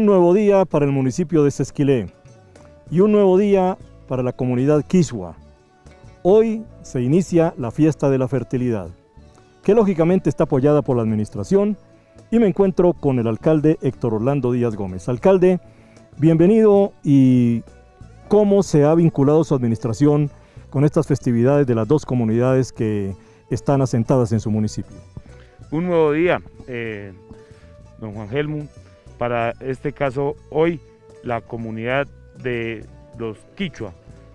Un nuevo día para el municipio de Sesquilé y un nuevo día para la comunidad Quisua. Hoy se inicia la fiesta de la fertilidad, que lógicamente está apoyada por la administración y me encuentro con el alcalde Héctor Orlando Díaz Gómez. Alcalde, bienvenido y cómo se ha vinculado su administración con estas festividades de las dos comunidades que están asentadas en su municipio. Un nuevo día, eh, don Juan Helmut, para este caso hoy la comunidad de los Quichua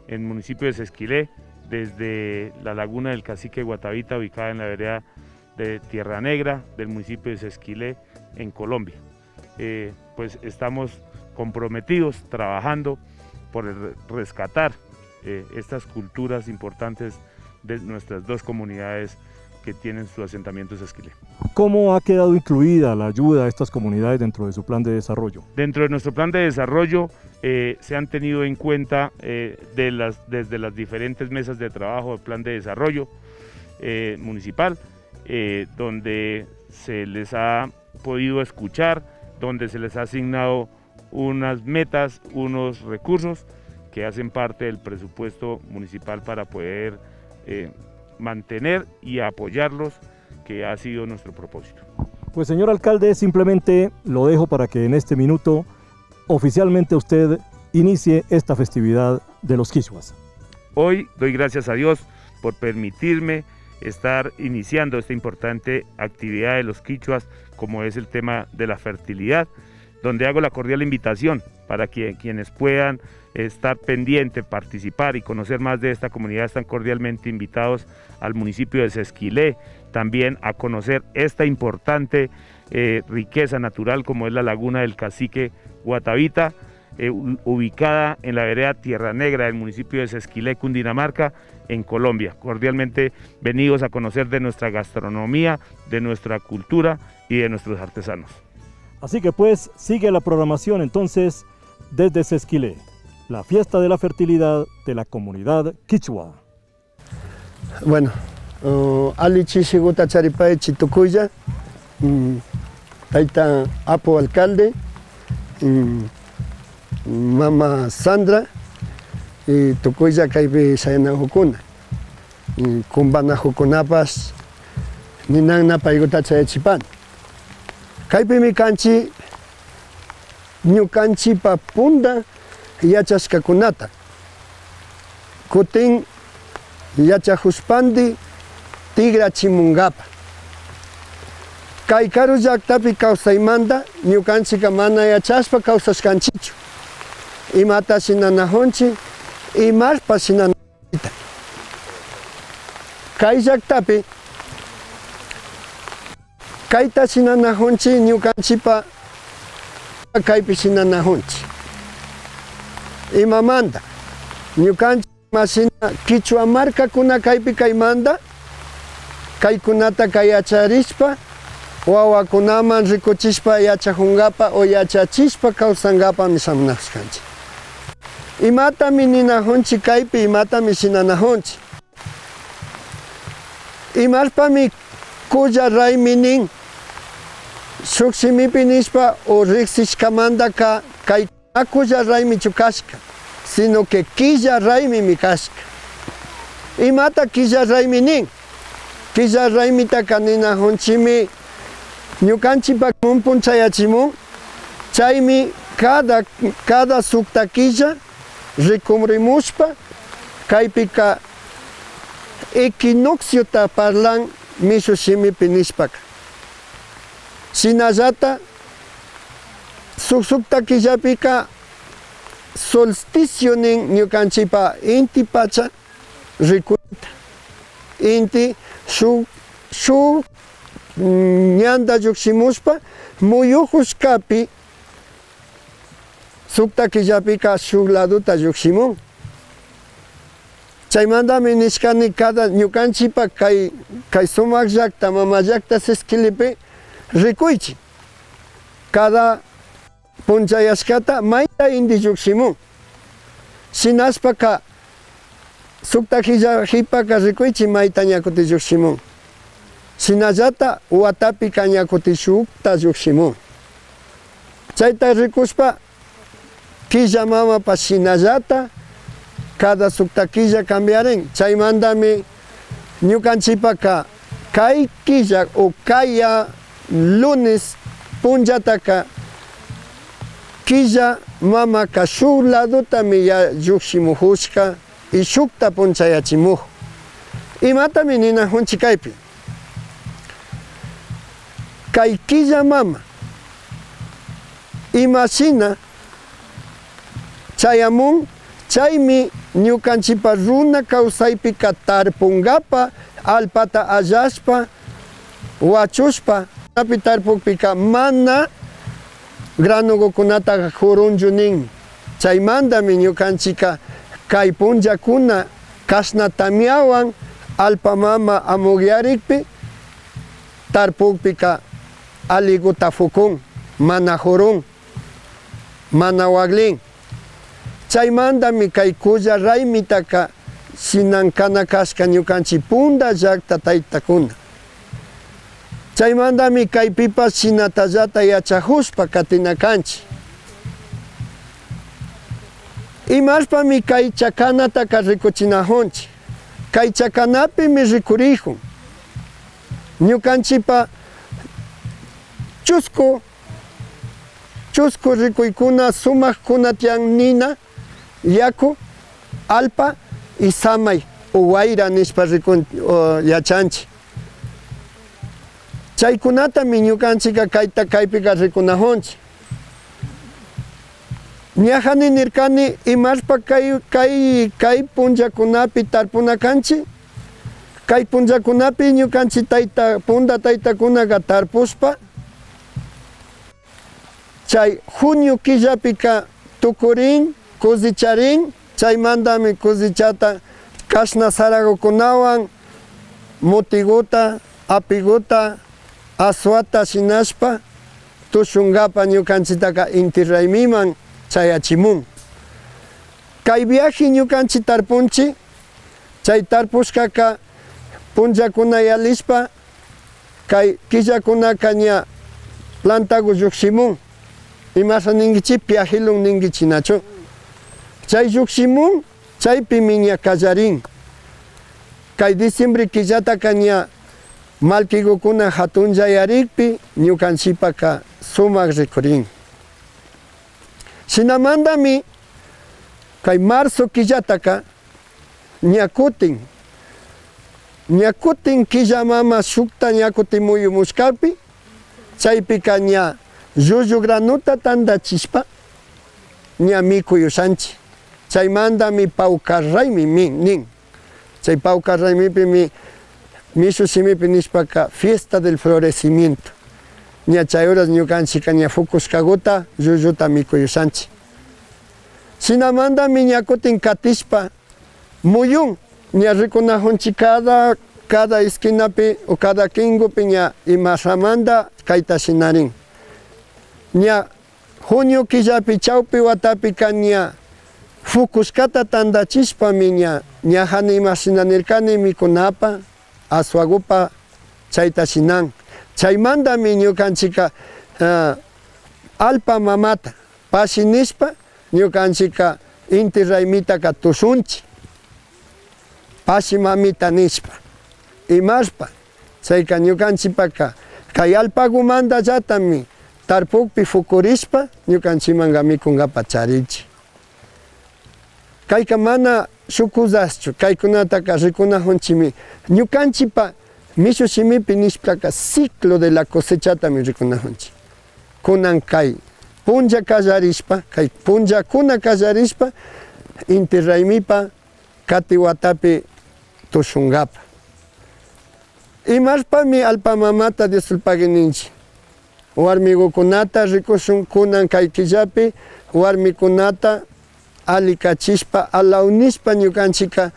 en el municipio de Sesquilé, desde la laguna del Cacique Guatavita, ubicada en la vereda de Tierra Negra del municipio de Sesquilé, en Colombia. Eh, pues estamos comprometidos, trabajando por rescatar eh, estas culturas importantes de nuestras dos comunidades que tienen su asentamiento en Esquilé. ¿Cómo ha quedado incluida la ayuda a estas comunidades dentro de su plan de desarrollo? Dentro de nuestro plan de desarrollo eh, se han tenido en cuenta eh, de las, desde las diferentes mesas de trabajo del plan de desarrollo eh, municipal, donde se les ha podido escuchar, donde se les ha asignado unas metas, unos recursos que hacen parte del presupuesto municipal para poder mantener y apoyarlos, que ha sido nuestro propósito. Pues señor alcalde, simplemente lo dejo para que en este minuto oficialmente usted inicie esta festividad de los Quichuas. Hoy doy gracias a Dios por permitirme estar iniciando esta importante actividad de los quichuas, como es el tema de la fertilidad, donde hago la cordial invitación para que quienes puedan estar pendiente, participar y conocer más de esta comunidad, están cordialmente invitados al municipio de Sesquilé, también a conocer esta importante eh, riqueza natural como es la laguna del cacique Guatavita, eh, ubicada en la vereda Tierra Negra del municipio de Sesquilé, Cundinamarca, en Colombia. Cordialmente venidos a conocer de nuestra gastronomía, de nuestra cultura y de nuestros artesanos. Así que pues sigue la programación entonces desde Sesquilé la fiesta de la fertilidad de la comunidad quichua. Bueno, ali chishiguta charipae chitucuya, um, taita apo alcalde, um, mama Sandra, y tucuya kaibe sayana hukuna. Y kumbana hukunapas, ninangna paiguta chayachipan. Kaibe mi kanchi, ñukanchi pa punda, yachashkakunata. Kutin yachahuspandi tigrachimungapa. Kay karu llaktapi kawsaymanta ñukanchika mana yachashpa kawsashkanchichu. Imata shinanahunchi imarpa shinanahunchita. Kay llaktapi kayta shinanahunchi ñukanchipa kaypi shinanahunchi imamanta ñukanchik masina kichwa markakuna kaypi kaymanta kaykunata kayacharishpa wawakunaman rikuchishpa yachajunkapa o yachachispa kawsankapami shamunashkanchik imatami ninajunchik kaypi imatami shinanajunchik imarpami kulla raymi nin shuk simipi nishpa o riksishkamanta ka kay Akulla chukashka, sino que quilla raimi mi kashka. Y mata quilla raimi nin. Quilla raimi takanina honchimi ñukanchi pakmun chayachimun. Chaymi cada, cada sukta quilla rikumrimushpa kaypika equinoccio ta parlan mishushimi pinishpaka. Sinallata suksukta killapika solsticio nin ñukanchipa inti pacha rikuyta inti shuk shuk ñanda llukshimuspa muyujushkapi sukta killapika shuk laduta llukshimun. Chaymantami nishkani cada ñukanchipa kay kay sumak llakta mama llakta sesquilipi rikuychik cada punchayashkata mayta inti llukshimun. Sinaspaka sukta hipaka rikuychik mayta ñakuti llukshimun. Sinallata watapi kañakuti shukta llukshimun. Chayta rikushpa killa mamapas shinallata cada sukta killa cambiaren. Chaymantami ñukanchipaka kay killa o kaya lunes punchataka killa mamaka shuk ladutami ya llukshimujushka y shukta punchayachimuj imatami ninajunchik kaypi kay killa mama. Imashina chayamun chaymi ñukanchipa runa kawsaypika tarpungapa alpata allashpa wachushpa api tarpukpika mana granukukunata jurunchu ninmi chaymantami ñukanchika kay punllakuna kashna tamiawan alpa mama amugyarikpi tarpukpika aliguta fukun mana jurun mana waglin. Chaymantami kay kulla raymitaka sinankana kashka ñukanchik punta llakta taytakuna chaymantami kaypipas shinatallata yachajushpa katinakanchik. Imashpami kay chakanataka rikuchinajunchik kay chakanapimi rikurikun ñukanchipa chusku chusku rikuykuna sumakkuna tiyan nina yaku alpa y samay o wayra nishpa rikun chaykunatami ñukanchika kayta kaypika rikunajunchik ñajani nirkani imashpa kay kay kay punllakunapi tarpunakanchik kay punllakunapi ñukanchik tayta punta taytakunaqa tarpushpa chay junio killapika tukurin kusicharin chaymantami kusichata kashna sarakukunawan mutiguta apiguta aswata shinashpa tushungapa ñukanchitaka inti raymiman chayachimun. Kay viaje ñukanchik tarpunchik chay tarpushkaka punllakuna yalishpa kay killakunaka ña plantaku llukshimun imasa ninkichik piajilun ninkichinachu chay llukshimun chaypimi ña kallarin. Kay diciembre killataka ña malkikukuna hatunllayarikpi ñukanchipaka sumak rikurin. Shinamantami kay marzo killataka ña kutin ña kutin killa mama shukta ña kutimuyumushkapi chaypika ña llullu granuta tandachishpa ña mikuyushanchik chaymantami pawkarraymi min nin. Chay pawkarraymipi mi mishu simipi nishpaka fiesta del florecimiento. Ña chay horas ñukanchika ña fukushkaguta llulluta mikuyushanchik shinamantami ña kutin katishpa muyun ña rikunajunchik cada cada esquinapi o cada kingupi ña imashamanta kayta shinarin ña junio killapi chawpi watapika ña fukushkata tandachishpami ña ñajani imashinanirkani mikunapa aswagupa chayta shinan chaymantami ñukanchika uh, alpa mamata. Pashinishpa ñukanchika inti raymitaka tushunchik pashi mamita nishpa imashpa chayka ñukanchipaka kay alpagumanta llatami tarpukpi fukurishpa ñukanchimanga mikungapa charinchik kayka mana shukusaschu kaykunataka rikunajunchimi ñukanchipa mishu shimipi nishpaka ciclo de la cosechatami rikunajunchik kunan kay punlla kallarishpa kay punllakuna kallarishpa inti raymipa kati watapi tushungapa. Imashpami alpamamata disulpagininchik warmigukunata rikushun kunan kay killapi warmikunata alikachishpa alawnishpa ñukanchika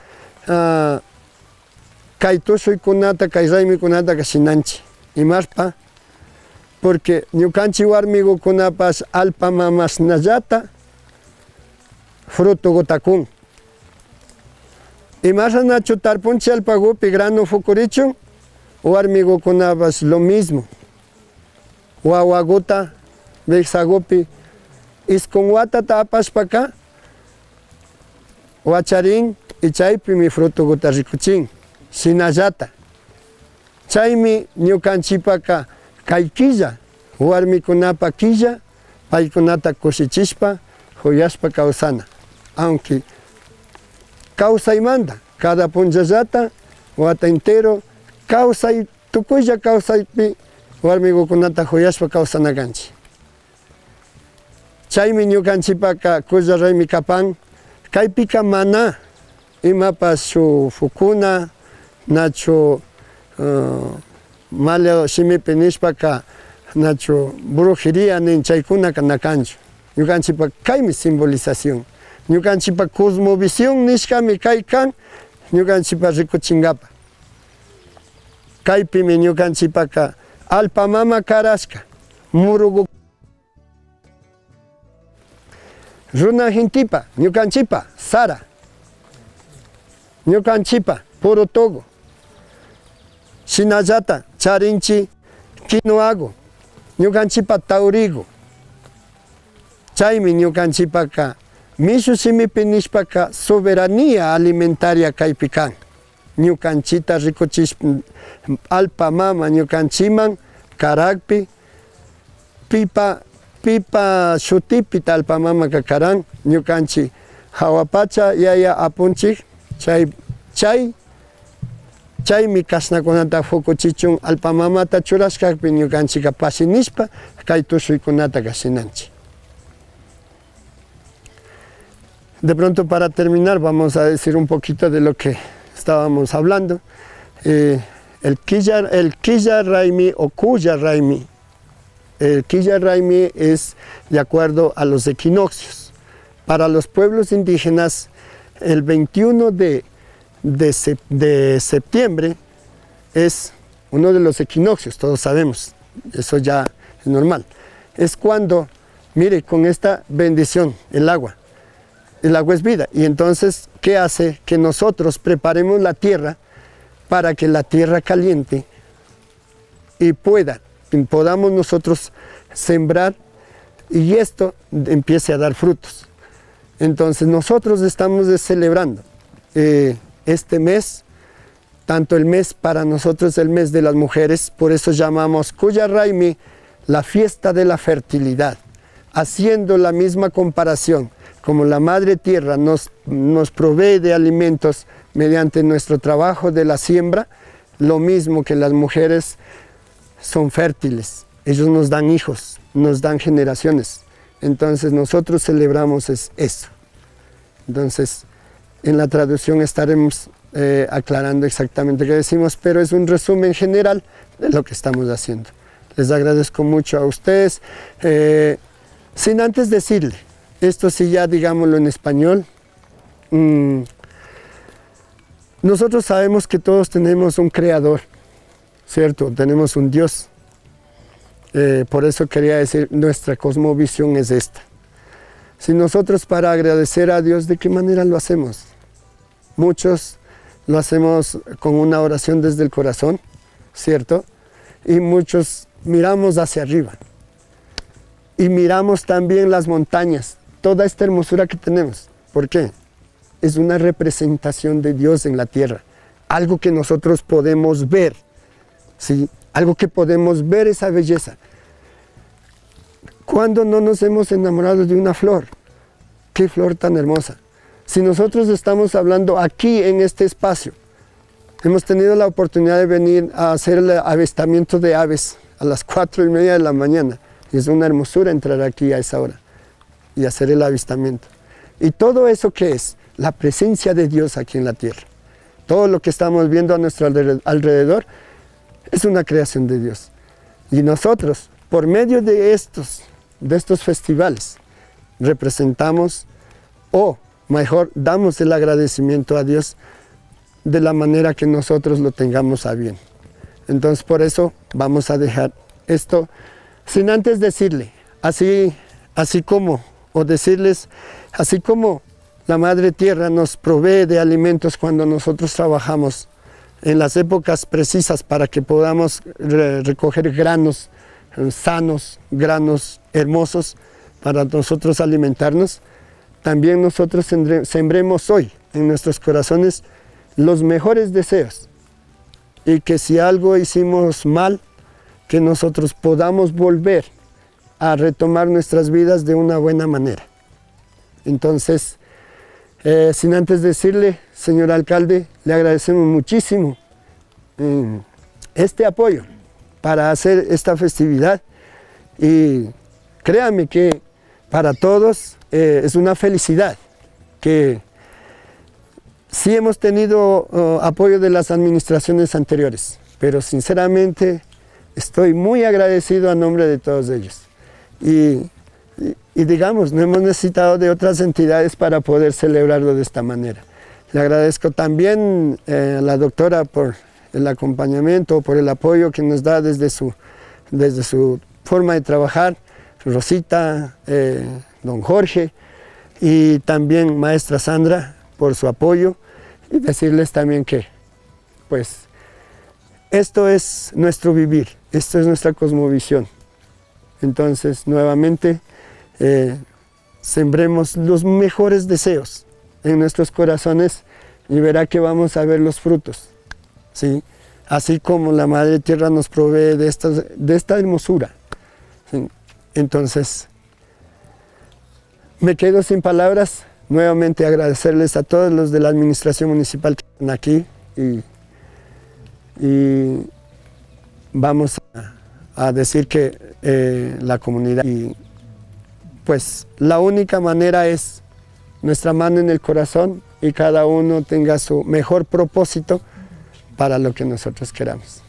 uh, kay tushuykunata kay raymikunata kashinanchik. Imashpa porque ñukanchik warmigukunapas alpa mamasnallata frutukutakun imashanachu tarpunchik alpagupi grano fukurichun warmigukunapas lo mismo. Wawaguta Bexagopi, iskun watata apashpaka, wacharin y chaypi mi frutukuta rikuchin, sinallata. Chaymi ñukanchipaka kay warmikunapa killa, paykunata kushichishpa, huyashpa kawsana. Aunque kawsaymanta, cada punllallata, wata entero, kawsay, tukuylla kawsaypi, warmikukunata huyashpa kawsanakanchik. Chaymi ñukanchipaka kulla raymi kapan, kaypika mana imapas shu fukuna, nachu uh, malio shimipi nishpaka nachu brujería nin chaykuna kanakanchu. Ñukanchipa kaymi simbolización. Ñukanchipa cosmovisión nishkami kay kan ñukanchipa rikuchingapa. Kaypimi ñukanchipaka alpamama karashka, murugu Runa hintipa, ñukanchipa, sara. Ñukanchipa, puro togo. Shinallata, charinchi, quinoago. Ñukanchipa taurigo. Chaymi ñukanchipaka, mishu simipi soberanía alimentaria kaypi kan. Ñukanchita rikuchish alpa mama ñukanchiman karakpi pipa pipa shutipi talpa mama kakaran ñukanchi hawapacha yaya apunchik chay chay chaymi kasnakunata fukuchichun alpa mamata churashkakpi ñukanchika pasinishpa kay tushuykunata kashinanchik. De pronto para terminar vamos a decir un poquito de lo que estábamos hablando. Eh, el Quilla, el Quilla Raimi o Cuya Raimi el Quilla Raimi es de acuerdo a los equinoccios. Para los pueblos indígenas, el 21 de, de, de, septiembre es uno de los equinoccios, todos sabemos, eso ya es normal. Es cuando, mire, con esta bendición, el agua, el agua es vida. Y entonces, ¿qué hace? Que nosotros preparemos la tierra para que la tierra caliente y pueda podamos nosotros sembrar y esto empiece a dar frutos. Entonces nosotros estamos celebrando eh, este mes, tanto el mes para nosotros el mes de las mujeres, por eso llamamos Kuya Raimi la fiesta de la fertilidad, haciendo la misma comparación, como la Madre Tierra nos, nos provee de alimentos mediante nuestro trabajo de la siembra, lo mismo que las mujeres son fértiles, ellos nos dan hijos, nos dan generaciones. Entonces nosotros celebramos es eso. Entonces en la traducción estaremos eh, aclarando exactamente qué decimos, pero es un resumen general de lo que estamos haciendo. Les agradezco mucho a ustedes. Eh, sin antes decirle, esto sí ya digámoslo en español, mmm, nosotros sabemos que todos tenemos un creador, ¿cierto? Tenemos un Dios. Eh, por eso quería decir, nuestra cosmovisión es esta. Si nosotros para agradecer a Dios, ¿de qué manera lo hacemos? Muchos lo hacemos con una oración desde el corazón, ¿cierto? Y muchos miramos hacia arriba. Y miramos también las montañas, toda esta hermosura que tenemos. ¿Por qué? Es una representación de Dios en la tierra, algo que nosotros podemos ver ¿sí? algo que podemos ver esa belleza. ¿Cuándo no nos hemos enamorado de una flor? ¡Qué flor tan hermosa! Si nosotros estamos hablando aquí en este espacio, hemos tenido la oportunidad de venir a hacer el avistamiento de aves a las cuatro y media de la mañana. Y es una hermosura entrar aquí a esa hora y hacer el avistamiento. ¿Y todo eso qué es? La presencia de Dios aquí en la tierra. Todo lo que estamos viendo a nuestro alrededor es una creación de Dios. Y nosotros, por medio de estos, de estos festivales, representamos o mejor damos el agradecimiento a Dios de la manera que nosotros lo tengamos a bien. Entonces por eso vamos a dejar esto sin antes decirle, así, así como, o decirles, así como la Madre Tierra nos provee de alimentos cuando nosotros trabajamos en las épocas precisas para que podamos re recoger granos sanos, granos hermosos para nosotros alimentarnos, también nosotros sembremos hoy en nuestros corazones los mejores deseos y que si algo hicimos mal, que nosotros podamos volver a retomar nuestras vidas de una buena manera. Entonces, eh, sin antes decirle, señor alcalde, le agradecemos muchísimo eh, este apoyo para hacer esta festividad y créame que para todos eh, es una felicidad que sí hemos tenido apoyo de las administraciones anteriores, pero sinceramente estoy muy agradecido a nombre de todos ellos. Y, digamos, no hemos necesitado de otras entidades para poder celebrarlo de esta manera. Le agradezco también eh, a la doctora por el acompañamiento, por el apoyo que nos da desde su, desde su forma de trabajar, Rosita, eh, don Jorge y también maestra Sandra por su apoyo y decirles también que pues esto es nuestro vivir, esto es nuestra cosmovisión. Entonces nuevamente eh, sembremos los mejores deseos en nuestros corazones y verá que vamos a ver los frutos. ¿sí? Así como la Madre Tierra nos provee de esta, de esta hermosura. Entonces, me quedo sin palabras. Nuevamente agradecerles a todos los de la Administración Municipal que están aquí y, vamos a, decir que eh, la comunidad y pues la única manera es nuestra mano en el corazón y cada uno tenga su mejor propósito para lo que nosotros queramos.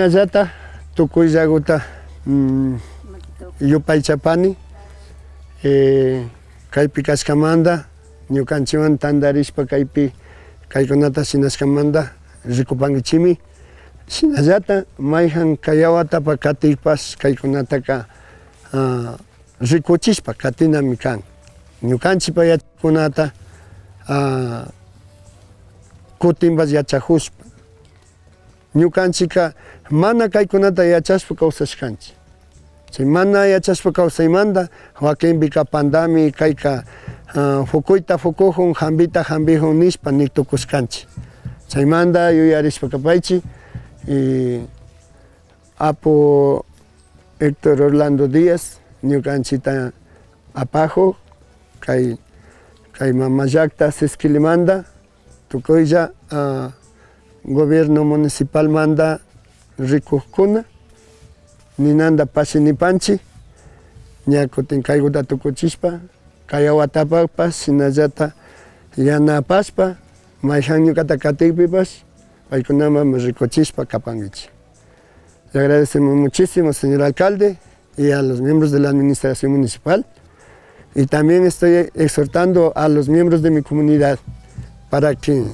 Sinallata, Tukuyaguta, mmm, Yupay Chapani, eh, kaypi kashkamanda, ñukanchiwan tandarishpa kaypi kaykunata sinashkamanda rikupankichimi. Sinallata mayjan kayawatapa katiypas kaykunataka uh, rikuchishpa katinami kan. Ñukanchipa yachakunata uh, kutinpas yachajushpa. Ñukanchika mana kaykunata yachashpa kawsashkanchik. Chay mana yachashpa kawsaymanta wakinpi kapandami kayka uh, fukuyta fukujun hambita hambijun nishpa niktukushkanchik chaymanta yuyarishpa kapaychik y apo Héctor Orlando Díaz ñukanchita apajo kay kay mamayakta sesquilimanta tukuylla uh, gobierno municipal manda rikuqkuna ninanda pasinipanchi ñakutin kaykuta tukuchishpa kay awatapapas hinallata yanapaspa mayjan ñukata katikpipas paykunaman rikuchishpa kapankichik. Le agradecemos muchísimo, señor alcalde, y a los miembros de la administración municipal. Y también estoy exhortando a los miembros de mi comunidad para que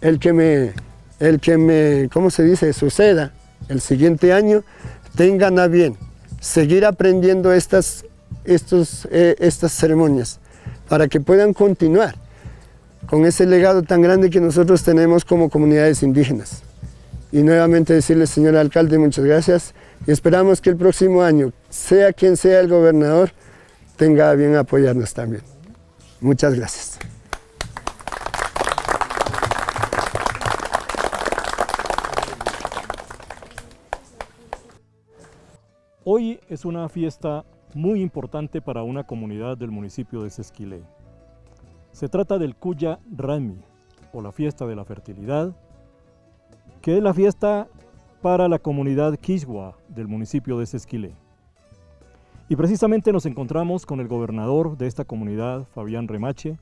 el que me el que me, ¿cómo se dice?, suceda el siguiente año, tengan a bien seguir aprendiendo estas, estos, eh, estas ceremonias para que puedan continuar con ese legado tan grande que nosotros tenemos como comunidades indígenas. Y nuevamente decirle, señor alcalde, muchas gracias y esperamos que el próximo año, sea quien sea el gobernador, tenga bien apoyarnos también. Muchas gracias. Hoy es una fiesta muy importante para una comunidad del municipio de Sesquilé. Se trata del Cuya Rami, o la fiesta de la fertilidad, que es la fiesta para la comunidad Quiswa del municipio de Sesquilé. Y precisamente nos encontramos con el gobernador de esta comunidad, Fabián Remache,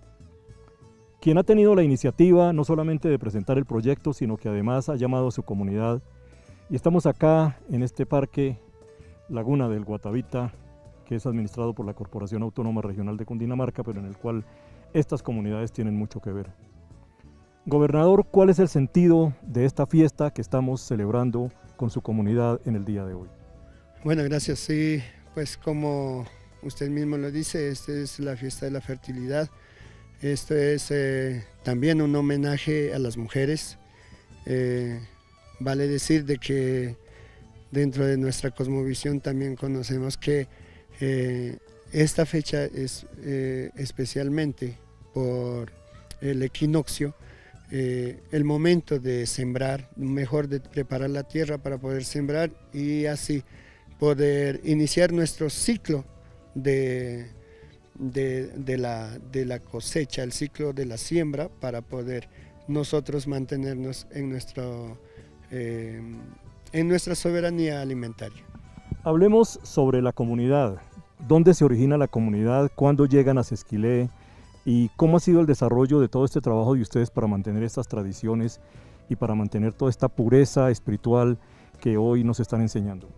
quien ha tenido la iniciativa no solamente de presentar el proyecto, sino que además ha llamado a su comunidad. Y estamos acá en este parque Laguna del Guatavita, que es administrado por la Corporación Autónoma Regional de Cundinamarca, pero en el cual estas comunidades tienen mucho que ver. Gobernador, ¿cuál es el sentido de esta fiesta que estamos celebrando con su comunidad en el día de hoy? Bueno, gracias. Sí, pues como usted mismo lo dice, esta es la fiesta de la fertilidad. Esto es eh, también un homenaje a las mujeres. Eh, vale decir de que dentro de nuestra cosmovisión también conocemos que eh, esta fecha es especialmente por el equinoccio, el momento de sembrar, mejor de preparar la tierra para poder sembrar y así poder iniciar nuestro ciclo de, de, la, de la cosecha, el ciclo de la siembra, para poder nosotros mantenernos en, nuestro, eh, en nuestra soberanía alimentaria. Hablemos sobre la comunidad. ¿Dónde se origina la comunidad? ¿Cuándo llegan a Sesquilé? ¿Y cómo ha sido el desarrollo de todo este trabajo de ustedes para mantener estas tradiciones y para mantener toda esta pureza espiritual que hoy nos están enseñando?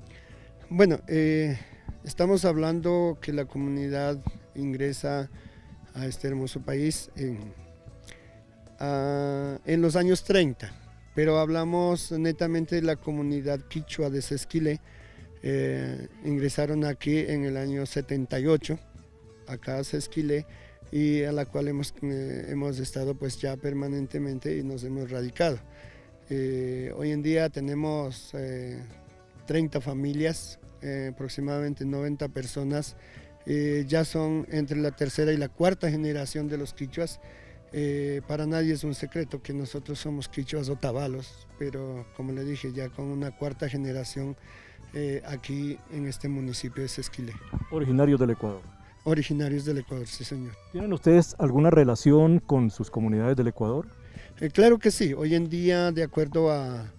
Bueno, eh, estamos hablando que la comunidad ingresa a este hermoso país en, los años 30, pero hablamos netamente de la comunidad quichua de Sesquile. Eh, ingresaron aquí en el año 78, acá a Sesquile, y a la cual hemos, eh, hemos estado pues ya permanentemente y nos hemos radicado. Eh, hoy en día tenemos 30 familias, aproximadamente 90 personas ya son entre la tercera y la cuarta generación de los quichuas. Eh, para nadie es un secreto que nosotros somos quichuas o tabalos, pero como le dije, ya con una cuarta generación eh, aquí en este municipio de Sesquilé. Originarios del Ecuador. Originarios del Ecuador, sí señor. ¿Tienen ustedes alguna relación con sus comunidades del Ecuador? claro que sí, hoy en día de acuerdo a,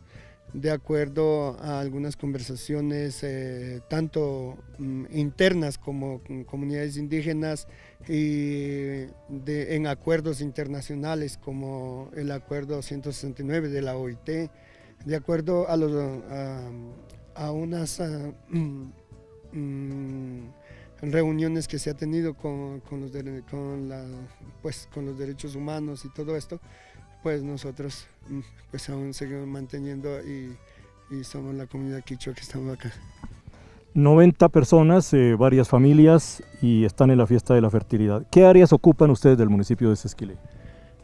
de acuerdo a algunas conversaciones eh, tanto mm, internas como comunidades indígenas y en acuerdos internacionales como el acuerdo 169 de la OIT, de acuerdo a, los, unas ah, mm, reuniones que se ha tenido con, pues, con los derechos humanos y todo esto, pues nosotros mm, pues aún seguimos manteniendo y, somos la comunidad quichua que estamos acá. 90 personas, eh, varias familias y están en la fiesta de la fertilidad. ¿Qué áreas ocupan ustedes del municipio de Sesquilé?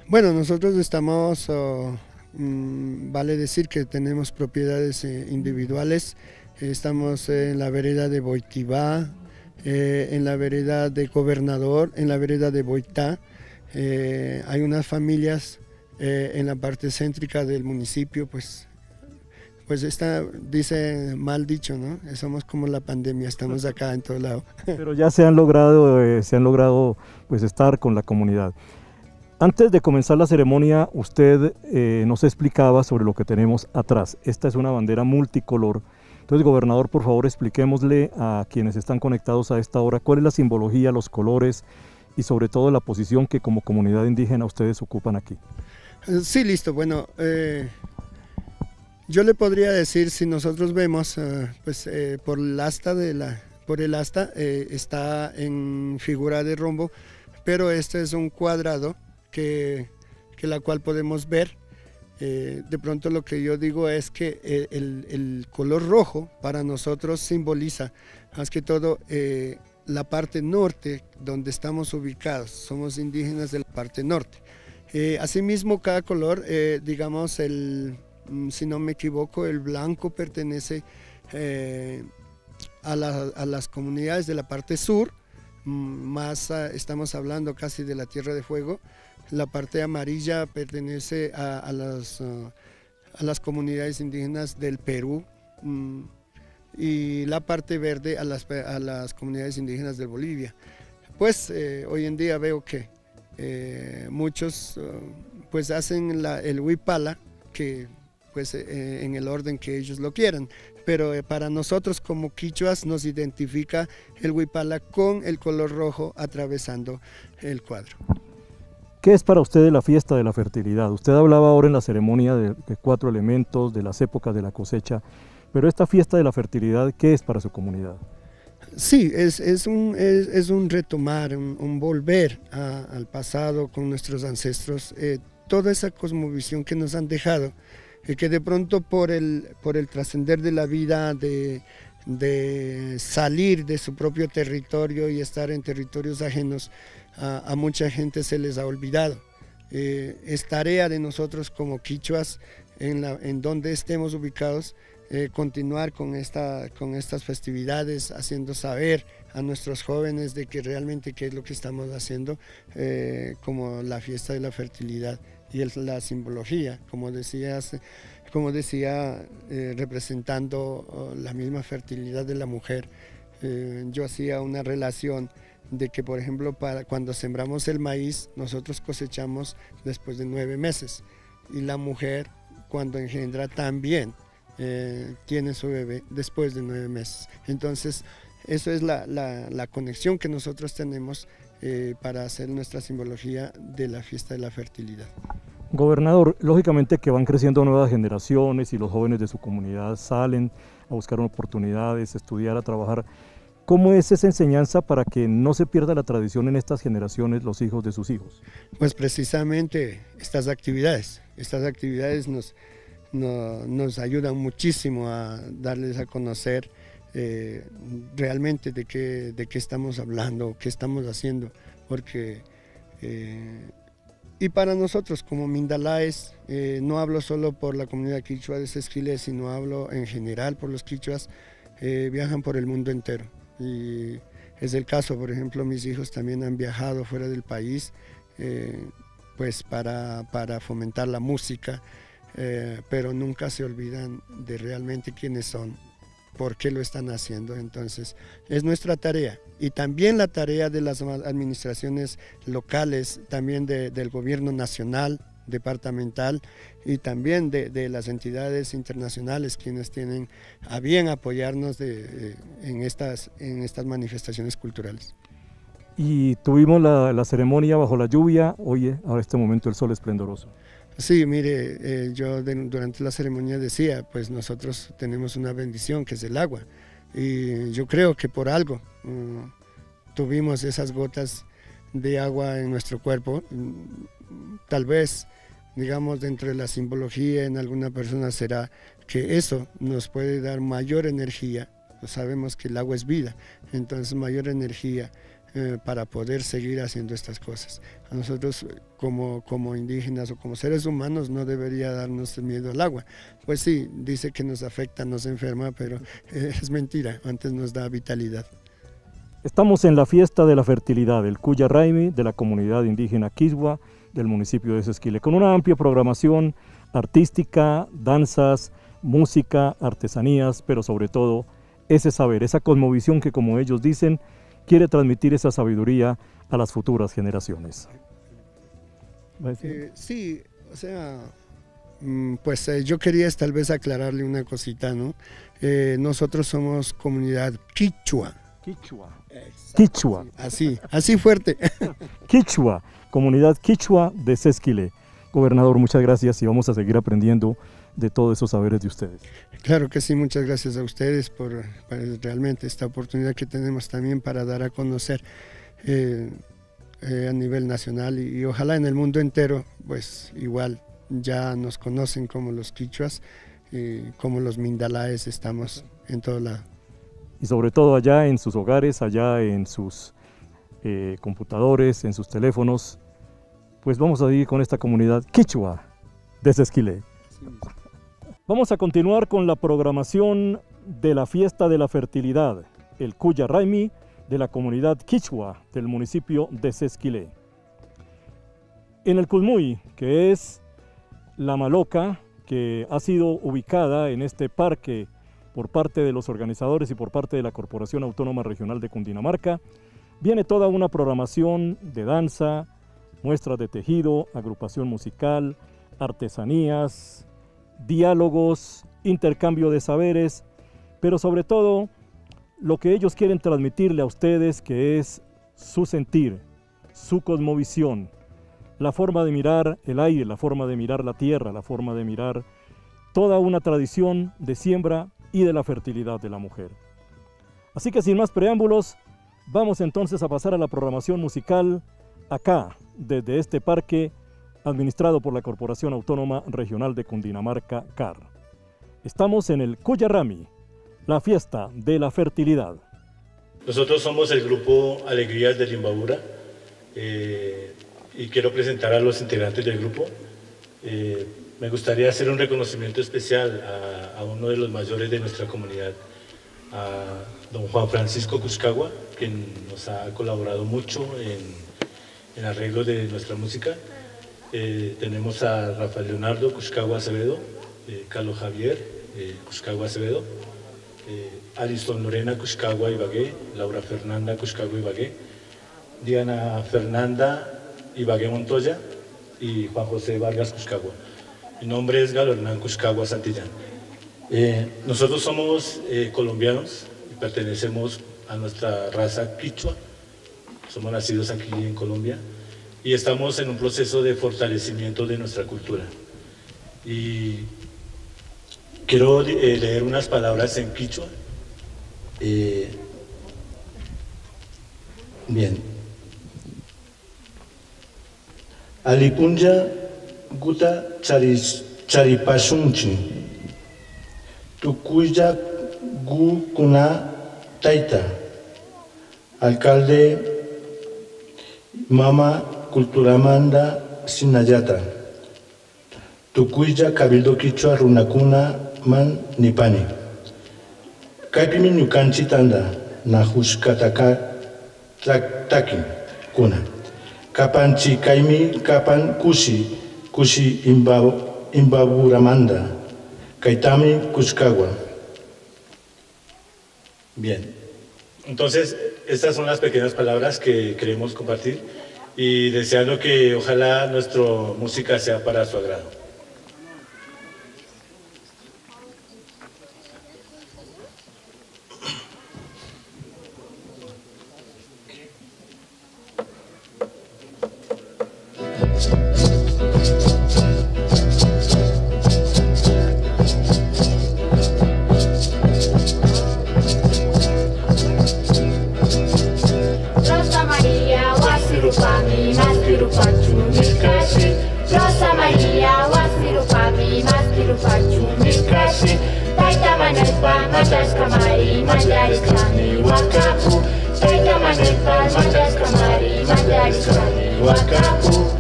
Bueno, nosotros estamos, oh, mm, vale decir que tenemos propiedades eh, individuales, estamos en la vereda de Boitibá, eh, en la vereda de Gobernador, en la vereda de Boitá. hay unas familias en la parte céntrica del municipio, pues, pues está, dice mal dicho, ¿no? Somos como la pandemia, estamos acá en todo lado. Pero ya se han logrado, eh, se han logrado pues estar con la comunidad. Antes de comenzar la ceremonia, usted eh, nos explicaba sobre lo que tenemos atrás. Esta es una bandera multicolor. Entonces, gobernador, por favor, expliquémosle a quienes están conectados a esta hora cuál es la simbología, los colores y sobre todo la posición que como comunidad indígena ustedes ocupan aquí. Sí, listo. Bueno, eh, yo le podría decir, si nosotros vemos, eh, pues eh, por el asta asta está en figura de rombo, pero este es un cuadrado que, la cual podemos ver. de pronto lo que yo digo es que el, el, color rojo para nosotros simboliza más que todo la parte norte donde estamos ubicados. Somos indígenas de la parte norte. Eh, asimismo, cada color, eh, digamos, el, si no me equivoco, el blanco pertenece eh, a, las comunidades de la parte sur, mm, más estamos hablando casi de la Tierra de Fuego. La parte amarilla pertenece a, las, a las, comunidades indígenas del Perú mm, y la parte verde a las, las comunidades indígenas de Bolivia. Pues hoy en día veo que eh, muchos uh, pues hacen el huipala, que pues eh, en el orden que ellos lo quieran. Pero eh, para nosotros como quichuas nos identifica el huipala con el color rojo atravesando el cuadro. ¿Qué es para usted la fiesta de la fertilidad? Usted hablaba ahora en la ceremonia de, cuatro elementos, de las épocas de la cosecha, pero esta fiesta de la fertilidad, ¿qué es para su comunidad? Sí, es, un, es, un, retomar, un, volver al pasado con nuestros ancestros, eh, toda esa cosmovisión que nos han dejado que de pronto por el, por el trascender de la vida, de, salir de su propio territorio y estar en territorios ajenos, a, mucha gente se les ha olvidado. Eh, es tarea de nosotros como quichuas, en donde estemos ubicados, eh, continuar con, esta, con estas festividades, haciendo saber a nuestros jóvenes de que realmente qué es lo que estamos haciendo, eh, como la fiesta de la fertilidad y la simbología, como decías, como decía, eh, representando oh, la misma fertilidad de la mujer. Eh, yo hacía una relación de que, por ejemplo, para cuando sembramos el maíz, nosotros cosechamos después de nueve meses y la mujer cuando engendra también eh, tiene su bebé después de nueve meses. Entonces, eso es la, la conexión que nosotros tenemos eh, para hacer nuestra simbología de la fiesta de la fertilidad. Gobernador, lógicamente que van creciendo nuevas generaciones y los jóvenes de su comunidad salen a buscar oportunidades, a estudiar, a trabajar. ¿Cómo es esa enseñanza para que no se pierda la tradición en estas generaciones, los hijos de sus hijos? Pues precisamente estas actividades, estas actividades nos, nos ayudan muchísimo a darles a conocer eh, realmente de qué, de qué estamos hablando, qué estamos haciendo, porque... Eh, y para nosotros como Mindalaes, eh, no hablo solo por la comunidad quichua de Sesquile, sino hablo en general por los quichuas, viajan por el mundo entero. Y es el caso, por ejemplo, mis hijos también han viajado fuera del país, pues para, para, fomentar la música, pero nunca se olvidan de realmente quiénes son por qué lo están haciendo. Entonces, es nuestra tarea y también la tarea de las administraciones locales, también del gobierno nacional, departamental y también de, las entidades internacionales quienes tienen a bien apoyarnos en, estas, en estas manifestaciones culturales. Y tuvimos la, ceremonia bajo la lluvia, oye, ahora este momento el sol esplendoroso. Sí, mire, eh, yo durante la ceremonia decía, pues nosotros tenemos una bendición que es el agua. Y yo creo que por algo mm, tuvimos esas gotas de agua en nuestro cuerpo. Mm, tal vez, digamos, dentro de la simbología en alguna persona será que eso nos puede dar mayor energía. sabemos que el agua es vida, entonces mayor energía eh, para poder seguir haciendo estas cosas. A nosotros como, como indígenas o como seres humanos no debería darnos miedo al agua. Pues sí, dice que nos afecta, nos enferma, pero es mentira, antes nos da vitalidad. Estamos en la fiesta de la fertilidad, el Cuya Raimi de la comunidad indígena Quiswa del municipio de Sesquile, con una amplia programación artística, danzas, música, artesanías, pero sobre todo ese saber, esa cosmovisión que como ellos dicen, quiere transmitir esa sabiduría a las futuras generaciones. Eh, sí, o sea, mm, pues eh, yo quería tal vez aclararle una cosita, ¿no? Eh, nosotros somos comunidad quichua. Quichua. Quichua. Así, así fuerte. quichua, comunidad quichua de Sesquile. Gobernador, muchas gracias y vamos a seguir aprendiendo de todos esos saberes de ustedes. Claro que sí, muchas gracias a ustedes por, realmente esta oportunidad que tenemos también para dar a conocer eh, eh, a nivel nacional y, ojalá en el mundo entero, pues igual ya nos conocen como los quichuas, y como los mindalaes estamos en todo lado. Y sobre todo allá en sus hogares, allá en sus eh, computadores, en sus teléfonos, pues vamos a ir con esta comunidad quichua de Sesquile. Vamos a continuar con la programación de la fiesta de la fertilidad, el Cuya Raimi de la comunidad Quichua del municipio de Sesquilé. En el Culmuy, que es la maloca que ha sido ubicada en este parque por parte de los organizadores y por parte de la Corporación Autónoma Regional de Cundinamarca, viene toda una programación de danza, muestras de tejido, agrupación musical, artesanías, diálogos, intercambio de saberes, pero sobre todo lo que ellos quieren transmitirle a ustedes que es su sentir, su cosmovisión, la forma de mirar el aire, la forma de mirar la tierra, la forma de mirar toda una tradición de siembra y de la fertilidad de la mujer. Así que sin más preámbulos, vamos entonces a pasar a la programación musical acá, desde este parque administrado por la Corporación Autónoma Regional de Cundinamarca, CAR. Estamos en el Cuyarrami, la fiesta de la fertilidad. Nosotros somos el grupo Alegrías de Limbabura eh, y quiero presentar a los integrantes del grupo. Eh, me gustaría hacer un reconocimiento especial a, uno de los mayores de nuestra comunidad, a don Juan Francisco Cuscagua, quien nos ha colaborado mucho en, en arreglo de nuestra música. Eh, tenemos a Rafael Leonardo Cuscagua Acevedo, Carlos Javier Cuscagua Acevedo, eh, Alison Lorena Cuscagua Ibagué, Laura Fernanda Cuscagua Ibagué, Diana Fernanda Ibagué Montoya y Juan José Vargas Cuscagua. Mi nombre es Galo Hernán Cuscagua Santillán. Eh, nosotros somos eh, colombianos y pertenecemos a nuestra raza quichua. Somos nacidos aquí en Colombia y estamos en un proceso de fortalecimiento de nuestra cultura. Y Quiero eh, leer unas palabras en quichua. Eh, bien. Alipunja guta charipasunchi. Tukuya gu kuna taita. Alcalde Mama Culturamanda Sinayata. Tukuya Cabildo Quichua Runacuna man nipani. Kaypimi ñukanchitanda nahushkataka taki kuna. Kapanchi kaimi kapan kushi kushi imbaburamanda. Kaitami kushkawa. Bien. Entonces, estas son las pequeñas palabras que queremos compartir y deseando que ojalá nuestra música sea para su agrado. Manekwa, Matas Kamari, Madad is Kani, Wakapu. Stay down Manekwa, Matas Kamari, Madad Wakapu.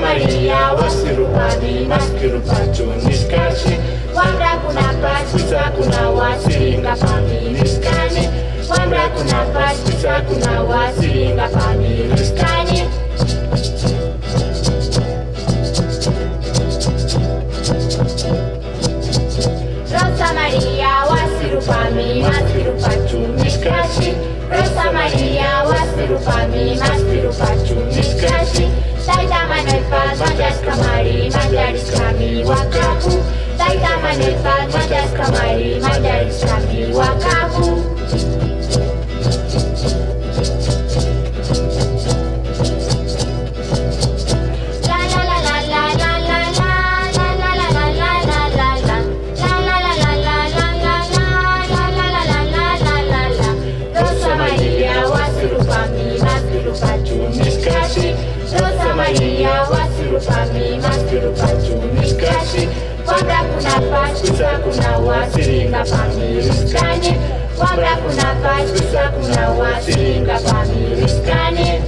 Maria wasirupani maskirupachuniskasi wamrakunapasiswakunawasiringapamiliskani Rosa Maria wasirupami maskirupachuniskasi Rosa Maria wasirupami maskirupachuniskasi Daj manetwa, dwadzieścia Marii, my daddy's coming, wakabu. Daj manetwa, dwadzieścia Marii, my daddy's coming, wakabu. Tami Mastiru Pachumikashi Kwamba kuna pachisa kuna wasiringa pamiriskani Kwamba kuna pachisa kuna wasiringa pamiriskani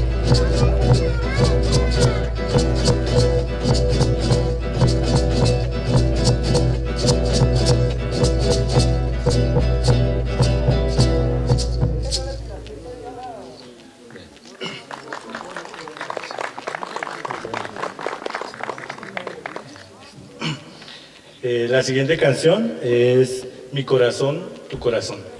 la siguiente canción es Mi corazón, tu corazón.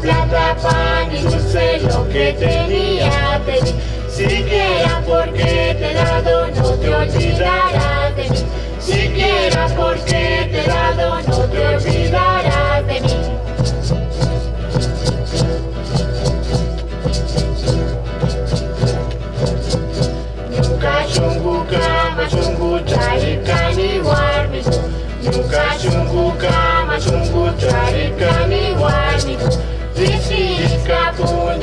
Plata, pan y dulce lo que tenía de mí. Siquiera porque te he dado, no te olvidarás de mí. Siquiera porque te he dado, no te olvidarás de mí. Nyuka shungu kama shungu charikani warmiku Nyuka shungu kama warmiku Rizki rizka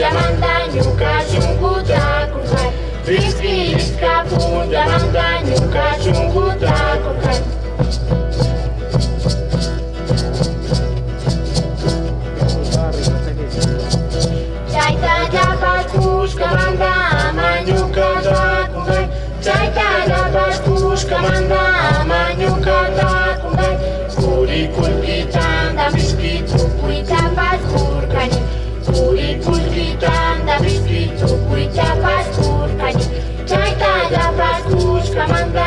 bunda manganhuka shunguta kunzwa risiki risika bunda manganhuka Samantha.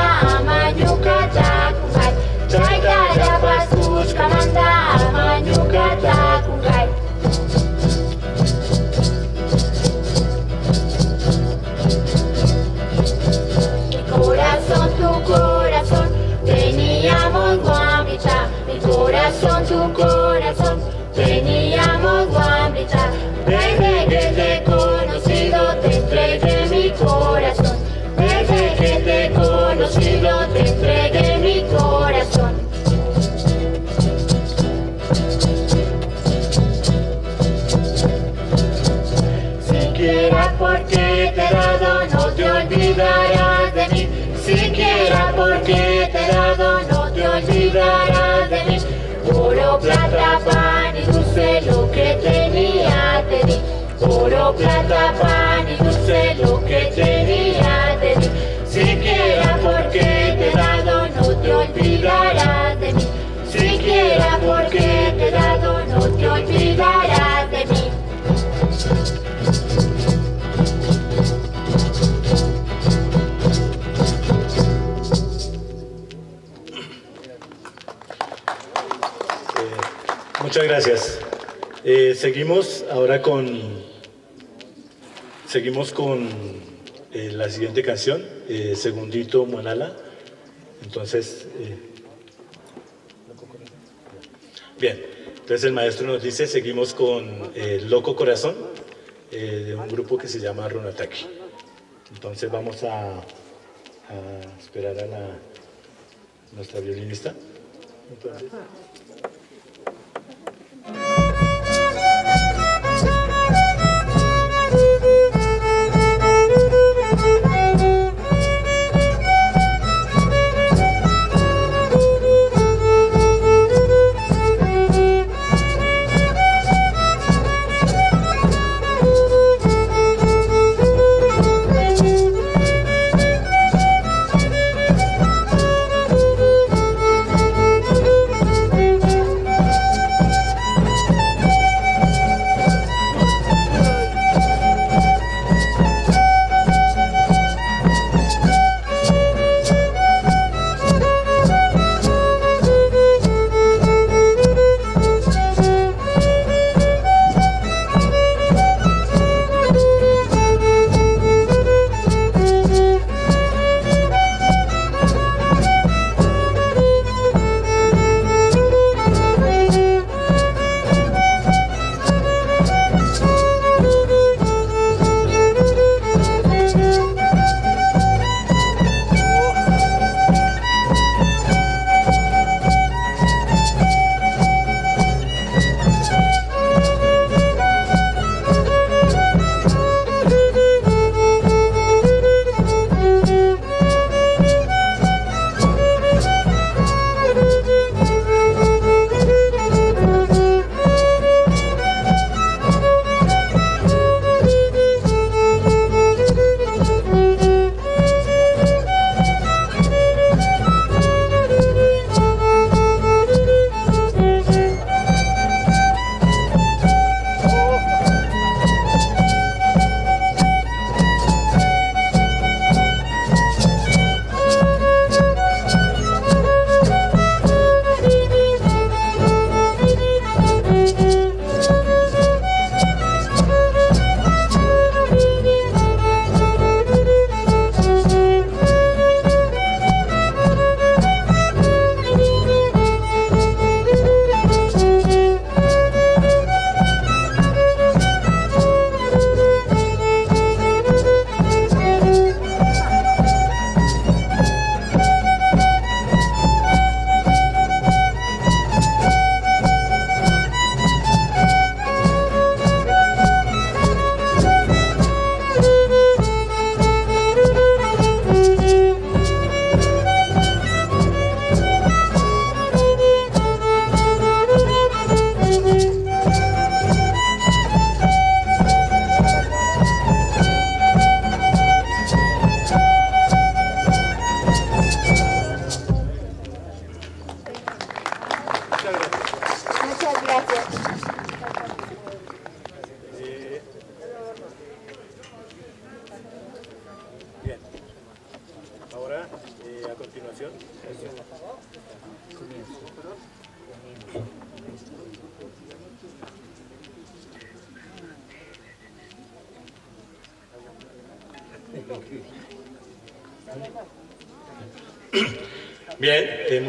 Plata, pan y dulce lo que tenía de mí. Oro, plata, pan y dulce lo que tenía de mí. Siquiera porque gracias. Eh, seguimos ahora con seguimos con eh, la siguiente canción, eh, Segundito Monala. Entonces, eh, bien. Entonces el maestro nos dice, seguimos con eh, Loco Corazón de un grupo que se llama Runataki. Entonces vamos a, esperar a la, nuestra violinista.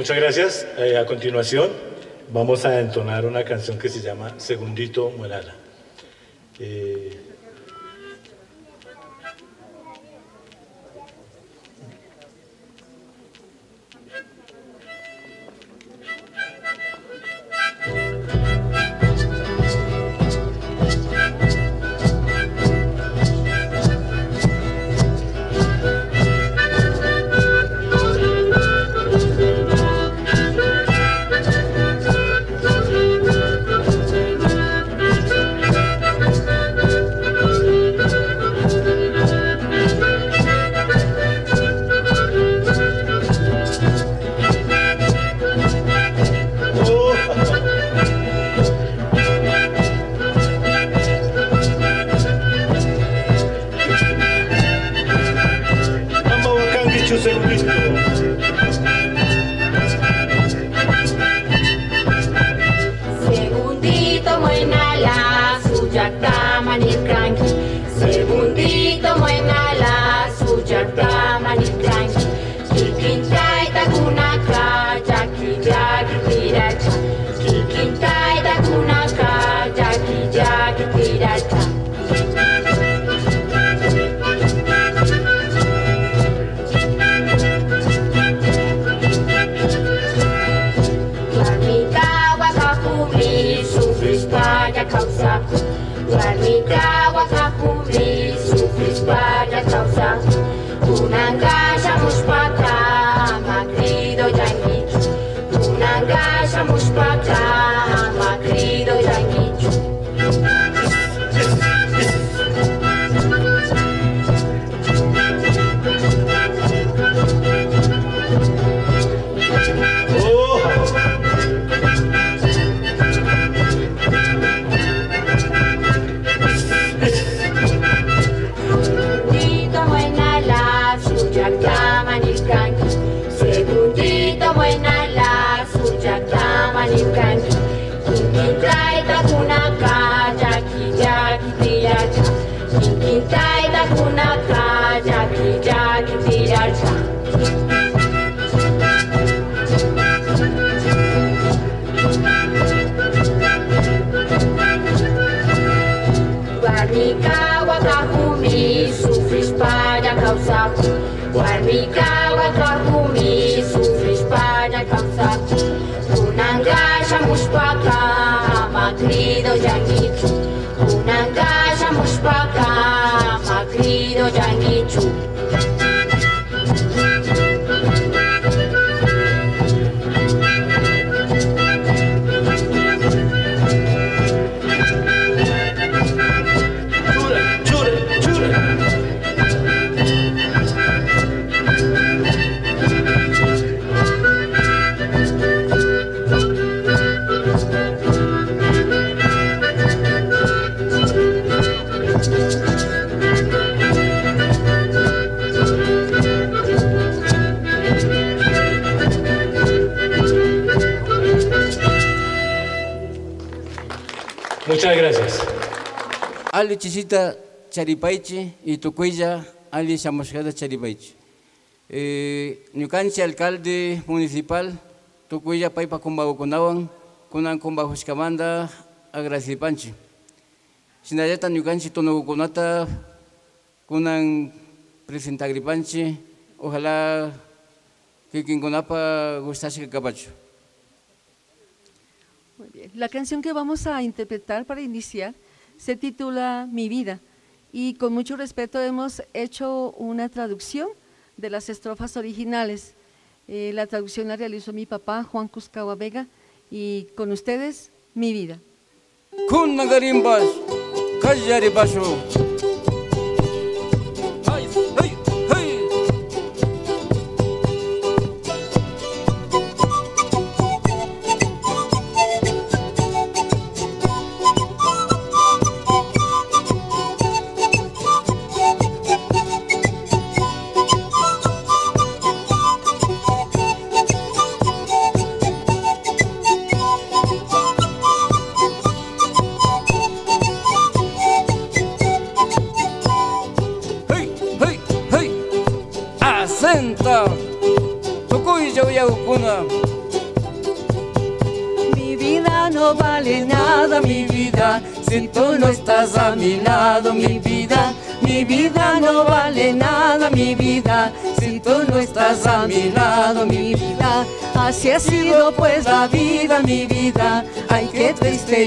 Muchas gracias. Eh, a continuación vamos a entonar una canción que se llama Segundito Muerala. Muchas gracias. Ali chisita charipaichi y tucuilla ali chamuscada charipaichi. Eh, ñukanchi alcalde municipal tucuilla paipa kumbakukunawan kunan kumbajuskamanta agradecipanchi. Sinallata ñukanchi tunukukunata kunan presentagripanchi ojalá kikinkunapa gustashka kapachu. La canción que vamos a interpretar para iniciar se titula Mi vida y con mucho respeto hemos hecho una traducción de las estrofas originales. Eh, la traducción la realizó mi papá Juan Cuscagua Vega y con ustedes Mi vida.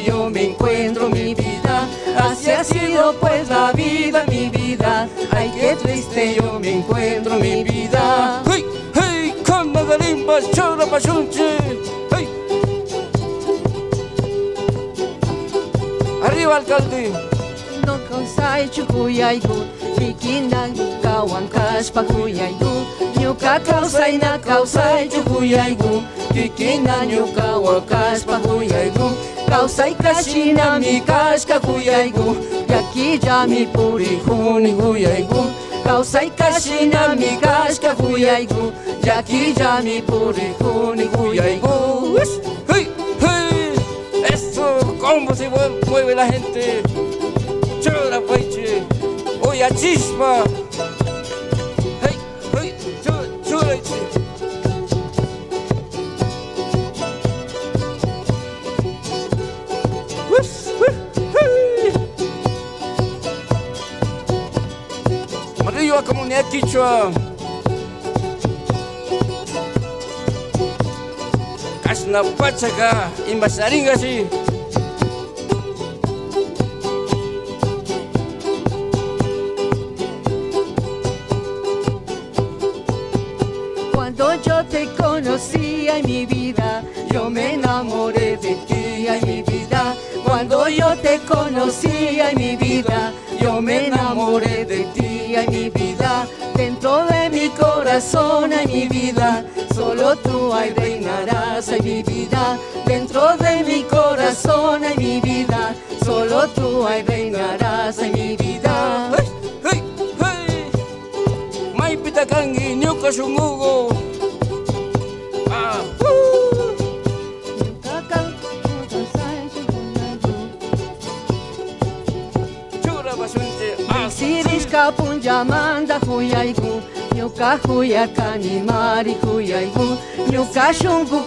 Yo me encuentro, mi vida. Así ha sido pues la vida, mi vida. Ay, qué triste yo me encuentro, mi vida. Hey, hey, con magarimbas, chora pachunche. Hey. Arriba, alcalde. No causai chukuyaigu, pikinan kawan kaspa kuyaigu. Nyuka causai na causai chukuyaigu, pikinan nyuka kuyaigu. Causai kashina mi kaska kuyaigu, yaki ya mi puri huni kuyaigu. Hey, hey. Eso, cómo se mue- mueve la gente. Chora, paiche. Oye, a Kasna pachaga, imbasaringa si. Nyuka shungu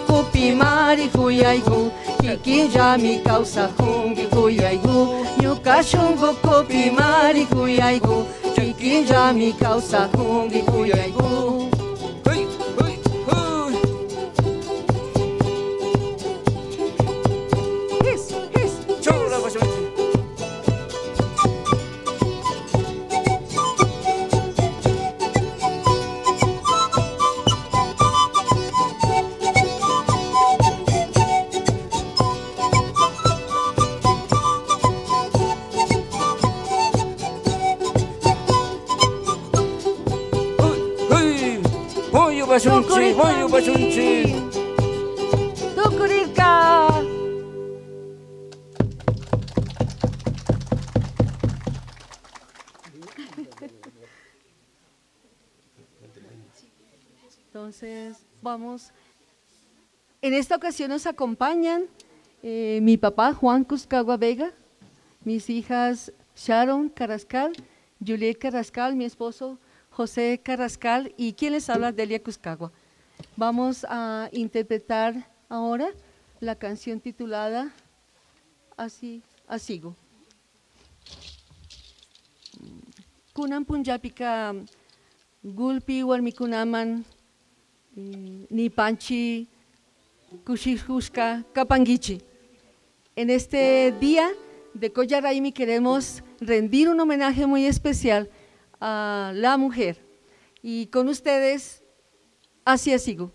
Entonces, vamos. En esta ocasión nos acompañan eh, mi papá Juan Cuscagua Vega, mis hijas Sharon Carrascal, Juliet Carrascal, mi esposo José Carrascal y quien les habla Delia Cuscagua. Vamos a interpretar ahora la canción titulada Así, Asigo. Kunan punjapika gulpi warmikunaman ni panchi kushihushka kapangichi. En este día de Koyaraimi queremos rendir un homenaje muy especial a la mujer. Y con ustedes, así sigo.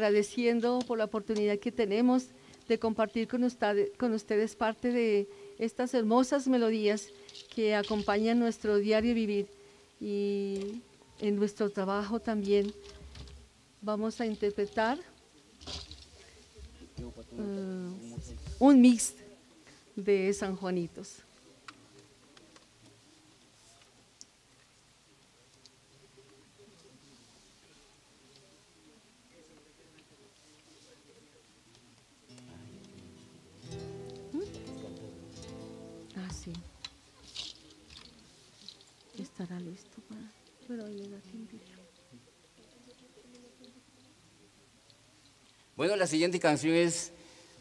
Agradeciendo por la oportunidad que tenemos de compartir con, ustedes parte de estas hermosas melodías que acompañan nuestro diario vivir y en nuestro trabajo también vamos a interpretar eh, un mix de San Juanitos. Bueno, la siguiente canción es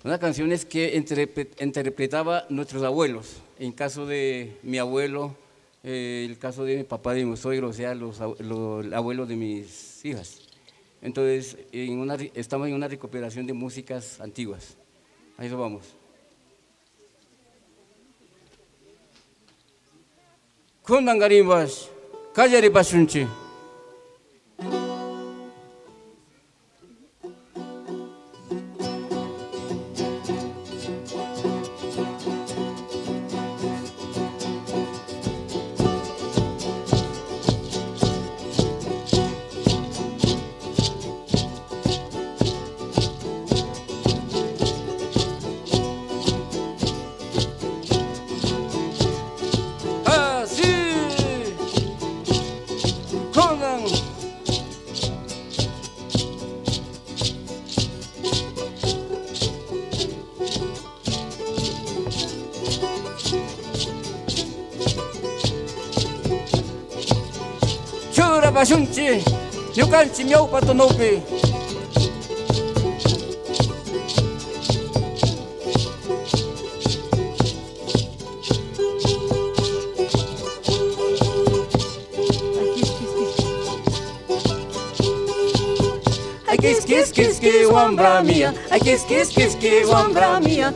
una canción que interpre- interpretaba nuestros abuelos. En caso de mi abuelo, eh, el caso de mi papá de mi suegro, o sea, los, ab- lo- el abuelo de mis hijas. Entonces, estamos en una recuperación de músicas antiguas. A eso vamos. Kajari Bashunchi. семья пацанов и Ai, quis, quis, quis, que ombra minha. Ai, quis, quis, quis, quis, ombra minha.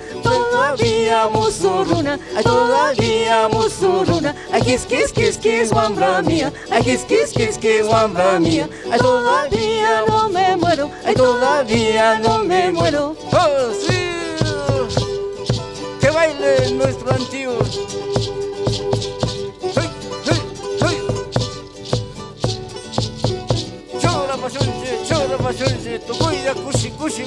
Todavía musuruna, ay todavía musuruna, ay kiss kiss kiss kiss wambra mía, ay kiss kiss kiss kiss wambra mía, ay todavía no me muero, ay todavía no me muero. Oh, sí. Que baile nuestro antiguo. Hey, hey, hey. Chora pasionche, chora pasionche, tu cuida kushi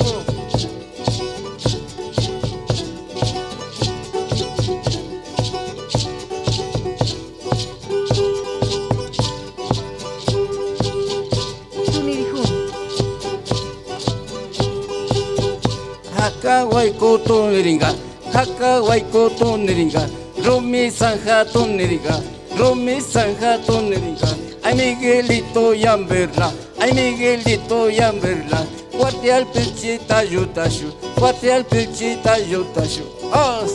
toneringa, haka waiko toneringa, Romi sanja toneringa, Romi sanja toneringa. Ay Miguelito Yamberla, ay Miguelito Yamberla, Guate al pilchita yutashu, guate al pilchita yutashu.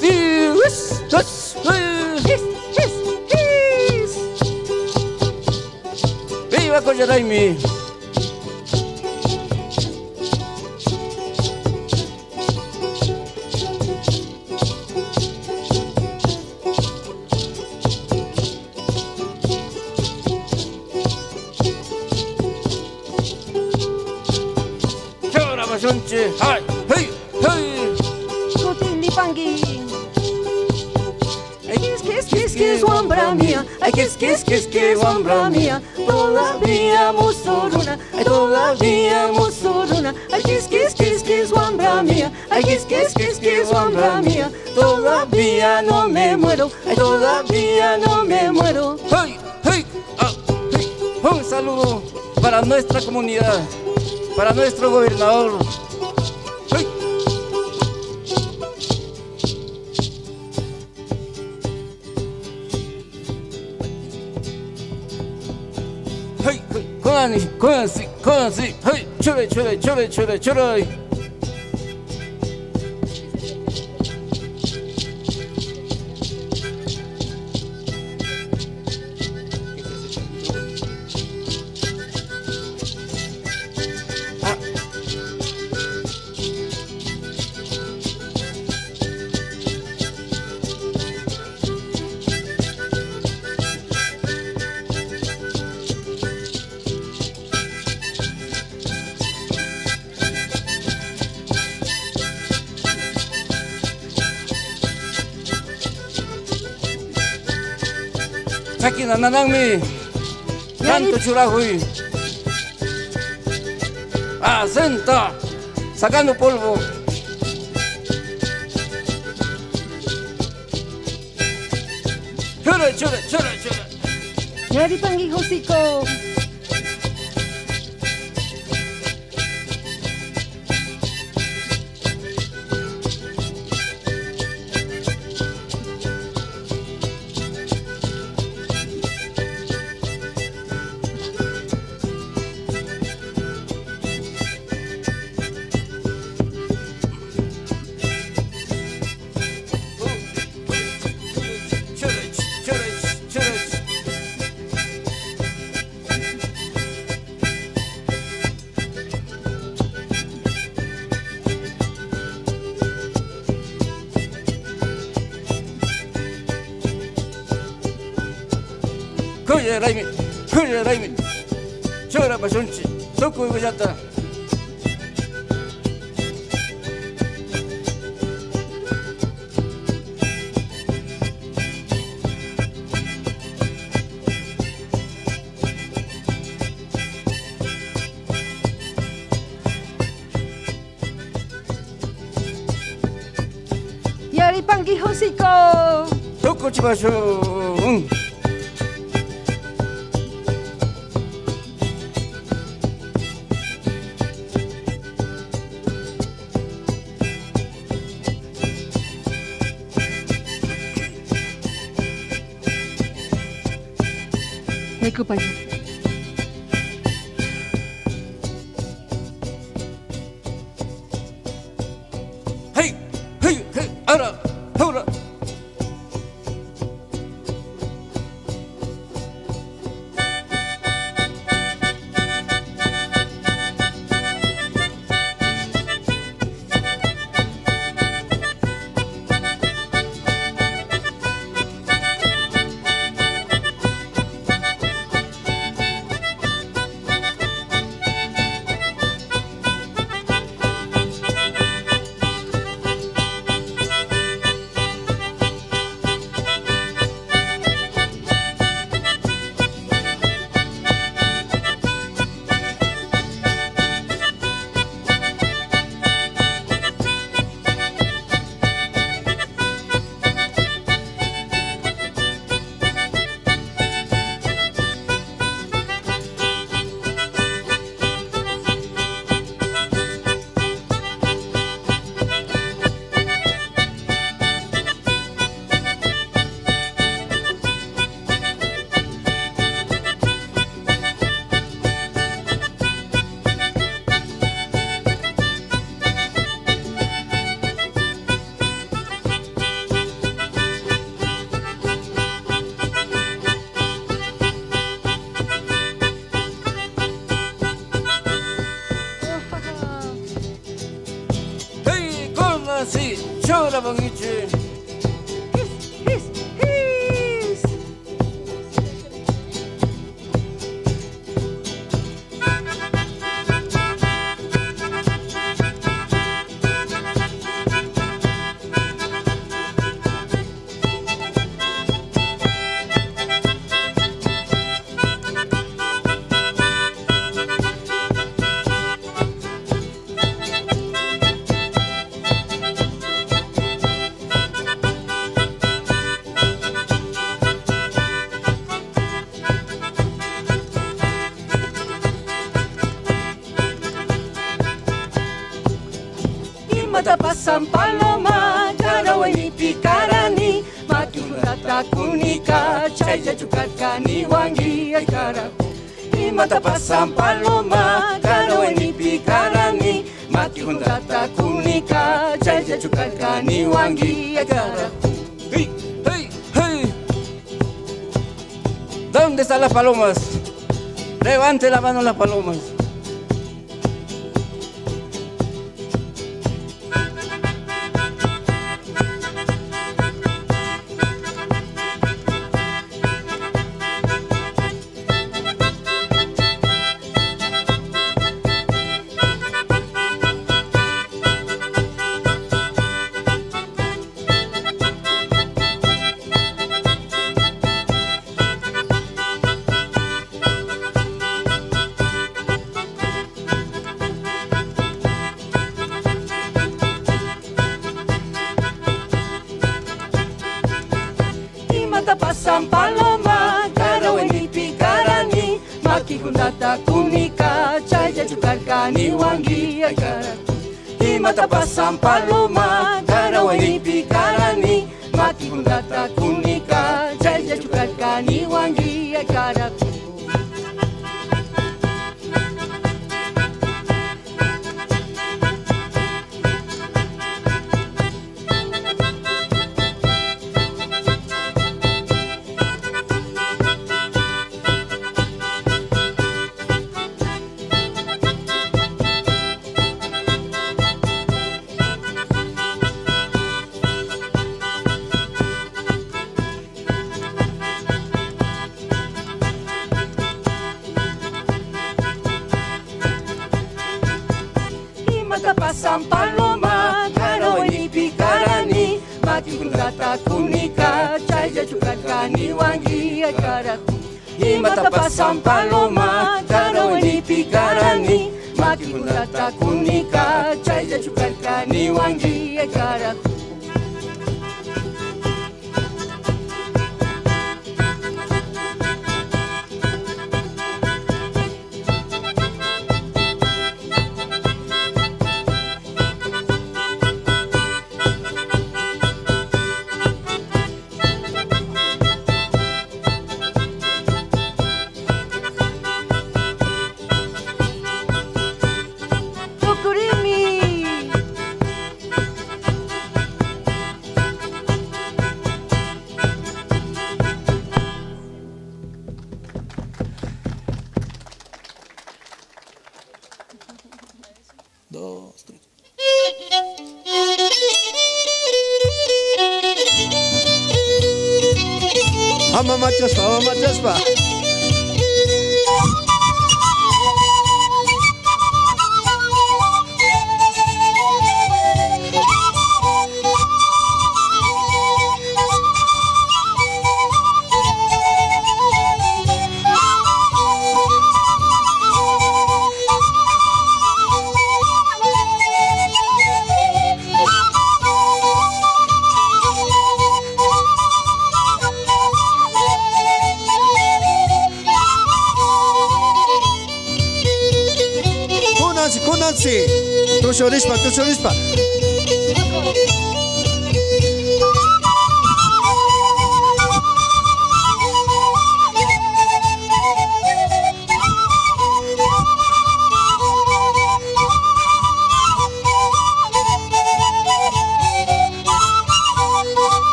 Sí, ush, ush, ush, his, his, his. ¡Viva Coyaraimi! Nuestro gobernador. ¡Hey! ¡Hey! ¡hey! ¡Conani! ¡Conasi! ¡Conasi! ¡hey! ¡Chore, chore, chore, nananangmi Nanto churahui. Asenta Sacando polvo. Chura, chura, chura, chura Yari pangi hocico. やライミクールライミ将来場所んち即応募じゃった。やりパンギホシコ。どこちましょう。Wangi ay carajo. Y mata pasan paloma, caraweni picarani, makiurata kunika, chaya chukarkani wangi ay carajo. ¡Hey! ¡Hey! ¡Hey! ¿Dónde están las palomas? Levante la mano las palomas. Makikundata kunika, chaya chukarkani wangi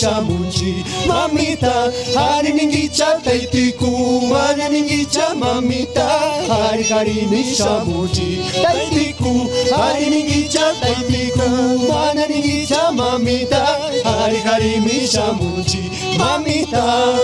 hari misha munchi Mamita Hari ningicha taytiku Mana ningicha mamita Hari hari misha munchi Taytiku Hari ningicha taytiku Mana ningicha mamita Hari hari misha munchi Mamita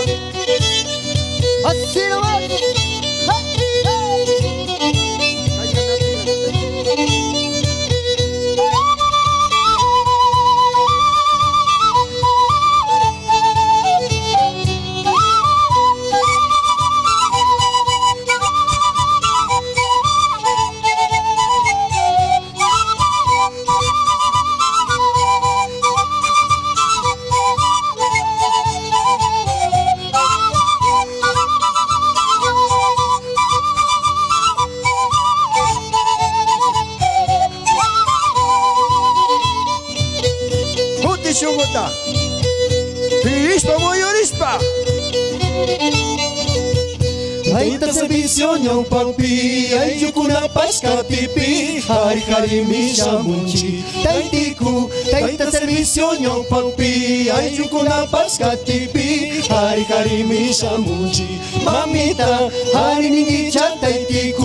pasión pampi ay yukuna paskatipi hari hari misa munji mamita hari ningi chanta itiku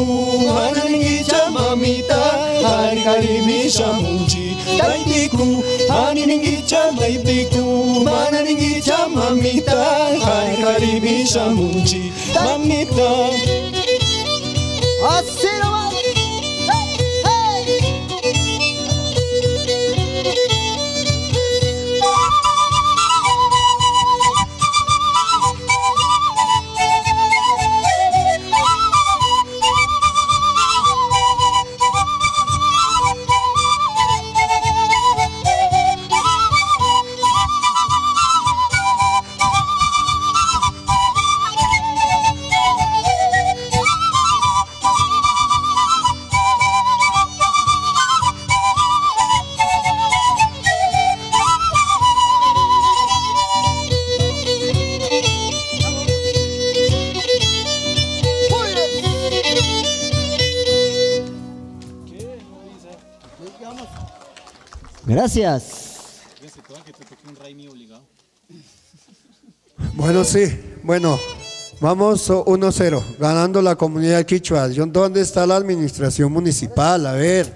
hana ningi cha mamita hari hari misa munji taitiku hani ningi cha maitiku mana ningi cha mamita hari hari misa munji mamita Gracias. Bueno, sí, bueno, vamos oh, 1-0, ganando la comunidad quichua. ¿Dónde está la administración municipal? A ver,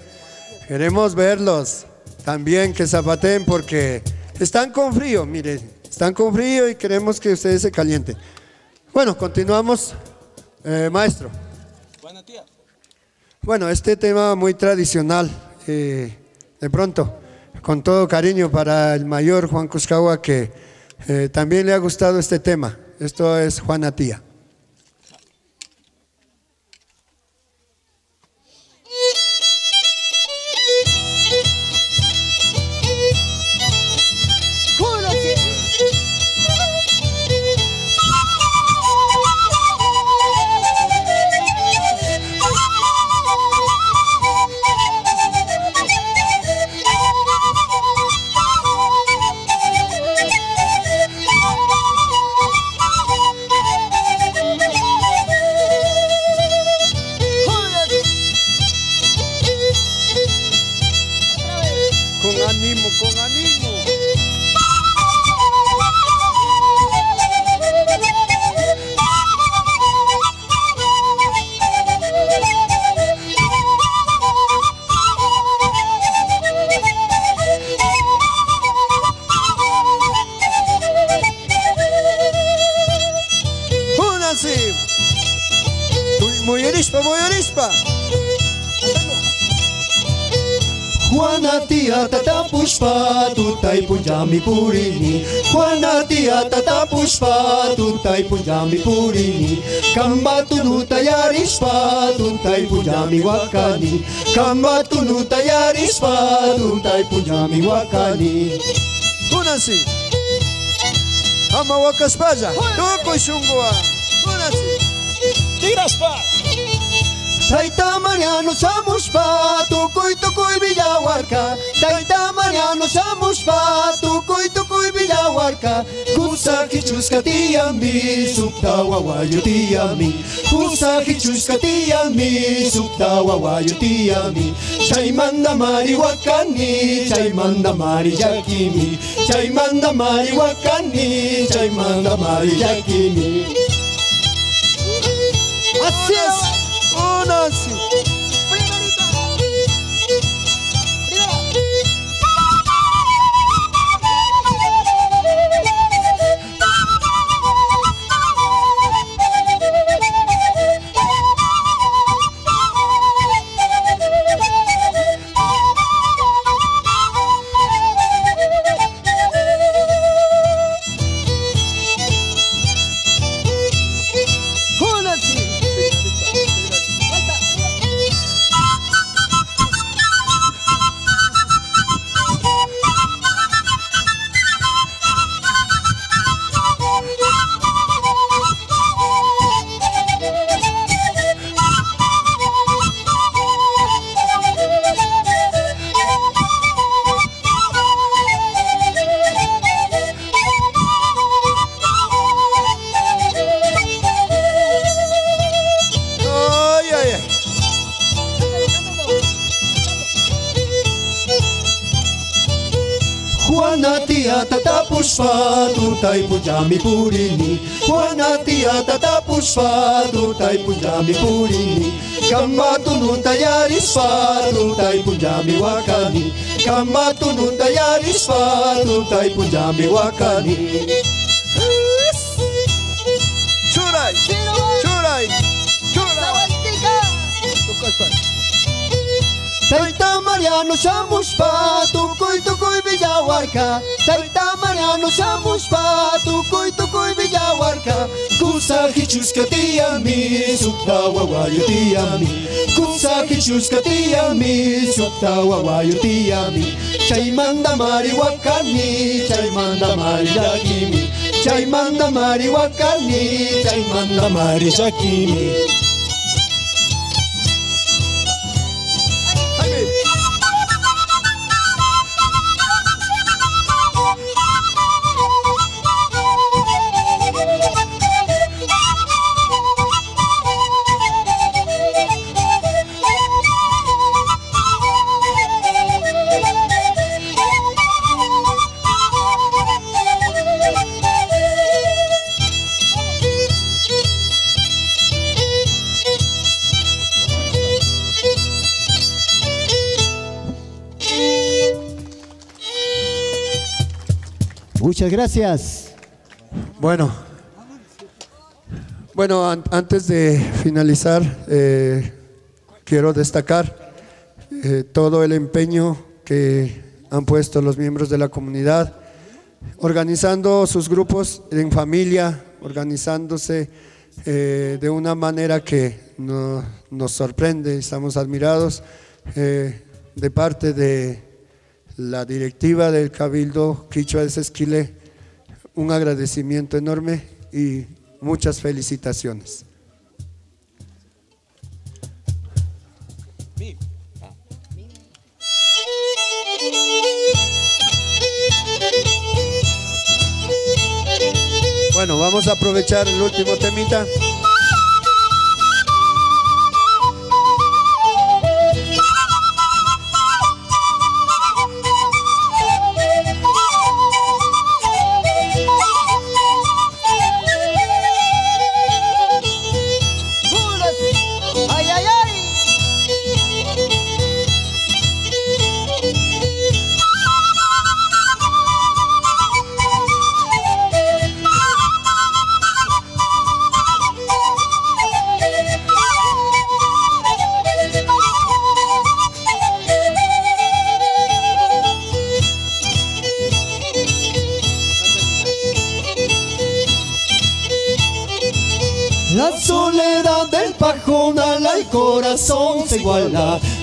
queremos verlos también que zapateen porque están con frío, mire, están con frío y queremos que ustedes se calienten. Bueno, continuamos, eh, maestro. Bueno, este tema muy tradicional, eh, de pronto, con todo cariño para el mayor Juan Cuscagua que eh, también le ha gustado este tema. Esto es Juana Tía. Punjami purini Juana tía tata pushpa tutai punjami purini Kamba tunu tayarispa tutai punjami wakani Kamba tunu tayarispa tutai punjami wakani Únanse. Ama wakaspaza. Toko shungua. Únanse. Tiraspa Taita Mariano Samuspa, Tukuy Tukuy Villahuarca, Taita Mariano Samuspa, Tukuy Tukuy Villahuarca, Kusa Kichuska Tiami, Supta Wawayo Tiami, Kusa Kichuska Tiami, Supta Wawayo Tiami, Chaimanda Mari Wakani, Chaimanda Mari Yakimi, Chaimanda Mari Wakani, Chaimanda Mari Yakimi. Así es. Una sí. taipujami purini Juanatiata tapuspadu taipujami purini Kamatunu tayarisfadu taipujami wakani Kamatunu tayarisfadu taipujami wakani Churai! Churai! Churai! Churai! Taita Mariano chamou Villahuarca Taita Mariano Samuspa, Tukuy Tukuy Villahuarca Kusa Hichuska Tiami, Sukta Wawayo Tiami Kusa Hichuska Tiami, Sukta Wawayo Tiami Chaimanda Mari Wakani, Chaimanda Mari Yakimi Chaimanda Mari Wakani, Chaimanda Mari Yakimi Gracias. Bueno, bueno, an- antes de finalizar, eh, quiero destacar eh, todo el empeño que han puesto los miembros de la comunidad, organizando sus grupos en familia, organizándose eh, de una manera que no- nos sorprende, estamos admirados de parte de la directiva del Cabildo Quichua de Sesquile, un agradecimiento enorme y muchas felicitaciones. Bueno, vamos a aprovechar el último temita.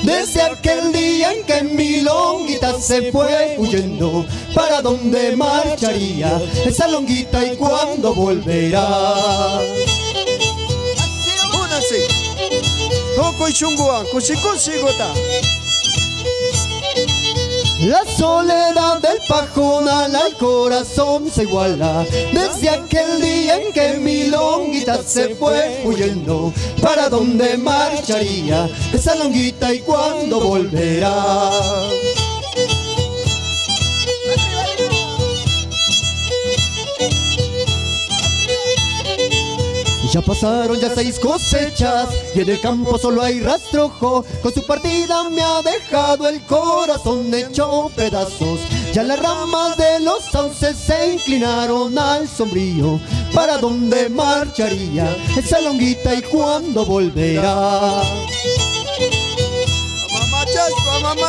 Desde aquel día en que mi longuita se fue huyendo ¿Para dónde marcharía esa longuita y cuándo volverá? La soledad del pajonal al corazón se iguala Desde aquel día en que mi longuita se fue huyendo ¿Para dónde marcharía esa longuita y cuándo volverá? Ya pasaron ya seis cosechas y en el campo solo hay rastrojo. Con su partida me ha dejado el corazón hecho pedazos. Ya las ramas de los sauces se inclinaron al sombrío. ¿Para dónde marcharía esa longuita y cuándo volverá? Mamá chaspa, mamá.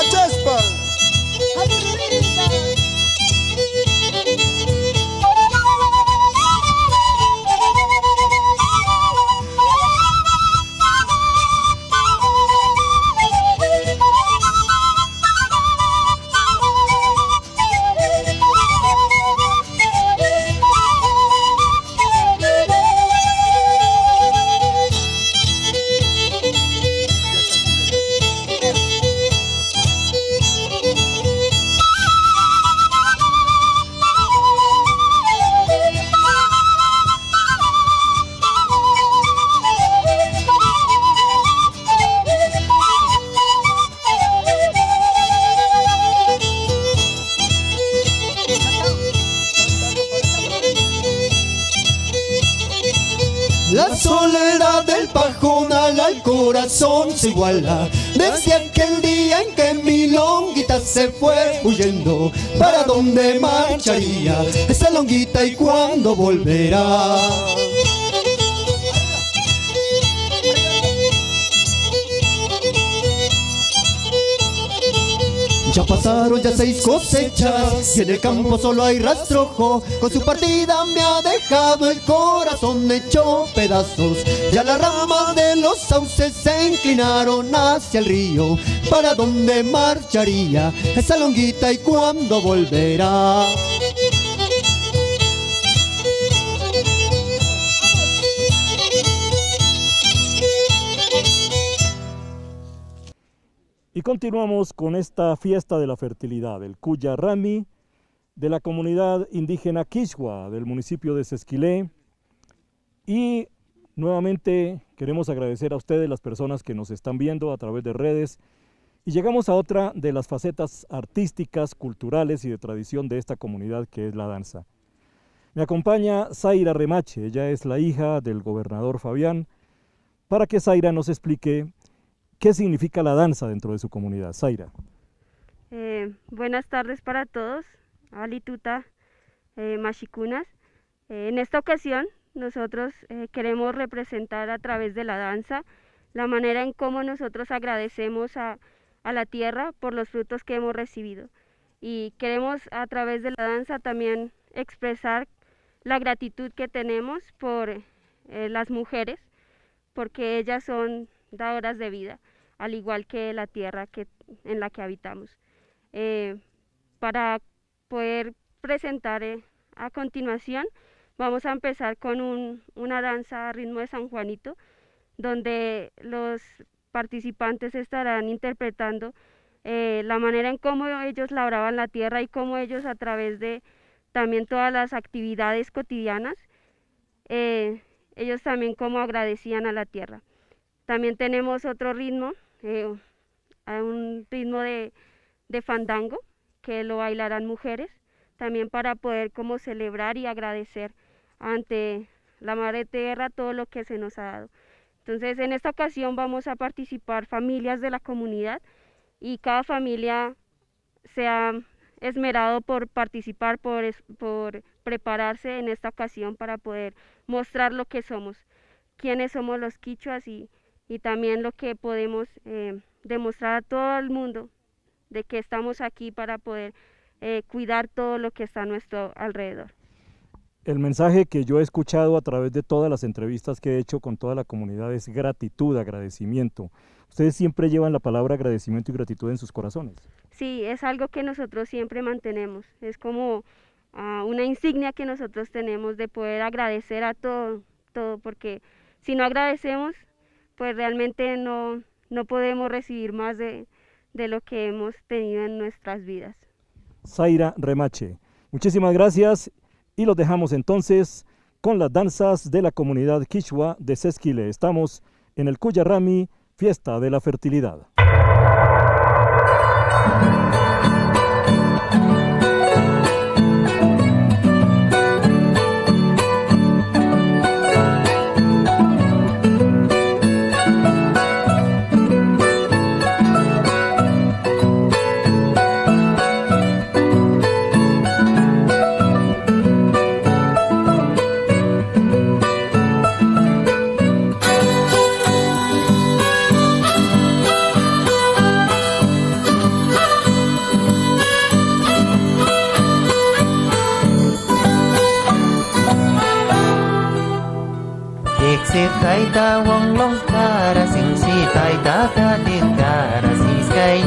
Se Desde aquel día en que mi longuita se fue huyendo ¿Para dónde marcharía esa longuita y cuándo volverá? Ya pasaron ya seis cosechas y en el campo solo hay rastrojo. Con su partida me ha dejado el corazón hecho pedazos. Ya las ramas de los sauces se inclinaron hacia el río. ¿Para dónde marcharía esa longuita y cuándo volverá? Y continuamos con esta fiesta de la fertilidad, el Cuya Rami, de la comunidad indígena Quechua del municipio de Sesquilé. Y nuevamente queremos agradecer a ustedes, las personas que nos están viendo a través de redes. Y llegamos a otra de las facetas artísticas, culturales y de tradición de esta comunidad que es la danza. Me acompaña Zaira Remache, ella es la hija del gobernador Fabián, para que Zaira nos explique ¿Qué significa la danza dentro de su comunidad? Zaira. Eh, buenas tardes para todos, Alituta, eh, Mashikunas. Eh, en esta ocasión nosotros eh, queremos representar a través de la danza la manera en cómo nosotros agradecemos a, la tierra por los frutos que hemos recibido. Y queremos a través de la danza también expresar la gratitud que tenemos por eh, las mujeres, porque ellas son dadoras de vida, al igual que la tierra que, en la que habitamos. Eh, para poder presentar a continuación, vamos a empezar con un- una danza a ritmo de San Juanito, donde los participantes estarán interpretando eh, la manera en cómo ellos labraban la tierra y cómo ellos a través de también todas las actividades cotidianas, eh, ellos también cómo agradecían a la tierra. También tenemos otro ritmo, eh, un ritmo de, de fandango, que lo bailarán mujeres, también para poder como celebrar y agradecer ante la Madre Tierra todo lo que se nos ha dado. Entonces, en esta ocasión vamos a participar familias de la comunidad y cada familia se ha esmerado por participar, por, por prepararse en esta ocasión para poder mostrar lo que somos, quiénes somos los quichuas y, y también lo que podemos eh, demostrar a todo el mundo de que estamos aquí para poder eh, cuidar todo lo que está a nuestro alrededor. El mensaje que yo he escuchado a través de todas las entrevistas que he hecho con toda la comunidad es gratitud, agradecimiento. Ustedes siempre llevan la palabra agradecimiento y gratitud en sus corazones. Sí, es algo que nosotros siempre mantenemos, es como ah, una insignia que nosotros tenemos de poder agradecer a todo, todo, porque si no agradecemos, pues realmente no, no podemos recibir más de, de lo que hemos tenido en nuestras vidas. Zaira Remache. Muchísimas gracias y los dejamos entonces con las danzas de la comunidad quichua de Sesquile. Estamos en el Cuyarrami, fiesta de la fertilidad.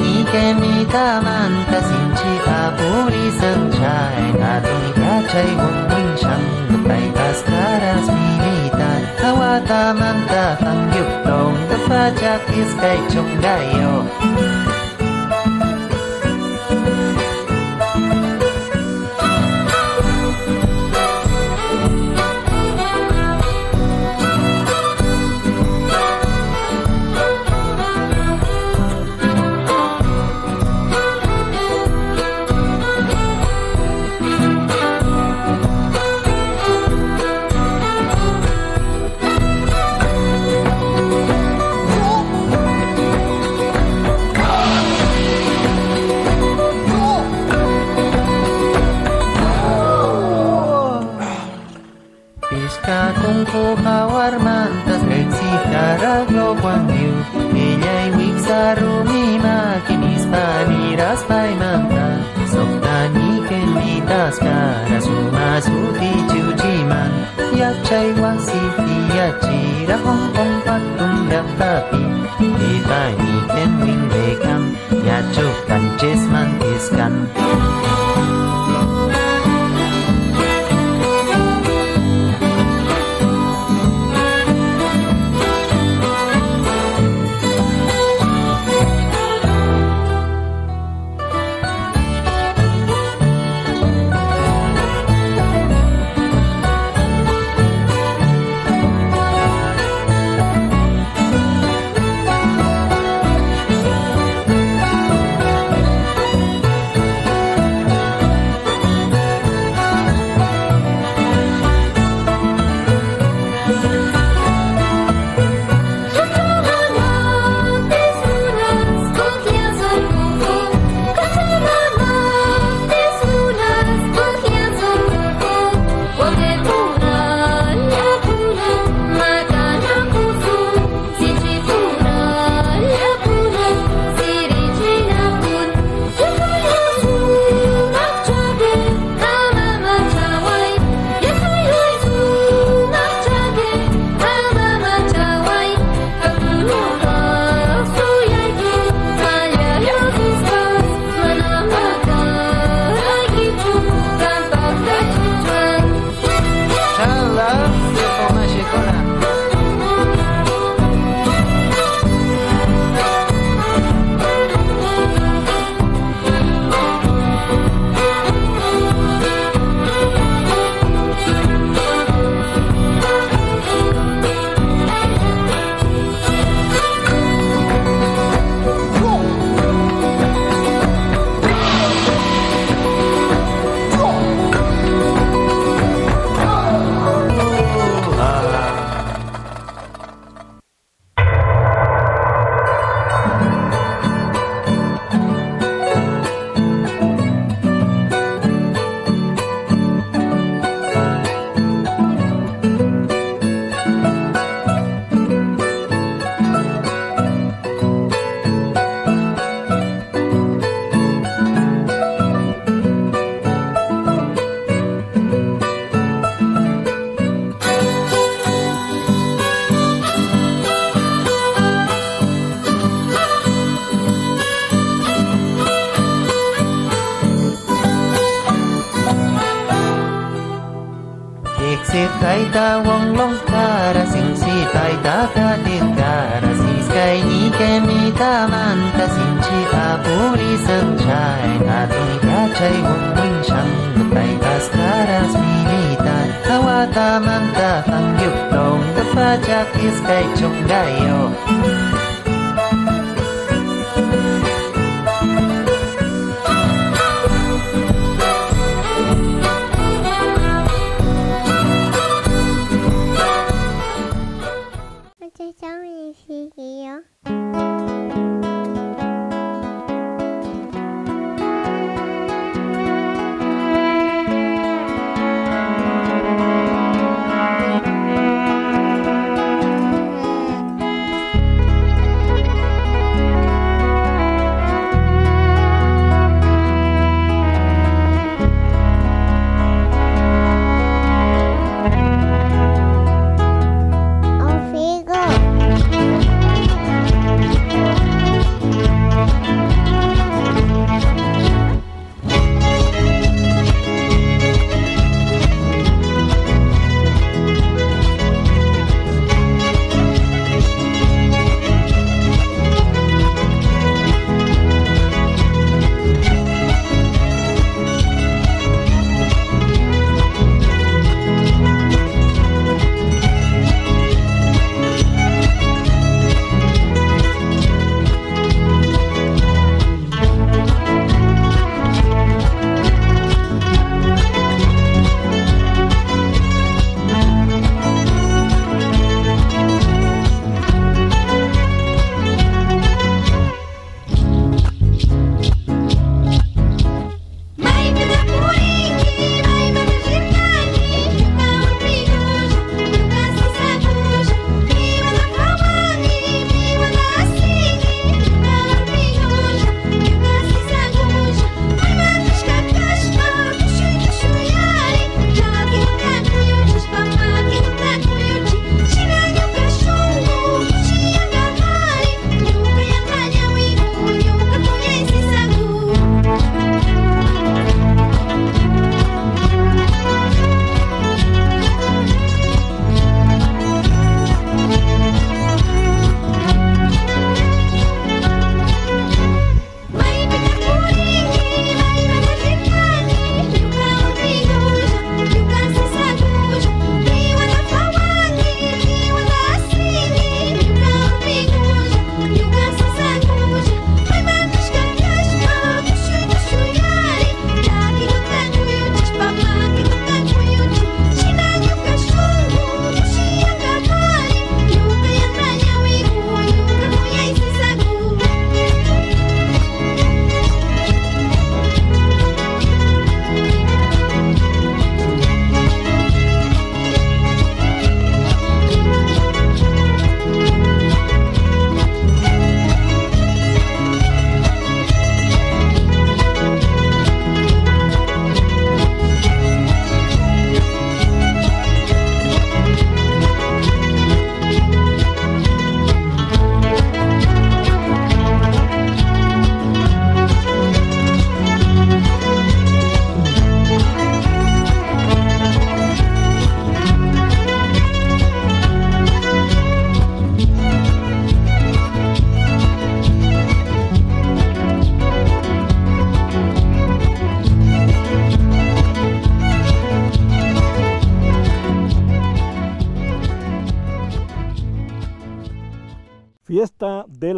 Ni ke mi ta man ta sin chi a puri sang chai na tung ya chai wong wing shang kai ta skara mi ni ta Paglo Juan Diu, Ella y Wixa Rumima, Kimis Paniras Paimanta, Soktani Kemitas Kara Suma Suti Chuchiman, Yachay Wasiti Yachira Hong Kong Patum Dapapi, Itani Kenwing Bekam, Yachuk Tanches Mantiskan. Yachuk Tanches Mantiskan.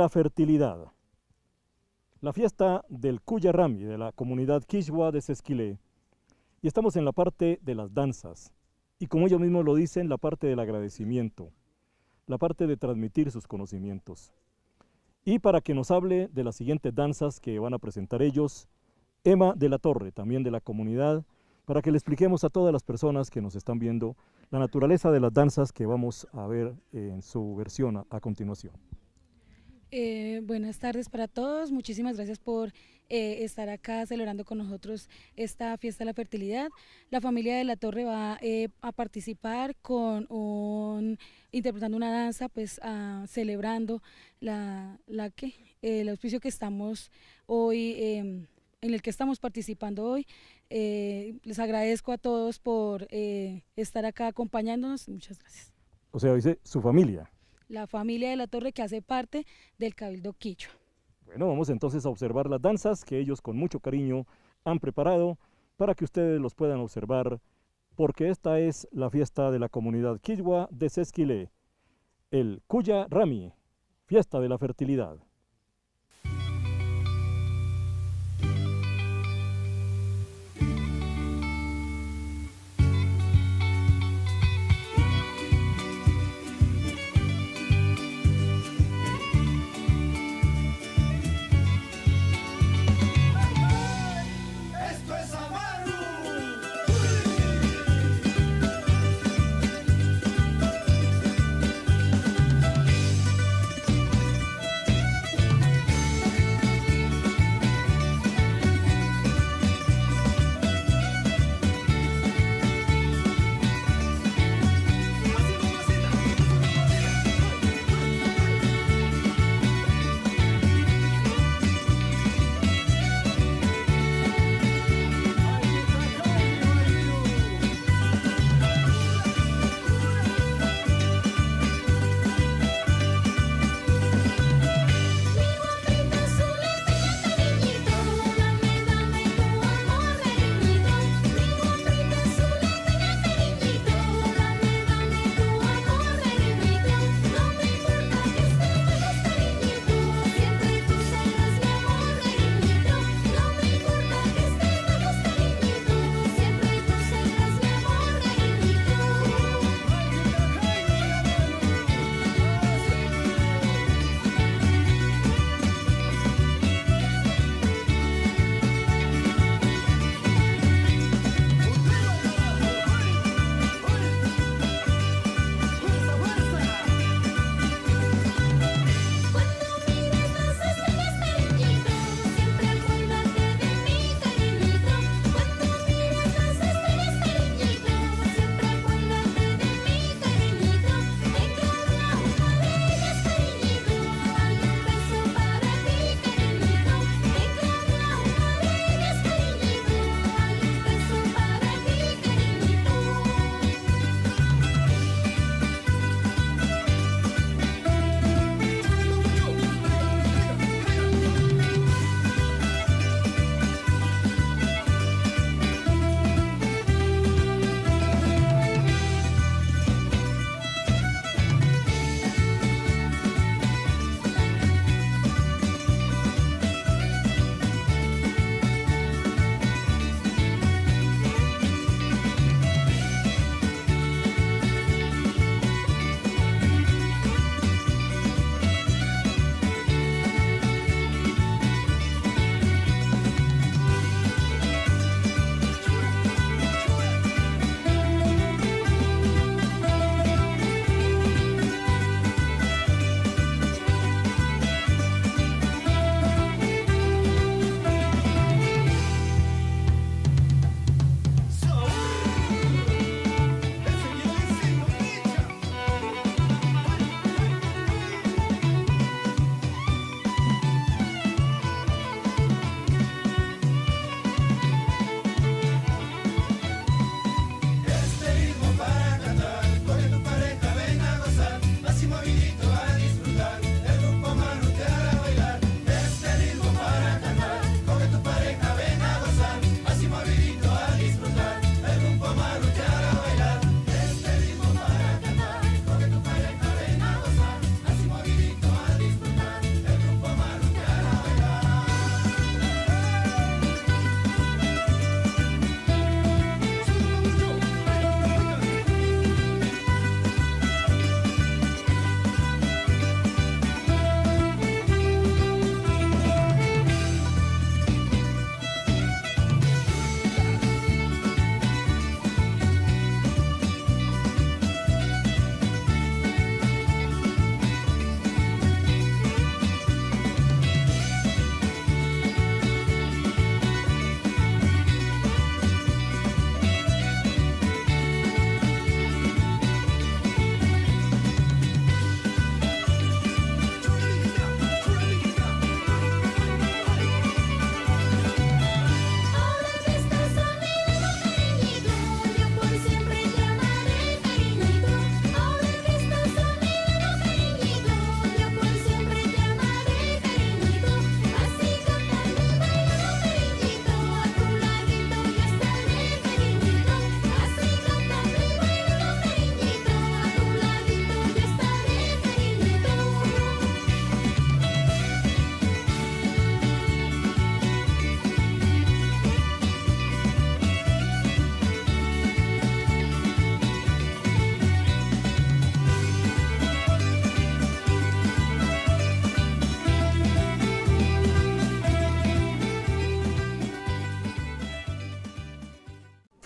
Fertilidad. La fiesta del Cuyarrami de la comunidad Quechua de Sesquilé. Y estamos en la parte de las danzas. Y como ellos mismos lo dicen, la parte del agradecimiento, la parte de transmitir sus conocimientos. Y para que nos hable de las siguientes danzas que van a presentar ellos, Emma de la Torre, también de la comunidad, para que le expliquemos a todas las personas que nos están viendo la naturaleza de las danzas que vamos a ver en su versión a continuación. Eh, buenas tardes para todos, muchísimas gracias por eh, estar acá celebrando con nosotros esta fiesta de la fertilidad. La familia de la Torre va eh, a participar con un, interpretando una danza, pues ah, celebrando la, la que, el auspicio que estamos hoy, em, en el que estamos participando hoy. les agradezco a todos por estar acá acompañándonos, muchas gracias. O sea, dice su familia. La familia de la Torre que hace parte del Cabildo Quichua. Bueno, vamos entonces a observar las danzas que ellos con mucho cariño han preparado para que ustedes los puedan observar, porque esta es la fiesta de la comunidad Quichua de Sesquilé, el Cuya Rami, fiesta de la fertilidad.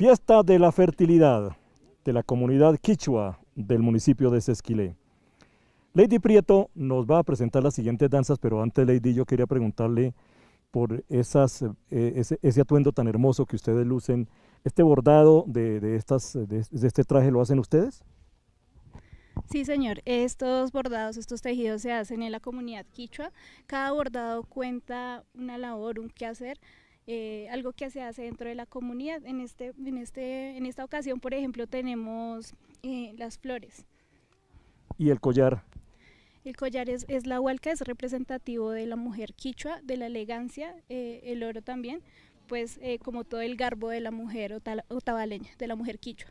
Fiesta de la fertilidad de la comunidad quichua del municipio de Sesquilé. Lady Prieto nos va a presentar las siguientes danzas, pero antes Lady yo quería preguntarle por esas, eh, ese, atuendo tan hermoso que ustedes lucen. ¿Este bordado de, de estas, de este traje lo hacen ustedes? Sí, señor. Estos bordados, estos tejidos se hacen en la comunidad quichua. Cada bordado cuenta una labor, un quehacer, eh, algo que se hace dentro de la comunidad. En, este, en, este, en esta ocasión, por ejemplo, tenemos eh, las flores. ¿Y el collar? El collar es, es la hualca, es representativo de la mujer quichua, de la elegancia, eh, el oro también, pues como todo el garbo de la mujer otavaleña, de la mujer quichua.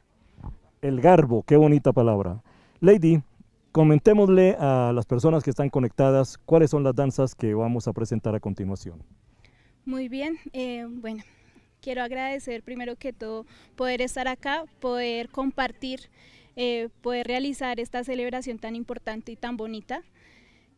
El garbo, qué bonita palabra. Lady, comentémosle a las personas que están conectadas cuáles son las danzas que vamos a presentar a continuación. Muy bien, eh, bueno, quiero agradecer primero que todo poder estar acá, poder compartir, eh, poder realizar esta celebración tan importante y tan bonita.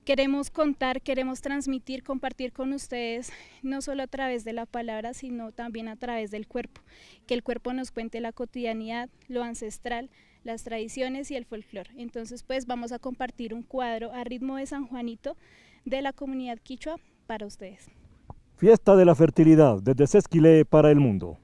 Queremos contar, queremos transmitir, compartir con ustedes, no solo a través de la palabra, sino también a través del cuerpo. Que el cuerpo nos cuente la cotidianidad, lo ancestral, las tradiciones y el folclore. Entonces, pues vamos a compartir un cuadro a ritmo de San Juanito de la comunidad quichua para ustedes. Fiesta de la fertilidad desde Sesquilé para el mundo.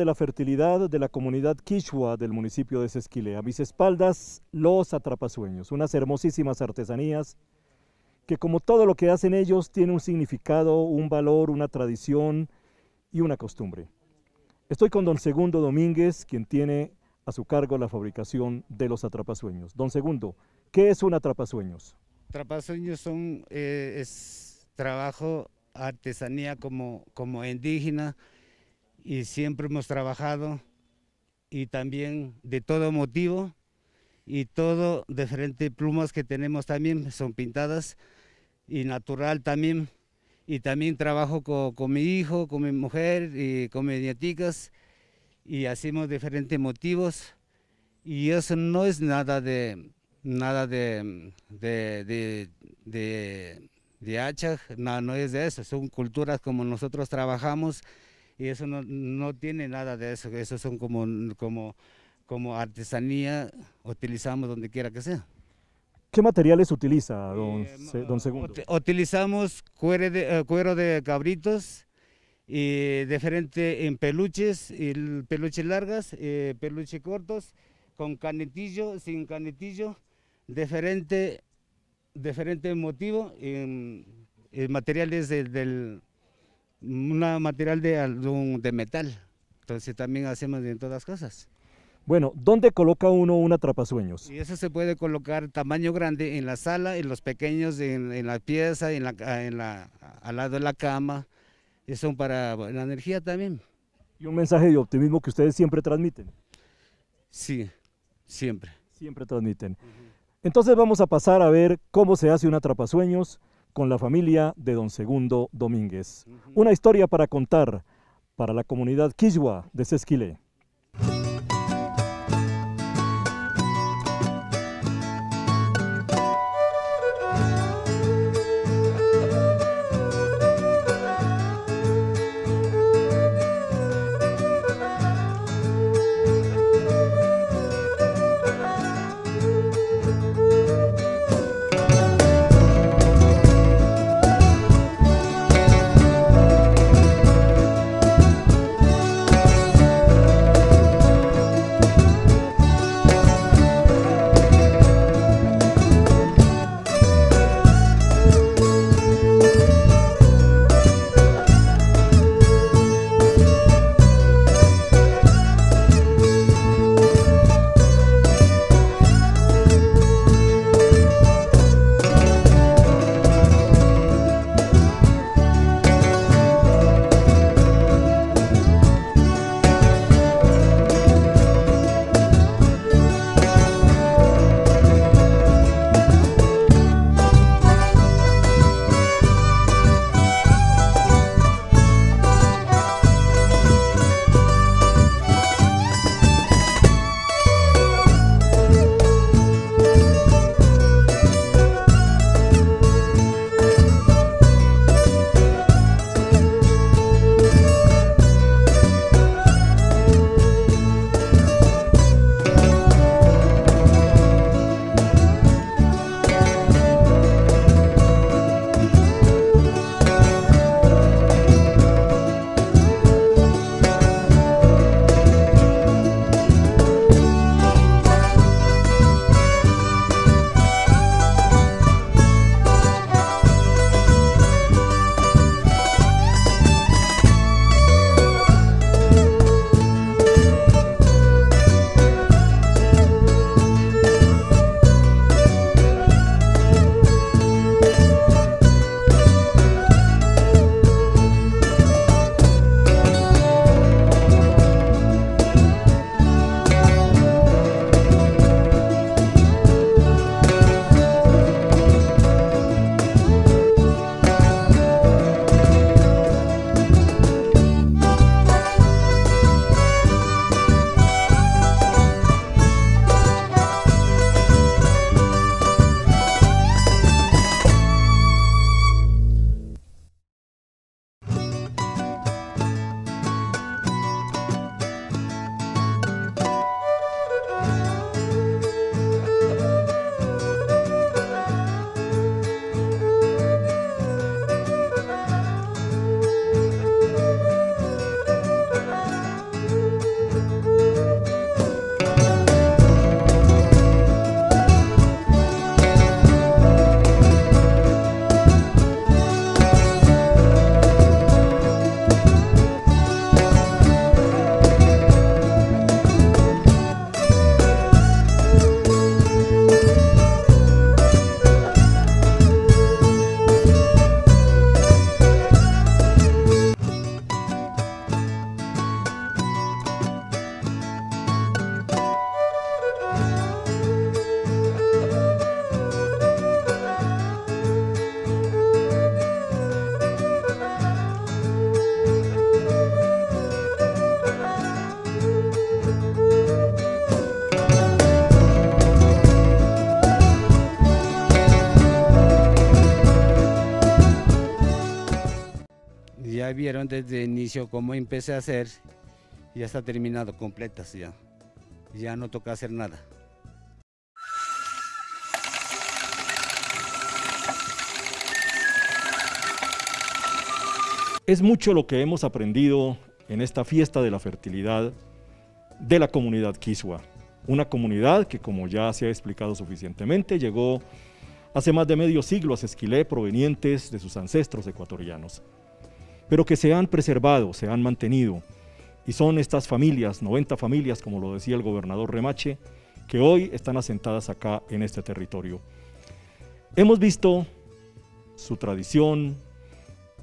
De la fertilidad de la comunidad Quichua del municipio de Sesquile. A mis espaldas, los atrapasueños, unas hermosísimas artesanías que como todo lo que hacen ellos tiene un significado, un valor, una tradición y una costumbre. Estoy con don Segundo Domínguez, quien tiene a su cargo la fabricación de los atrapasueños. Don Segundo, ¿qué es un atrapasueños? Trapasueños son, eh, es trabajo, artesanía como, como indígena y siempre hemos trabajado y también de todo motivo y todo diferentes plumas que tenemos también son pintadas y natural también. Y también trabajo con, con mi hijo, con mi mujer y con mis nieticas y hacemos diferentes motivos. Y eso no es nada de nada de de, de, de, de hacha, no, no es de eso, son culturas como nosotros trabajamos y eso no, no tiene nada de eso, eso son como, como, como artesanía, utilizamos donde quiera que sea. ¿Qué materiales utiliza, don, Eh, Se- don Segundo? Ut- Utilizamos cuero de, eh, cuero de cabritos y diferente en peluches, y el peluches largas, eh, peluches cortos, con canetillo, sin canetillo, diferente, diferente motivo, en, en materiales de- del, una material de, de metal. Entonces también hacemos en todas cosas. Bueno, ¿dónde coloca uno un atrapasueños? Y eso se puede colocar tamaño grande en la sala, en los pequeños, en, en la pieza, en la, en la, al lado de la cama. Y son para la energía también. Y un mensaje de optimismo que ustedes siempre transmiten. Sí, siempre. Siempre transmiten. Entonces vamos a pasar a ver cómo se hace un atrapasueños con la familia de don Segundo Domínguez. Una historia para contar para la comunidad Quiswa de Sesquilé. Desde el inicio cómo empecé a hacer, ya está terminado, completas ya. Ya no toca hacer nada. Es mucho lo que hemos aprendido en esta fiesta de la fertilidad de la comunidad Kiswa. Una comunidad que, como ya se ha explicado suficientemente, llegó hace más de medio siglo a Sesquilé provenientes de sus ancestros ecuatorianos, pero que se han preservado, se han mantenido, y son estas familias, 90 familias, como lo decía el gobernador Remache, que hoy están asentadas acá en este territorio. Hemos visto su tradición,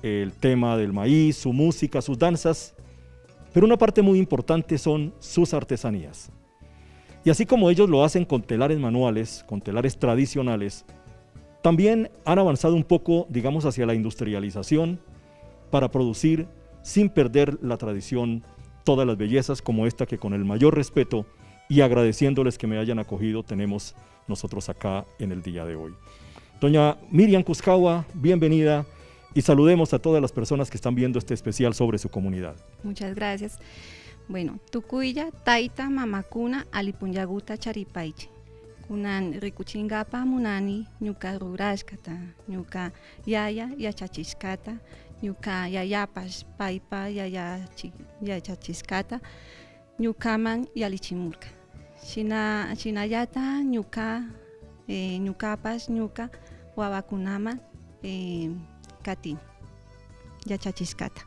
el tema del maíz, su música, sus danzas, pero una parte muy importante son sus artesanías. Y así como ellos lo hacen con telares manuales, con telares tradicionales, también han avanzado un poco, digamos, hacia la industrialización para producir sin perder la tradición todas las bellezas como esta que con el mayor respeto y agradeciéndoles que me hayan acogido tenemos nosotros acá en el día de hoy. Doña Miriam Cuscagua, bienvenida y saludemos a todas las personas que están viendo este especial sobre su comunidad. Muchas gracias. Bueno, Tucuya, Taita, Mamacuna, Alipunyaguta, Charipaiche. Kunan rikuchingapa munani, ñuka rurashkata, ñuka yaya yachachishkata, ñuka yayapash paipa yayachi- yachachishkata, ñukaman yalichimurka. Shina, shinallata ñuka, eh, ñukapash ñuka wawakunaman eh, katin, yachachishkata.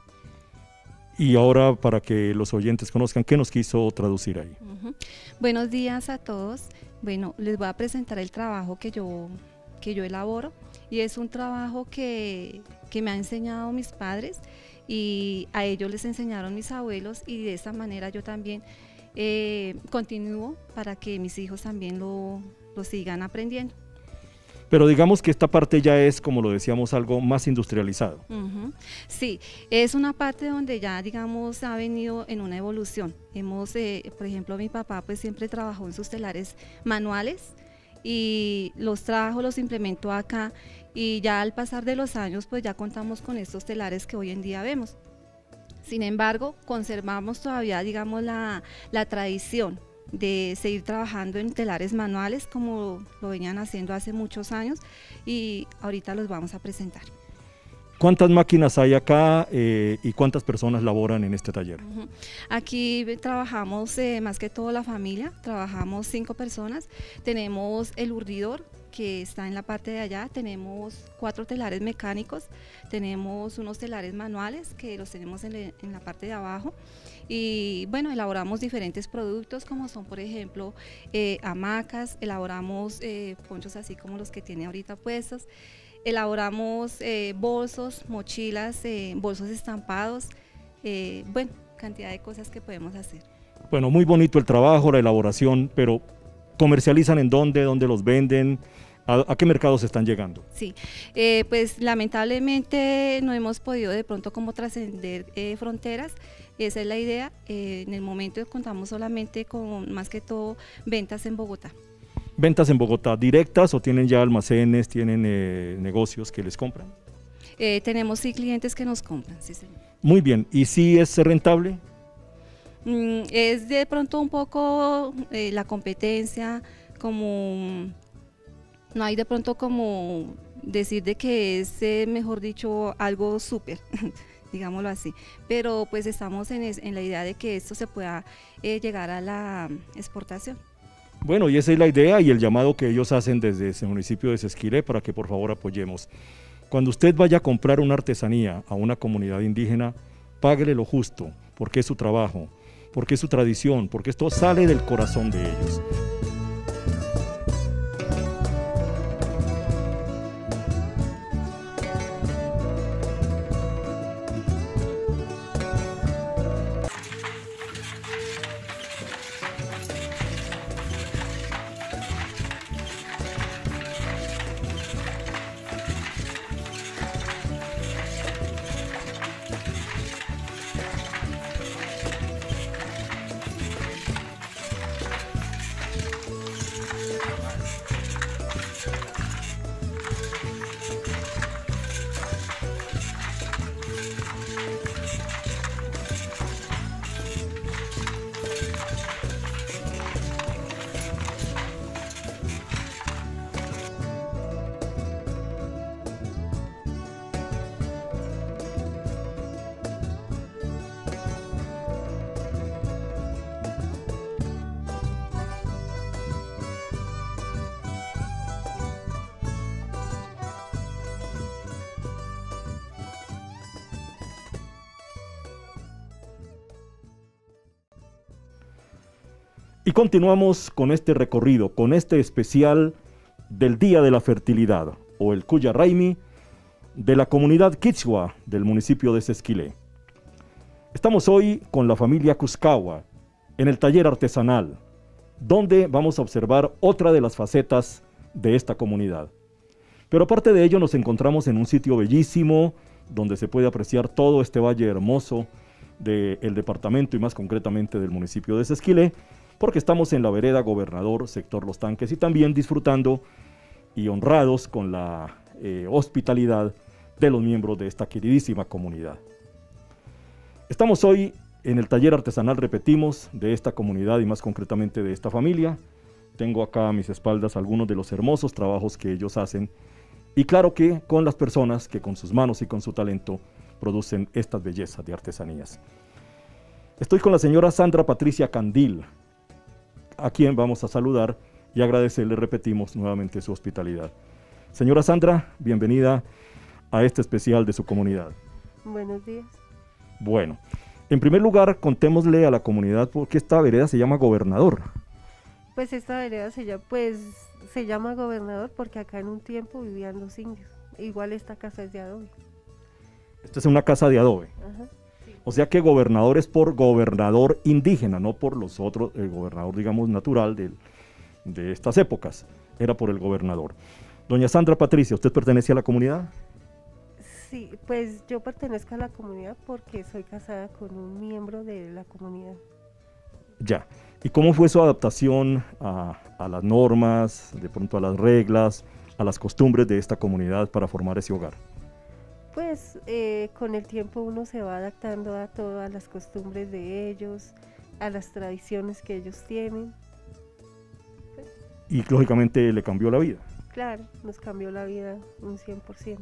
Y ahora para que los oyentes conozcan, ¿qué nos quiso traducir ahí? Ujú. Buenos días a todos. Bueno, les voy a presentar el trabajo que yo, que yo elaboro y es un trabajo que, que me han enseñado mis padres y a ellos les enseñaron mis abuelos y de esta manera yo también eh, continúo para que mis hijos también lo, lo sigan aprendiendo. Pero digamos que esta parte ya es, como lo decíamos, algo más industrializado. Ujú. Sí, es una parte donde ya, digamos, ha venido en una evolución. Hemos, eh, por ejemplo, mi papá pues siempre trabajó en sus telares manuales y los trajo, los implementó acá y ya al pasar de los años pues ya contamos con estos telares que hoy en día vemos. Sin embargo, conservamos todavía, digamos, la, la tradición de seguir trabajando en telares manuales como lo venían haciendo hace muchos años y ahorita los vamos a presentar. ¿Cuántas máquinas hay acá eh, y cuántas personas laboran en este taller? Aquí trabajamos eh, más que todo la familia, trabajamos cinco personas, tenemos el urdidor que está en la parte de allá, tenemos cuatro telares mecánicos, tenemos unos telares manuales que los tenemos en, en la parte de abajo y bueno, elaboramos diferentes productos como son por ejemplo eh, hamacas, elaboramos eh, ponchos así como los que tiene ahorita puestos, elaboramos eh, bolsos, mochilas, bolsos estampados, bueno, cantidad de cosas que podemos hacer. Bueno, muy bonito el trabajo, la elaboración, pero ¿comercializan en dónde? ¿Dónde los venden? ¿A, a qué mercados están llegando? Sí, eh, pues lamentablemente no hemos podido de pronto como trascender eh, fronteras, esa es la idea, eh, en el momento contamos solamente con más que todo ventas en Bogotá. ¿Ventas en Bogotá directas o tienen ya almacenes, tienen negocios que les compran? Tenemos sí clientes que nos compran, sí señor. Muy bien, ¿y si es rentable? Mm, es de pronto un poco eh, la competencia, como no hay de pronto como decir de que es, eh, mejor dicho, algo súper, digámoslo así. Pero pues estamos en, en la idea de que esto se pueda eh, llegar a la mm, exportación. Bueno, y esa es la idea y el llamado que ellos hacen desde ese municipio de Sesquiré para que por favor apoyemos. Cuando usted vaya a comprar una artesanía a una comunidad indígena, páguele lo justo, porque es su trabajo, porque es su tradición, porque esto sale del corazón de ellos. Y continuamos con este recorrido, con este especial del Día de la Fertilidad, o el Cuya Raimi, de la comunidad Quichua del municipio de Sesquilé. Estamos hoy con la familia Cuscagua en el taller artesanal, donde vamos a observar otra de las facetas de esta comunidad. Pero aparte de ello nos encontramos en un sitio bellísimo, donde se puede apreciar todo este valle hermoso del departamento y más concretamente del municipio de Sesquilé, porque estamos en la vereda Gobernador, sector Los Tanques, y también disfrutando y honrados con la eh, hospitalidad de los miembros de esta queridísima comunidad. Estamos hoy en el taller artesanal, repetimos, de esta comunidad y más concretamente de esta familia. Tengo acá a mis espaldas algunos de los hermosos trabajos que ellos hacen y claro que con las personas que con sus manos y con su talento producen estas bellezas de artesanías. Estoy con la señora Sandra Patricia Candil, a quien vamos a saludar y agradecerle, repetimos nuevamente su hospitalidad. Señora Sandra, bienvenida a este especial de su comunidad. Buenos días. Bueno, en primer lugar, contémosle a la comunidad por qué esta vereda se llama Gobernador. Pues esta vereda se llama, pues, se llama Gobernador porque acá en un tiempo vivían los indios. Igual esta casa es de adobe. Esta es una casa de adobe. Ajá. O sea que gobernador es por gobernador indígena, no por los otros, el gobernador, digamos, natural del, de estas épocas. Era por el gobernador. Doña Sandra Patricia, ¿usted pertenece a la comunidad? Sí, pues yo pertenezco a la comunidad porque soy casada con un miembro de la comunidad. Ya. ¿Y cómo fue su adaptación a, a las normas, de pronto a las reglas, a las costumbres de esta comunidad para formar ese hogar? Pues eh, con el tiempo uno se va adaptando a todas las costumbres de ellos, a las tradiciones que ellos tienen. Y lógicamente le cambió la vida. Claro, nos cambió la vida un 100%.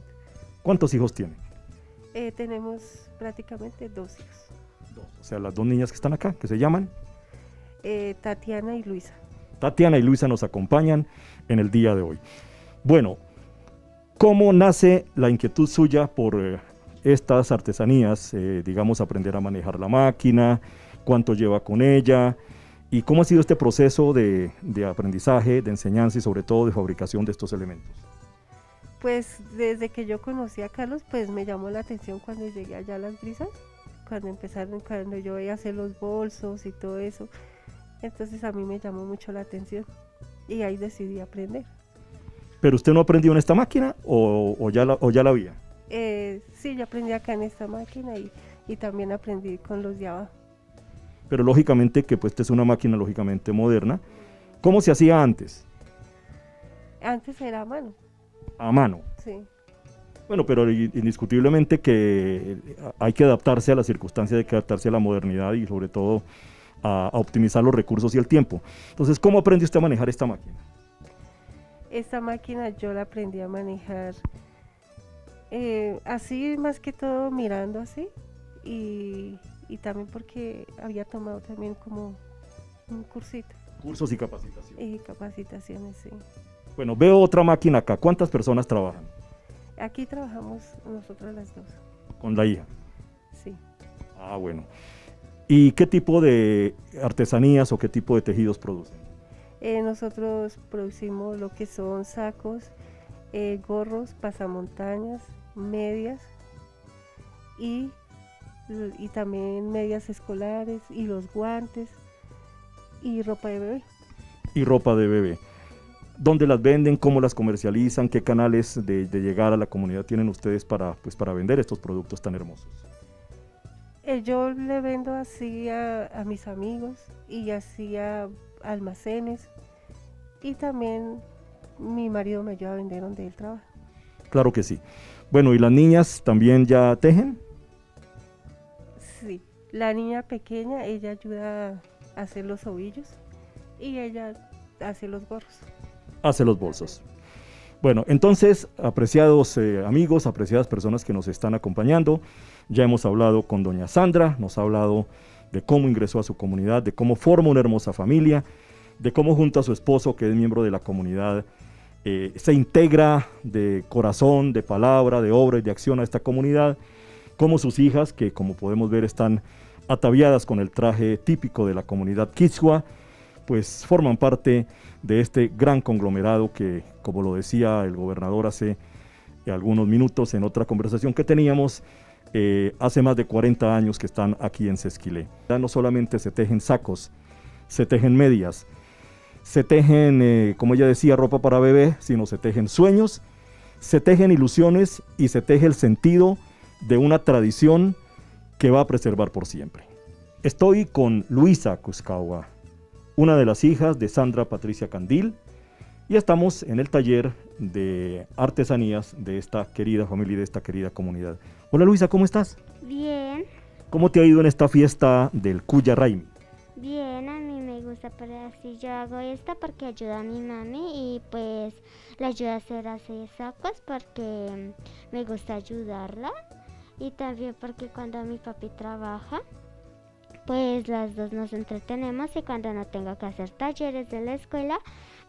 ¿Cuántos hijos tiene? Eh, tenemos prácticamente dos hijos, O sea, las dos niñas que están acá, que se llaman eh, Tatiana y Luisa. Tatiana y Luisa nos acompañan en el día de hoy. Bueno, ¿cómo nace la inquietud suya por eh, estas artesanías? Eh, digamos, aprender a manejar la máquina, cuánto lleva con ella y cómo ha sido este proceso de, de aprendizaje, de enseñanza y sobre todo de fabricación de estos elementos. Pues desde que yo conocí a Carlos, pues me llamó la atención cuando llegué allá a las brisas, cuando empezaron, cuando yo veía hacer los bolsos y todo eso. Entonces a mí me llamó mucho la atención y ahí decidí aprender. ¿Pero usted no aprendió en esta máquina o, o ya, la, o ya la había? Eh, sí, yo aprendí acá en esta máquina y, y también aprendí con los de abajo. Pero lógicamente que pues esta es una máquina lógicamente moderna. ¿Cómo se hacía antes? Antes era a mano, A mano. sí. Bueno, pero indiscutiblemente que eh, hay que adaptarse a las circunstancias, hay que adaptarse a la modernidad y sobre todo a, a optimizar los recursos y el tiempo. Entonces, ¿cómo aprende usted a manejar esta máquina? Esta máquina yo la aprendí a manejar eh, así más que todo mirando así y, y también porque había tomado también como un cursito Cursos y capacitación. y capacitaciones, sí. Bueno, veo otra máquina acá. ¿Cuántas personas trabajan Aquí trabajamos nosotros las dos, con la hija? sí. Ah, bueno. ¿Y qué tipo de artesanías o qué tipo de tejidos producen? Eh, nosotros producimos lo que son sacos, eh, gorros, pasamontañas, medias y, y también medias escolares y los guantes y ropa de bebé. Y ropa de bebé. ¿Dónde las venden? ¿Cómo las comercializan? ¿Qué canales de, de llegar a la comunidad tienen ustedes para, pues, para vender estos productos tan hermosos? Eh, yo le vendo así a, a mis amigos y así a almacenes y también mi marido me ayuda a vender donde él trabaja. Claro que sí. Bueno, ¿y las niñas también ya tejen? Sí, la niña pequeña, ella ayuda a hacer los ovillos y ella hace los gorros. Hace los bolsos. Bueno, entonces, apreciados eh, amigos, apreciadas personas que nos están acompañando, ya hemos hablado con doña Sandra, nos ha hablado de cómo ingresó a su comunidad, de cómo forma una hermosa familia, de cómo junto a su esposo, que es miembro de la comunidad, eh, se integra de corazón, de palabra, de obra y de acción a esta comunidad, como sus hijas, que como podemos ver están ataviadas con el traje típico de la comunidad Quichua, pues forman parte de este gran conglomerado que, como lo decía el gobernador hace algunos minutos en otra conversación que teníamos, eh, hace más de 40 años que están aquí en Sesquilé. Ya no solamente se tejen sacos, se tejen medias, se tejen, eh, como ella decía, ropa para bebé, sino se tejen sueños, se tejen ilusiones y se teje el sentido de una tradición que va a preservar por siempre. Estoy con Luisa Cuscagua, una de las hijas de Sandra Patricia Candil, y estamos en el taller de artesanías de esta querida familia y de esta querida comunidad. Hola Luisa, ¿cómo estás? Bien, ¿Cómo te ha ido en esta fiesta del Cuya Raimi? bien, a mí me gusta, pero así yo hago esta porque ayuda a mi mami y pues la ayuda a hacer así sacos porque me gusta ayudarla y también porque cuando mi papi trabaja, pues las dos nos entretenemos y cuando no tengo que hacer talleres de la escuela,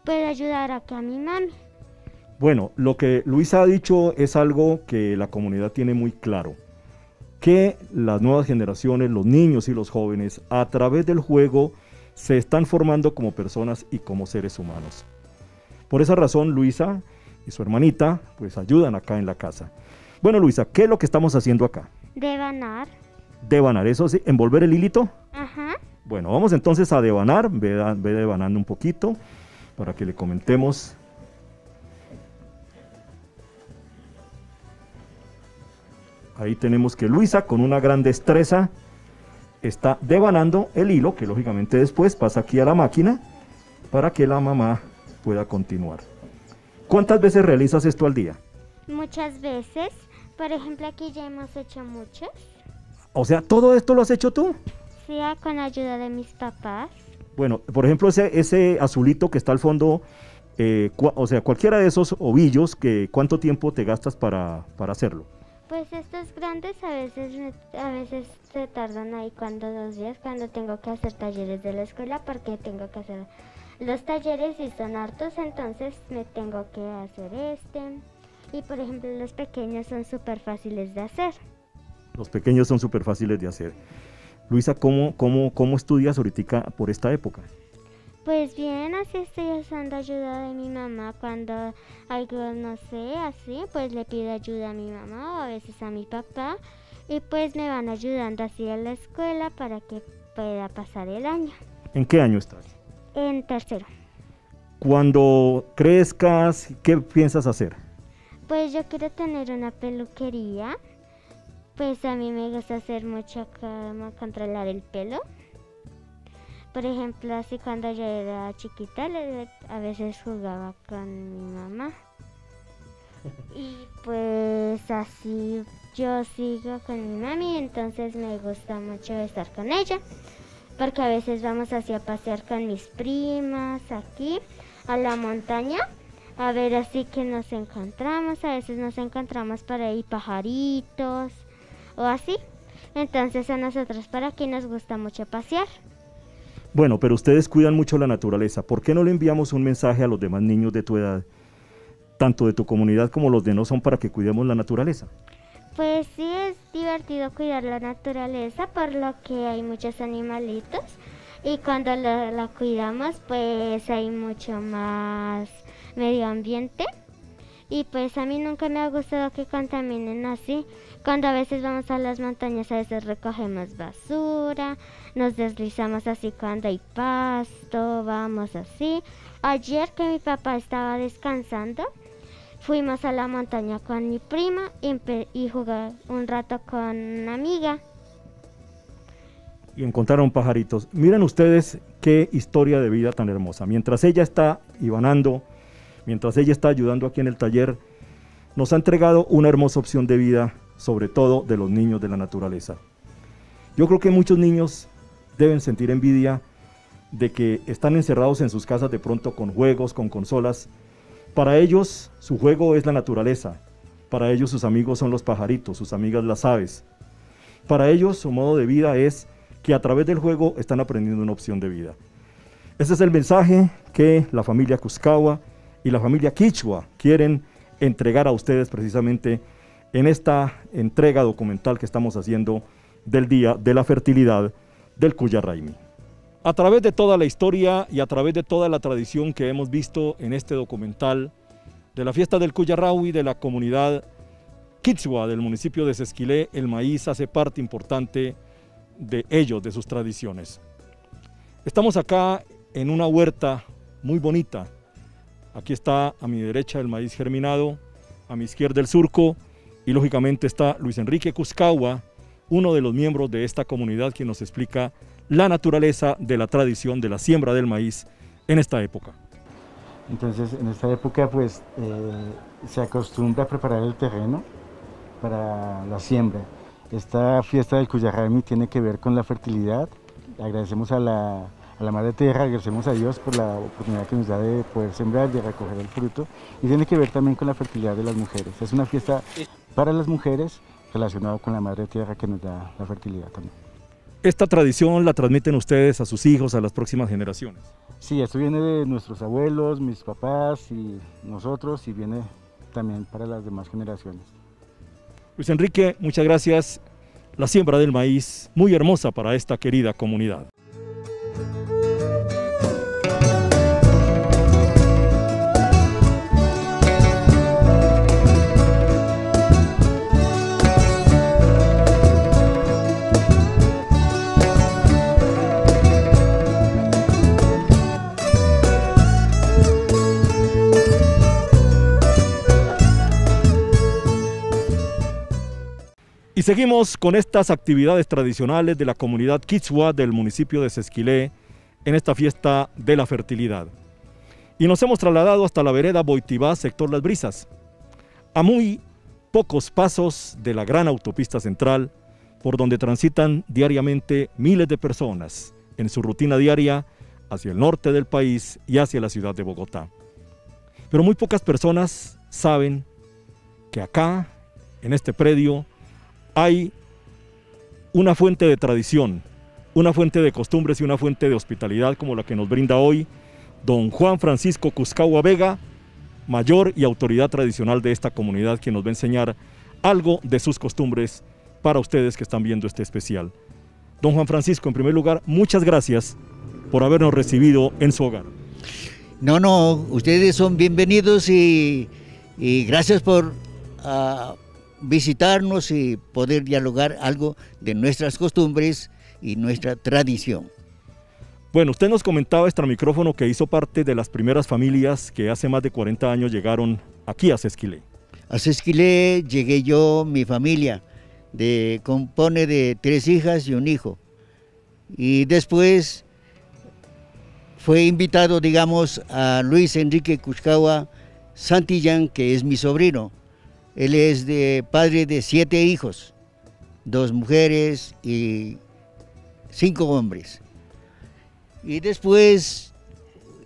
puedo ayudar acá a mi mami. Bueno, lo que Luisa ha dicho es algo que la comunidad tiene muy claro, que las nuevas generaciones, los niños y los jóvenes, a través del juego, se están formando como personas y como seres humanos. Por esa razón, Luisa y su hermanita, pues ayudan acá en la casa. Bueno, Luisa, ¿qué es lo que estamos haciendo acá? Devanar. Devanar, eso sí, envolver el hilito. Ajá. Bueno, vamos entonces a devanar, ve, ve devanando un poquito para que le comentemos. Ahí tenemos que Luisa con una gran destreza está devanando el hilo que lógicamente después pasa aquí a la máquina para que la mamá pueda continuar. ¿Cuántas veces realizas esto al día? Muchas veces, por ejemplo aquí ya hemos hecho muchos, O sea, ¿todo esto lo has hecho tú? sí, con ayuda de mis papás. Bueno, por ejemplo, ese, ese azulito que está al fondo, eh, cua- o sea, cualquiera de esos ovillos, que, ¿cuánto tiempo te gastas para, para hacerlo? Pues estos grandes a veces a veces se tardan ahí cuando dos días cuando tengo que hacer talleres de la escuela porque tengo que hacer los talleres y son hartos entonces me tengo que hacer este y por ejemplo los pequeños son súper fáciles de hacer. Los pequeños son súper fáciles de hacer. Luisa, ¿cómo, cómo, cómo estudias ahorita por esta época? Pues bien, así estoy usando ayuda de mi mamá cuando algo no sé, así, pues le pido ayuda a mi mamá o a veces a mi papá y pues me van ayudando así en la escuela para que pueda pasar el año. ¿En qué año estás? En tercero, Cuando crezcas, ¿qué piensas hacer? pues yo quiero tener una peluquería, pues a mí me gusta hacer mucho como controlar el pelo. Por ejemplo, así cuando yo era chiquita, a veces jugaba con mi mamá. Y pues así yo sigo con mi mami, entonces me gusta mucho estar con ella. Porque a veces vamos así a pasear con mis primas aquí a la montaña. A ver así que nos encontramos. A veces nos encontramos para ahí pajaritos o así. Entonces a nosotros para aquí nos gusta mucho pasear. Bueno, pero ustedes cuidan mucho la naturaleza. ¿Por qué no le enviamos un mensaje a los demás niños de tu edad, tanto de tu comunidad como los de no son, para que cuidemos la naturaleza? Pues sí, es divertido cuidar la naturaleza por lo que hay muchos animalitos y cuando la, la cuidamos pues hay mucho más medio ambiente y pues a mí nunca me ha gustado que contaminen así. Cuando a veces vamos a las montañas a veces recogemos basura, nos deslizamos así cuando hay pasto, vamos así. Ayer que mi papá estaba descansando, Fuimos a la montaña con mi prima y, y un rato con una amiga. y encontraron pajaritos. Miren ustedes qué historia de vida tan hermosa. Mientras ella está ibanando, mientras ella está ayudando aquí en el taller, nos ha entregado una hermosa opción de vida, sobre todo de los niños de la naturaleza. Yo creo que muchos niños deben sentir envidia de que están encerrados en sus casas de pronto con juegos, con consolas. Para ellos su juego es la naturaleza. Para ellos sus amigos son los pajaritos, sus amigas las aves. Para ellos su modo de vida es que a través del juego están aprendiendo una opción de vida. Ese es el mensaje que la familia Cuscagua y la familia Quichua quieren entregar a ustedes precisamente en esta entrega documental que estamos haciendo del Día de la Fertilidad del Cuyarraimi. A través de toda la historia y a través de toda la tradición que hemos visto en este documental de la fiesta del Cuyarraui de la comunidad Kitzua del municipio de Sesquilé, el maíz hace parte importante de ellos, de sus tradiciones. Estamos acá en una huerta muy bonita. Aquí está a mi derecha el maíz germinado, a mi izquierda el surco y lógicamente está Luis Enrique Cuscagua, uno de los miembros de esta comunidad que nos explica la naturaleza de la tradición de la siembra del maíz en esta época. Entonces, en esta época, pues, eh, se acostumbra a preparar el terreno para la siembra. Esta fiesta del Cuyarrami tiene que ver con la fertilidad. Agradecemos a la, a la Madre Tierra, agradecemos a Dios por la oportunidad que nos da de poder sembrar, de recoger el fruto. Y tiene que ver también con la fertilidad de las mujeres. Es una fiesta para las mujeres relacionada con la Madre Tierra que nos da la fertilidad también. Esta tradición la transmiten ustedes a sus hijos, a las próximas generaciones. Sí, esto viene de nuestros abuelos, mis papás y nosotros y viene también para las demás generaciones. Luis Enrique, muchas gracias. La siembra del maíz, muy hermosa para esta querida comunidad. Y seguimos con estas actividades tradicionales de la comunidad Kitzua del municipio de Sesquilé en esta fiesta de la fertilidad. Y nos hemos trasladado hasta la vereda Boitibá, sector Las Brisas, a muy pocos pasos de la gran autopista central por donde transitan diariamente miles de personas en su rutina diaria hacia el norte del país y hacia la ciudad de Bogotá. Pero muy pocas personas saben que acá, en este predio, hay una fuente de tradición, una fuente de costumbres y una fuente de hospitalidad como la que nos brinda hoy don Juan Francisco Cuscagua Vega, mayor y autoridad tradicional de esta comunidad, que nos va a enseñar algo de sus costumbres para ustedes que están viendo este especial. Don Juan Francisco, en primer lugar, muchas gracias por habernos recibido en su hogar. No, no, ustedes son bienvenidos y, gracias por uh, visitarnos y poder dialogar algo de nuestras costumbres y nuestra tradición. Bueno, usted nos comentaba extra micrófono que hizo parte de las primeras familias que hace más de 40 años llegaron aquí a Sesquilé. A Sesquilé llegué yo, mi familia, de, compone de tres hijas y un hijo. Y después fue invitado, digamos, a Luis Enrique Cuscagua Santillán, que es mi sobrino. Él es de padre de siete hijos, dos mujeres y cinco hombres. Y después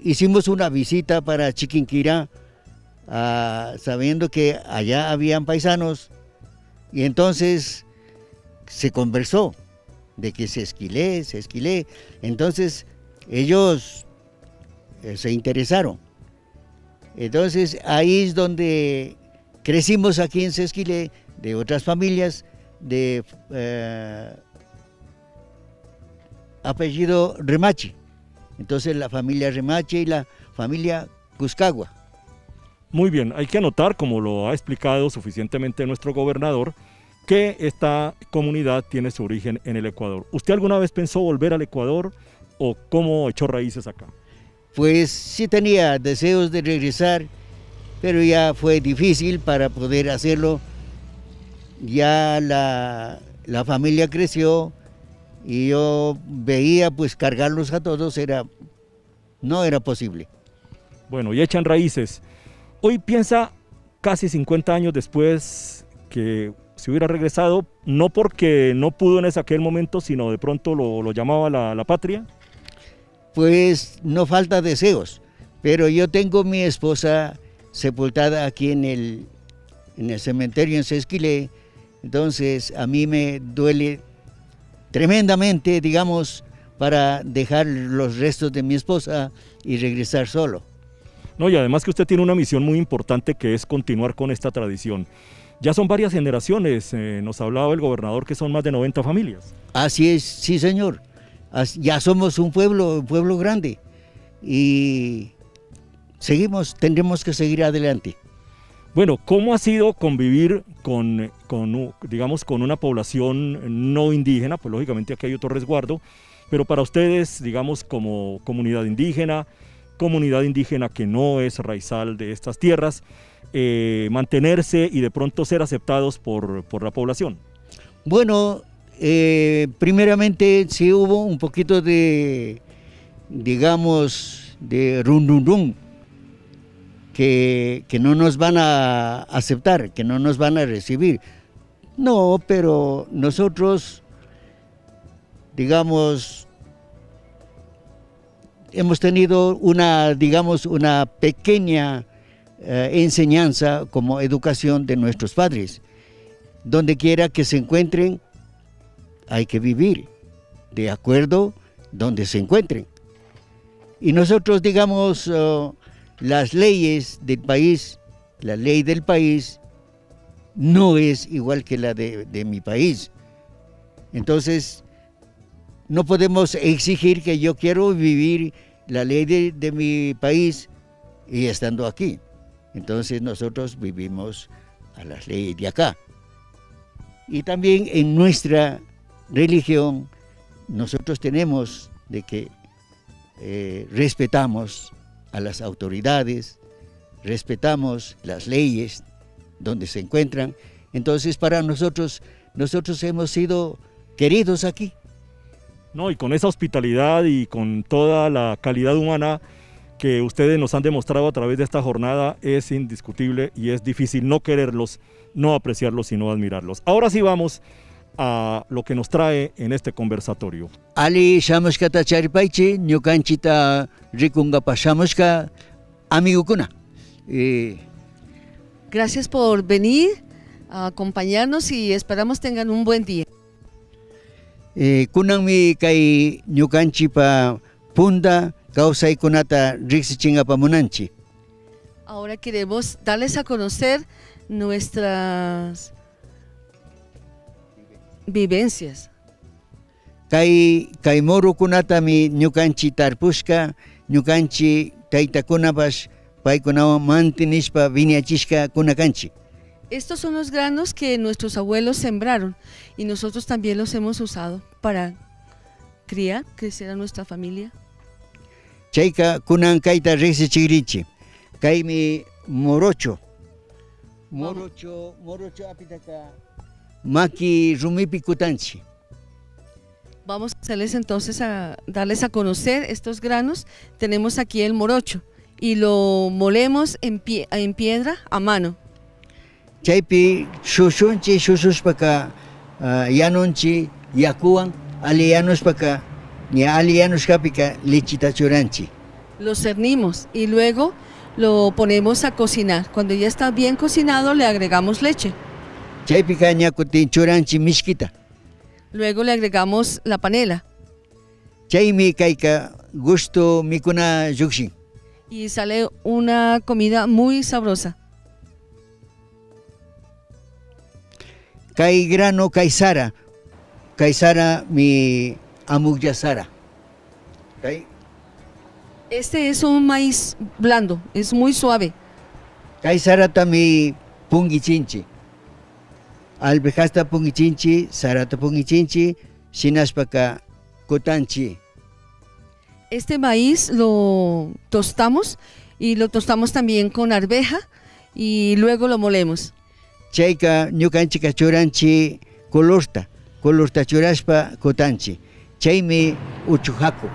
hicimos una visita para Chiquinquirá, ah, sabiendo que allá habían paisanos, y entonces se conversó de que se esquilé, se esquilé. Entonces ellos eh, se interesaron. Entonces ahí es donde crecimos aquí en Sesquilé de otras familias de eh, apellido Remachi. Entonces la familia Remache y la familia Cuscagua. Muy bien, hay que anotar, como lo ha explicado suficientemente nuestro gobernador, que esta comunidad tiene su origen en el Ecuador. ¿Usted alguna vez pensó volver al Ecuador o cómo echó raíces acá? Pues sí tenía deseos de regresar, pero ya fue difícil para poder hacerlo. Ya la, la familia creció, y yo veía pues cargarlos a todos, era, no era posible. Bueno, y echan raíces. Hoy piensa, casi 50 años después, que si hubiera regresado, no porque no pudo en ese aquel momento, sino de pronto lo, lo llamaba la, la, patria? Pues no falta deseos, pero yo tengo mi esposa sepultada aquí en el, en el cementerio en Sesquilé, entonces a mí me duele tremendamente, digamos, para dejar los restos de mi esposa y regresar solo. No, y además que usted tiene una misión muy importante que es continuar con esta tradición. Ya son varias generaciones, eh, nos hablaba el gobernador que son más de 90 familias. Así es, sí señor. ya somos un pueblo, un pueblo grande y seguimos, tendremos que seguir adelante. Bueno, ¿cómo ha sido convivir con, digamos, con una población no indígena? Pues lógicamente aquí hay otro resguardo, pero para ustedes, digamos, como comunidad indígena, comunidad indígena que no es raizal de estas tierras, eh, mantenerse y de pronto ser aceptados por, por la población. Bueno, eh, primeramente sí hubo un poquito de, digamos, de rum rum rum, que, no nos van a aceptar, que no nos van a recibir. No, pero nosotros, digamos, hemos tenido una, digamos, una pequeña eh, enseñanza como educación de nuestros padres. Donde quiera que se encuentren, hay que vivir de acuerdo donde se encuentren. Y nosotros, digamos, eh, las leyes del país, la ley del país, no es igual que la de, mi país. Entonces, no podemos exigir que yo quiero vivir la ley de, de mi país y estando aquí. Entonces nosotros vivimos a las leyes de acá. Y también en nuestra religión nosotros tenemos de que eh, respetamos a las autoridades, respetamos las leyes donde se encuentran. Entonces para nosotros, nosotros hemos sido queridos aquí. No, y con esa hospitalidad y con toda la calidad humana que ustedes nos han demostrado a través de esta jornada es indiscutible y es difícil no quererlos, no apreciarlos y no admirarlos. Ahora sí vamos a lo que nos trae en este conversatorio. Ali shamushkata charipaychi, ñukanchita rikungapa shamushka, amigukuna. Gracias por venir a acompañarnos y esperamos tengan un buen día. kunanmi kay ñukanchipa punda kawsaykunata riqsichinapa munanchi. Ahora queremos darles a conocer nuestras vivencias. Kay kay morukunatami ñukanchi tarpushka, ñukanchi taytakunapash paykunawan mantinishpa viñachishka kunakanchi. Estos son los granos que nuestros abuelos sembraron y nosotros también los hemos usado para criar, crecer a nuestra familia. Chayka kunan kayta riqsichikrinchi. Kaymi morocho. Morocho, morocho apitaka maki rumipi kutanchi. Vamos a hacerles entonces a darles a conocer estos granos. Tenemos aquí el morocho y lo molemos en, pie- en piedra a mano. Chaypi shushunchi shusushpaka uh, yanunchi yakuwan ali yanushpaka ni ali yanushkapika lechita churanchi. Lo cernimos y luego lo ponemos a cocinar. Cuando ya está bien cocinado le agregamos leche. Chaypika ñakutin churanchi mishkita. Luego le agregamos la panela Chaymi kayka gusto mikuna llukshin. y sale una comida muy sabrosa. Kay grano kay sara. Kay sara mi amugya sara. Kay Este es un maíz blando, es muy suave. kay sarata mi pungichinchi. Albejasta pungichinchi, sarata pungichinchi, sinaspaka kotanchi. Este maíz lo tostamos y lo tostamos también con arveja y luego lo molemos. Chayka ñukanchika churanchi colorta, colorta churashpa kotanchi. Chaymi uchujaku.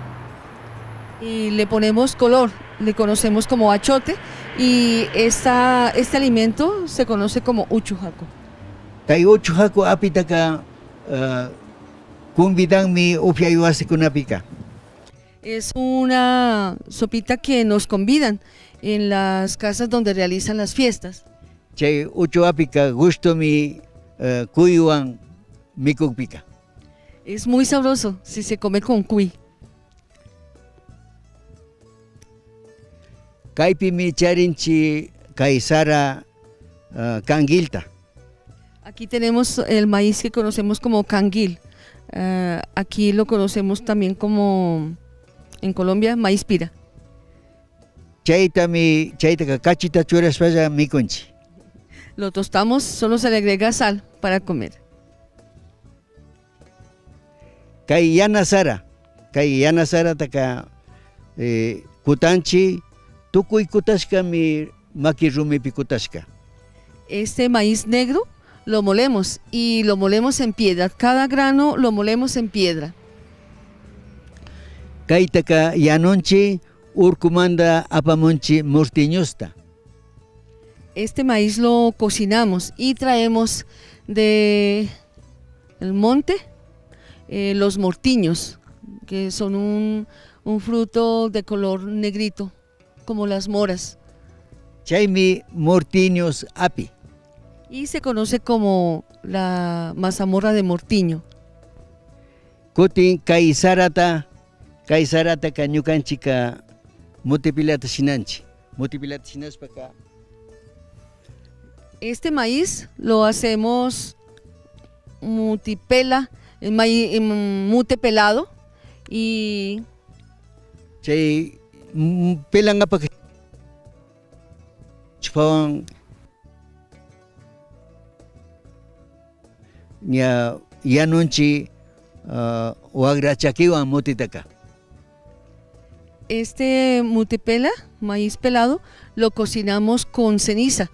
y le ponemos color, le conocemos como achote y esta, este alimento se conoce como uchujaco. Kay uchujaku apitaka uh, kumbidanmi upyayuasikunapika. Es una sopita que nos convidan en las casas donde realizan las fiestas. Chay uchuapika gustomi uh, kuyuan mikukpika. Es muy sabroso si se come con cuy. Kaypimi charinchi kay sara uh, kangilta. Aquí tenemos el maíz que conocemos como canguil. Ah, aquí lo conocemos también como, en Colombia, maíz pira. Lo tostamos, solo se le agrega sal para comer. Kay yana sara, kay yana sara taka eh, kutanchi, tukuy kutashka mi maki kutashka. Este maíz negro lo molemos y lo molemos en piedra. Cada grano lo molemos en piedra. Kaytaka yanonchi, urkumanda apamonchi mortiñosta. Este maíz lo cocinamos y traemos de el monte eh, los mortiños, que son un, un fruto de color negrito, como las moras. Chaymi mortiños api. Y se conoce como la mazamorra de mortiño. Kutin kay sarata, kay sarata ka ñukanchika mutipilata sinanchi. Mutipilata sinaspaka Este maíz lo hacemos mutipela, el maíz, em, mute pelado y chay mm, pa chupawan nya yanunchi uh, wagra chakiwan mutitaka. este mutipela, maíz pelado, lo cocinamos con ceniza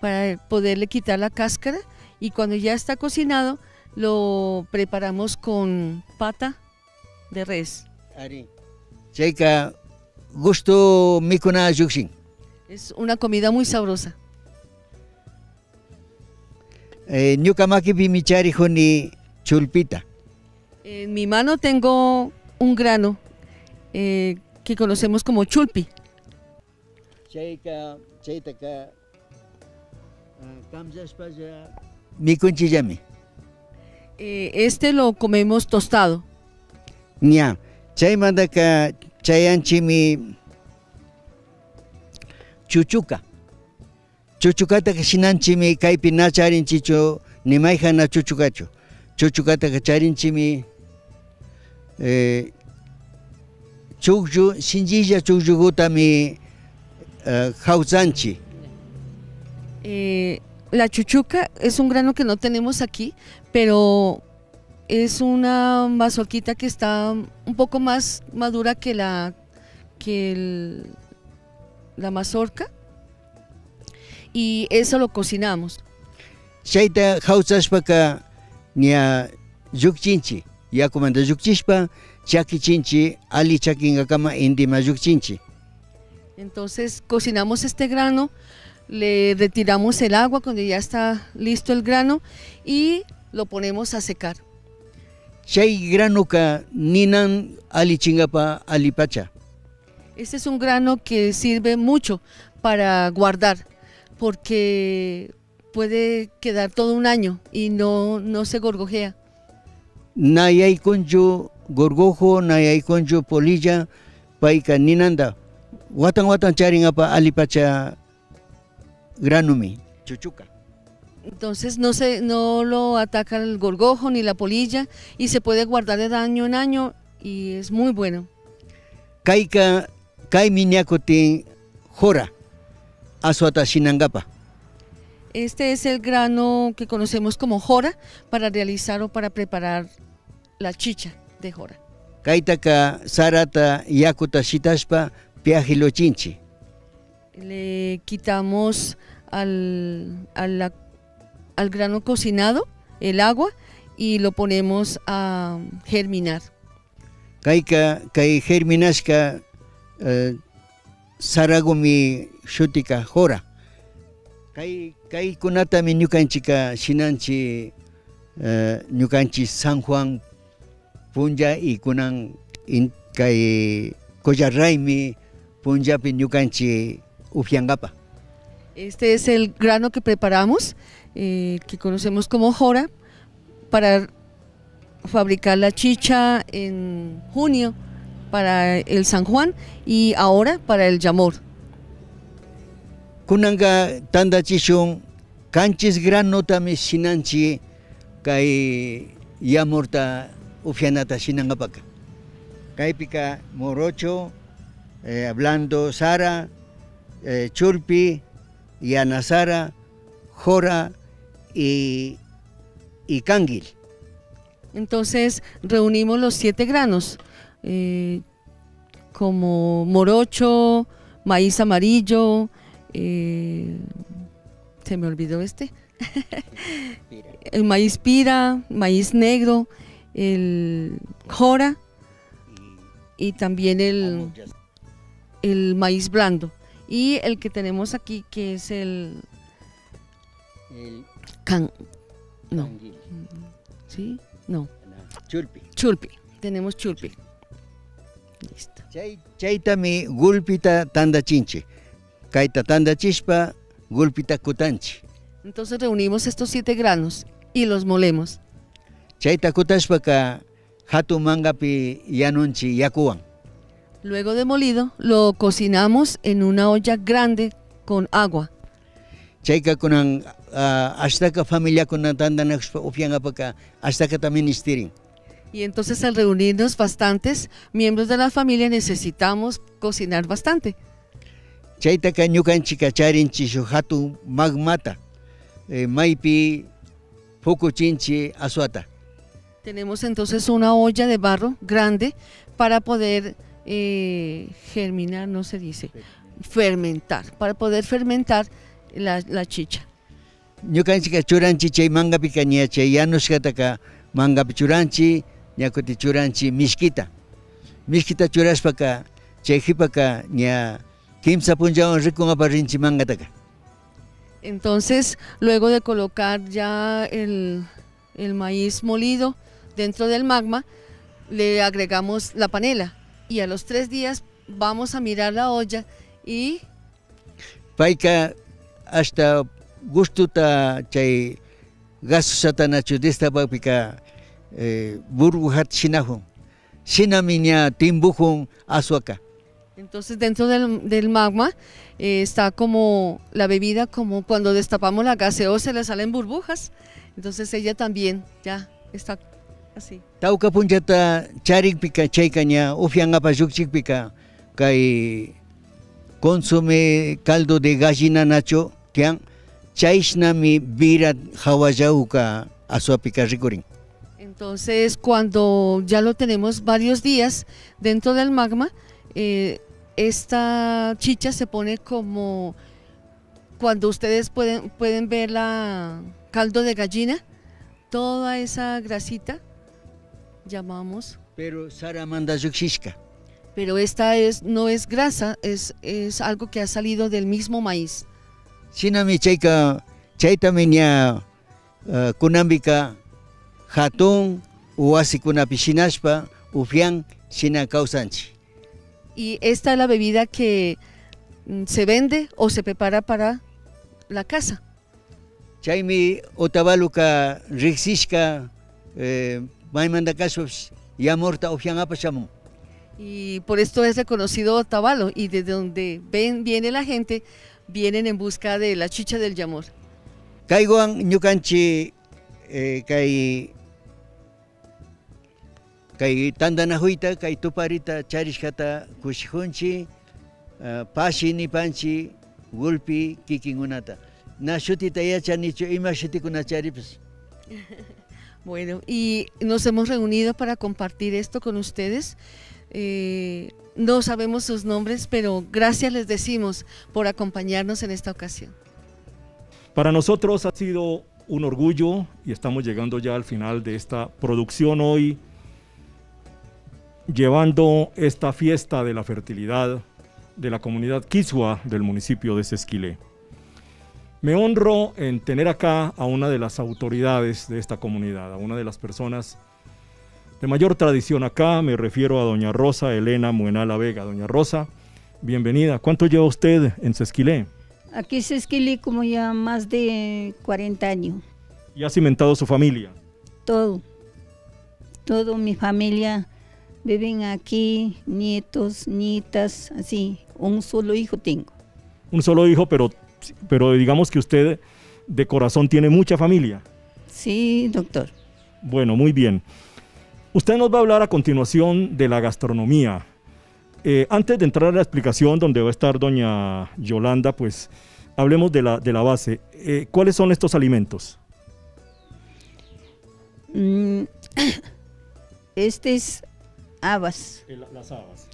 para poderle quitar la cáscara y cuando ya está cocinado lo preparamos con pata de res. Ari. Chayka gusto mikuna yukshin. Es una comida muy sabrosa. Eh, ñuka makipi michari juni chulpita. En mi mano tengo un grano eh, que conocemos como chulpi. Chayka chaytaka kamsaspalla mikunchillami. Eh, este lo comemos tostado. Ña, chaymantaka chayanchimi chuchuka. Chuchukataka shinanchimi kaypi na charinchichu nimayja na chuchukachu. Chuchukataka charinchimi eh, chukchu, sinjilla chukchukutami uh, hawsanchi. Eh, la chuchuca es un grano que no tenemos aquí, pero es una mazorquita que está un poco más madura que la, que el- la mazorca y eso lo cocinamos. Chayta hawsashpaka ña llukchinchi. Yakumanta llukchishpa chakichinchi ali chakinkakama indima llukchinchi. Entonces cocinamos este grano, le retiramos el agua cuando ya está listo el grano y lo ponemos a secar. Chay granuka ninan ali chingapa ali pacha. Este es un grano que sirve mucho para guardar porque puede quedar todo un año y no, no se gorgojea. Nayay kunju gorgojo, nayay kunju polilla, paika ninanda. Watan watan charingapa ali pacha granumi. Chuchuka. Entonces no, se, no lo ataca el gorgojo ni la polilla y se puede guardar de año en año y es muy bueno. Kaika kai jora. Aswata shinangapa. Este es el grano que conocemos como jora para realizar o para preparar la chicha de jora. Kaitaka sarata yakuta shitashpa piajilochinchi. Le quitamos al, al grano cocinado el agua y lo ponemos a germinar. Kaika kai germinashka uh, saragumi shutika jora. Kai kai kunata mi ñukanchika shinanchi uh, San Juan punja y kunan in, kai Collarraimi ufiangapa. Este es el grano que preparamos, eh, que conocemos como jora, para fabricar la chicha en junio para el San Juan y ahora para el Yamor. Kunanga tanda chishun kanchis granotami shinanchi kai yamorta ufianata shinangapaka. Kaipika morocho, eh, hablando Sara, eh, Chulpi, Yana Sara, Jora y, y Canguil. Entonces reunimos los siete granos, eh, como morocho, maíz amarillo, eh, se me olvidó este, el maíz pira, maíz negro, el jora y también el, el maíz blando. Y el que tenemos aquí, que es el... can- no. ¿Sí? No. Chulpi. Chulpi. Tenemos chulpi. Chay, chaytami gulpita tanda chinche. Kaita tanda chispa, gulpita kutanchi. Entonces reunimos estos siete granos y los molemos. Chayta kutashpaka hatu mangapi yanunchi yakuwan. Luego de molido, lo cocinamos en una olla grande con agua. Chayka kunan uh, ashtaka familia kunan tanda upiangapaka ashtaka también istirin. Y entonces al reunirnos bastantes miembros de la familia necesitamos cocinar bastante. Chaytaka ñukanchika charinchi shuk hatu magmata. Eh, maypi fukuchinchi. Tenemos entonces una olla de barro grande para poder eh, germinar, no se dice, fermentar, para poder fermentar la, la chicha. ñukanchika churanchi chay mangapika ña chay yanushkataka mangapi churanchi ñakuti churanchi mishkita mishkita churashpaka chay qhipaka ña kimsa Entonces, luego de colocar ya el, el maíz molido dentro del magma, le agregamos la panela. Y a los tres días vamos a mirar la olla y payka hasta gustuta chay gasusatanachu destapapika eh, burbuhat shinajun shinami ña timbujun aswaka entonces dentro del, del magma eh, está como la bebida, como cuando destapamos la gaseosa le salen burbujas. Entonces ella también ya está así. Tauka punchata charikpika chayka ña ufiangapa llukchikpika kay consume caldo de gallina nacho tian chayshnami virat hawallauka aswapika rikurin. Entonces cuando ya lo tenemos varios días dentro del magma, eh, esta chicha se pone como cuando ustedes pueden, pueden ver la caldo de gallina, toda esa grasita llamamos. Pero Sara manda llukshishka. Pero esta es, no es grasa, es, es algo que ha salido del mismo maíz. Shinami chayka chaytami ña uh, kunambika hatun uwasikunapi shinashpa ufian shina kawsanchi. Y esta es la bebida que mm, se vende o se prepara para la casa. Chaymi otavaluka riksishka eh, maymanta kashpapish yamorta ufianapa shamun. Y por esto es reconocido Otavalo y de donde ven, viene la gente, vienen en busca de la chicha del yamor. Kaywan ñukanchi eh, kay kay tandanajuyta kay tuparita charishkata kushijunchi uh, pashi nipanchi gulpi kikingunata na shutita yachanichu ima shutikuna charipas Bueno, y nos hemos reunido para compartir esto con ustedes. Eh, no sabemos sus nombres, pero gracias les decimos por acompañarnos en esta ocasión. Para nosotros ha sido un orgullo y estamos llegando ya al final de esta producción hoy, llevando esta fiesta de la fertilidad de la comunidad Quisua del municipio de Sesquilé. Me honro en tener acá a una de las autoridades de esta comunidad, a una de las personas de mayor tradición acá, me refiero a doña Rosa Elena Muenala Vega. Doña Rosa, bienvenida. ¿Cuánto lleva usted en Sesquilé? Aquí se esquilé como ya más de 40 años. ¿Y ha cimentado su familia? Todo. Todo mi familia viven aquí, nietos, nietas, así. Un solo hijo tengo. Un solo hijo, pero, pero digamos que usted de corazón tiene mucha familia. Sí, doctor. Bueno, muy bien. Usted nos va a hablar a continuación de la gastronomía. Eh, antes de entrar a la explicación donde va a estar doña Yolanda, pues hablemos de la, de la base. Eh, ¿Cuáles son estos alimentos? Mm, este es habas. las habas.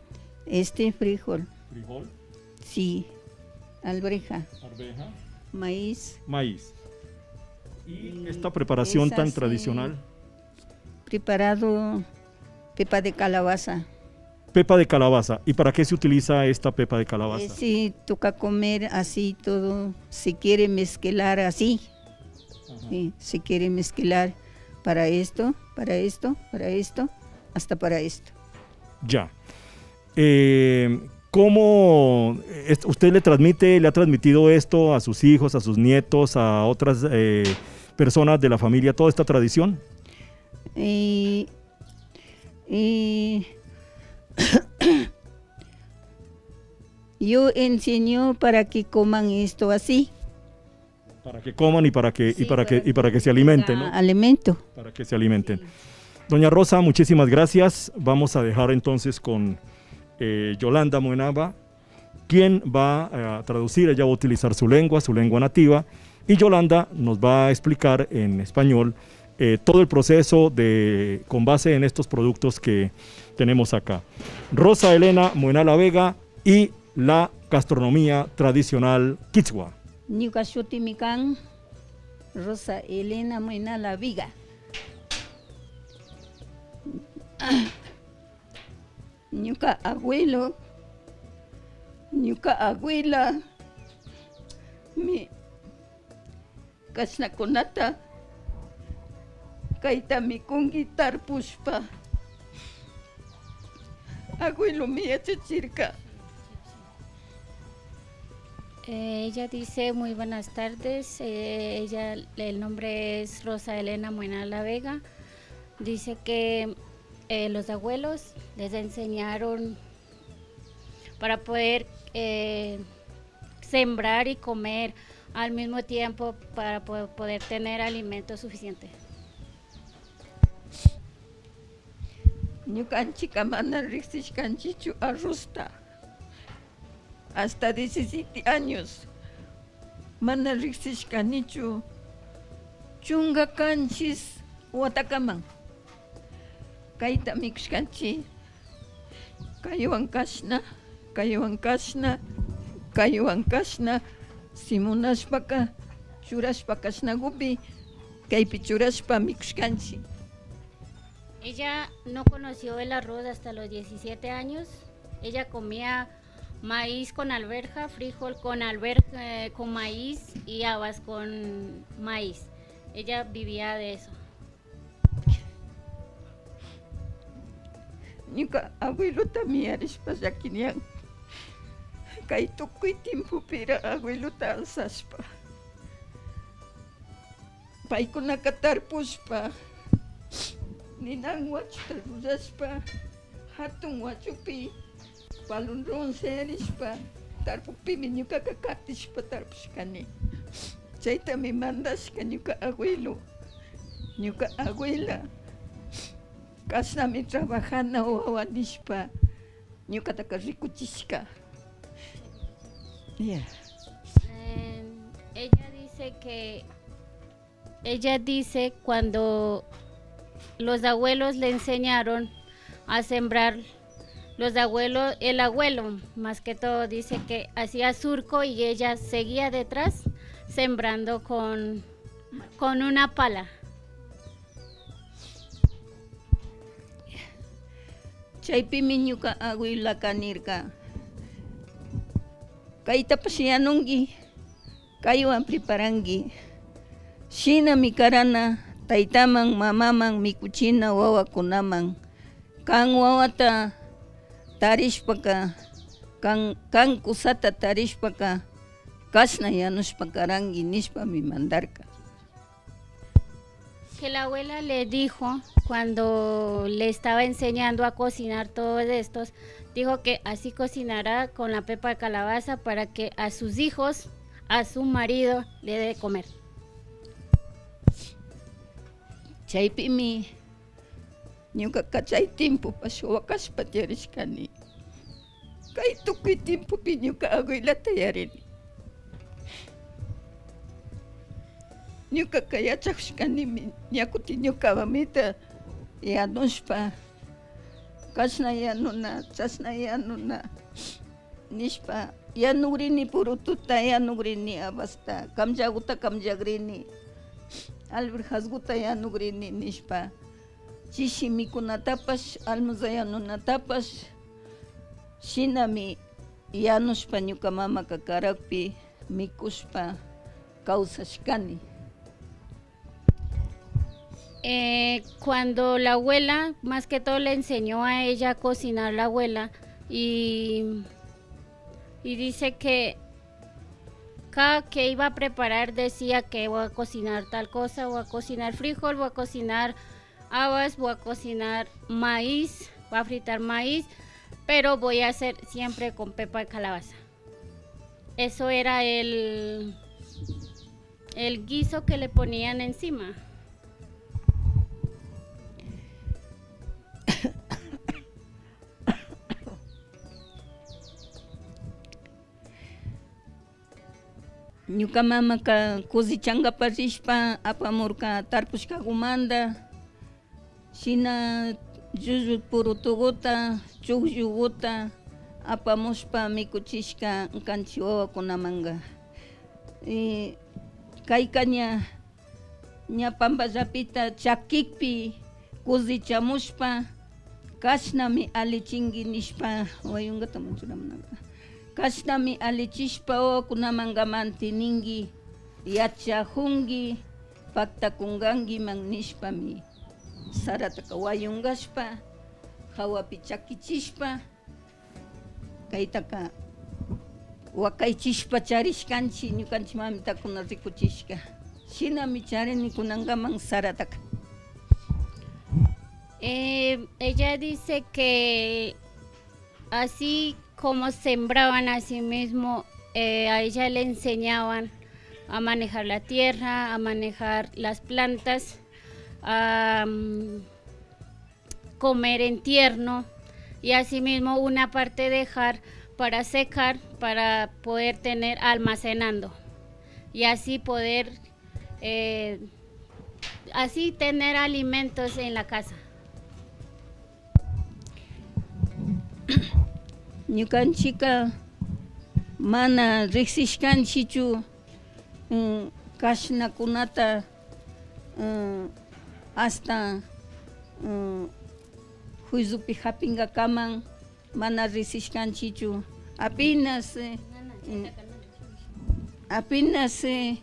Este frijol. Frijol. Sí. Alberja. Arveja. Maíz. Maíz. Y esta preparación tan eh, tradicional. Preparado pepa de calabaza. Pepa de calabaza. ¿Y para qué se utiliza esta pepa de calabaza? Eh, sí, toca comer así todo. Si quiere mezclar así. Sí, si quiere mezclar para esto, para esto, para esto, hasta para esto. Ya. Eh, ¿Cómo usted le transmite, le ha transmitido esto a sus hijos, a sus nietos, a otras eh, personas de la familia, toda esta tradición? Y, y yo enseño para que coman esto así. Para que coman y para que, y para que, y para que se alimenten, ¿no? Alimento. Para que se alimenten. Doña Rosa, muchísimas gracias. Vamos a dejar entonces con eh, Yolanda Muenaba, quien va a traducir, ella va a utilizar su lengua, su lengua nativa, y Yolanda nos va a explicar en español eh, todo el proceso de, con base en estos productos que tenemos acá. Rosa Elena Muenala Vega y la gastronomía tradicional quichua. Rosa Elena Moina La Viga. Ñuka abuelo, ñuka abuela, mi kasnakunata, kaita mikungi tarpushpa. Abuelo mía chichirka. Eh, ella dice muy buenas tardes. eh, ella, el nombre es Rosa Elena Muena La Vega. Dice que eh, los abuelos les enseñaron para poder eh, sembrar y comer al mismo tiempo para po- poder tener alimento suficiente. Ñukanchika mana riqsishkanchichu arrosta. Hasta 17 años. Mana riqsishkanichu. Chunga kanchis watakaman. Kayta mikushkanchi. Kaywan kashna, kaywan kashna, kaywan kashna. Simunashpaka, churashpa kashnagupi, kaypi churashpa mikushkanchi. Ella no conoció el arroz hasta los 17 años. Ella comía maíz con alberja, frijol con alberja, eh, con maíz y habas con maíz. Ella vivía de eso. ñuka abuelota mía de España que ni han caído que tiempo pira abuelota al saspa pai con acatar ni nan guacho tal guaspa hatun guacho pi palun ron ser ispa tar pupi mi ñuka kakati ispa tar puskani chaita mi mandas que ñuka abuelo Kasnami trabajana wawanishpa. Ñukataka rikuchishka. Yeah. Eh, ella dice que ella dice cuando los abuelos le enseñaron a sembrar los abuelos el abuelo más que todo dice que hacía surco y ella seguía detrás sembrando con con una pala Chaypimi ñuka abuela kanirka. Kayta pasiyanunki. Kaywan preparanki. Shina mikarana. Taytaman, mamaman, mikuchina wawakunaman. Kan wawata tarishpaka. Kan, kan kusata tarishpaka. Kasna yanushpa karanki nishpa mi mandarka. Que la abuela le dijo cuando le estaba enseñando a cocinar todos estos, dijo que así cocinará con la pepa de calabaza para que a sus hijos, a su marido, le dé comer. Chaypimi ñuqaqa chay timpupash wakashpa tiyarishkani kay tukuy timpupi ñuqa abuelata yarini ñuqaqa yachakushkanimi ñakuti ñuqa mamita yanushpa kashna yanuna chashna yanuna nishpa. Yanugrini puru tuta yanugrini abasta kamllaguta kamllagrini albert hasguta yanugrini nishpa. Chishi mikunatapash almuza yanunatapash shinami yanushpa ñuka mamaka karakpi mikushpa kawsashkani Eh, cuando la abuela, más que todo le enseñó a ella a cocinar la abuela y, dice que cada que iba a preparar decía que voy a cocinar tal cosa, voy a cocinar frijol, voy a cocinar habas, voy a cocinar maíz, voy a fritar maíz, pero voy a hacer siempre con pepa de calabaza. Eso era el, el guiso que le ponían encima. Ñuka mamaka kusichankapa rishpa apamurka tarpushkakumanta shina llullu puru tuguta chuklluguta apamushpa mikuchishka kanchik wawakunamanka y kayka ña ña pampallapita chakikpi kusichamushpa kashnami allichinki nishpa wayunkata manchuramunaka kashnami allichishpa wawakunamanka mantininki yachajunki paktakunkankiman nishpami sarataka wayunkashpa hawapi chakichishpa kaytaka wakaychishpa charishkanchik ñukanchik mamitakuna rikuchishka shinami charini kunankaman sarataka. Eh, ella dice que así como sembraban a sí mismo, eh, a ella le enseñaban a manejar la tierra, a manejar las plantas, a mm, comer en tierno y asimismo una parte dejar para secar para poder tener almacenando y así poder eh, así tener alimentos en la casa. Ñukanchika mana riksishkanchichu mm, kashnakunata mm, hasta mm, juizupi hapinkaman mana riksishkanchichu apenas eh, apenas eh,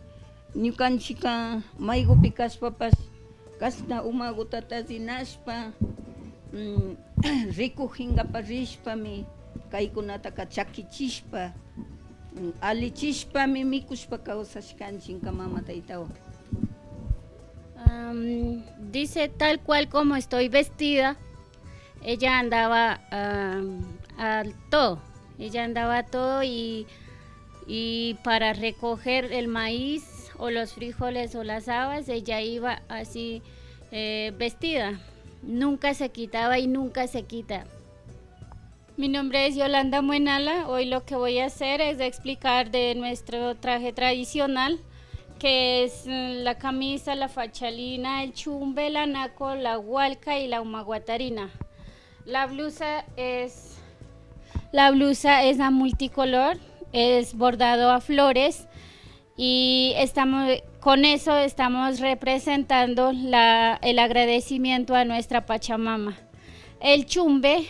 ñukanchika maygupi kashpapas kashna umagutata rinashpa mm, rikujinkapak rishpami kaykunataka chakichishpa allichishpami mikushpa kawsashkanchik mama taytawan Am, dice tal cual como estoy vestida, ella andaba al todo, ella andaba todo y, y para recoger el maíz o los frijoles o las habas, ella iba así eh, vestida, nunca se quitaba y nunca se quita. Mi nombre es Yolanda Muenala. Hoy lo que voy a hacer es explicar de nuestro traje tradicional, que es eh, la camisa, la fachalina, el chumbe, el anaco, la hualca y la humaguatarina. La blusa es la blusa es a multicolor, es bordado a flores y estamos con eso estamos representando la- el agradecimiento a nuestra Pachamama. El chumbe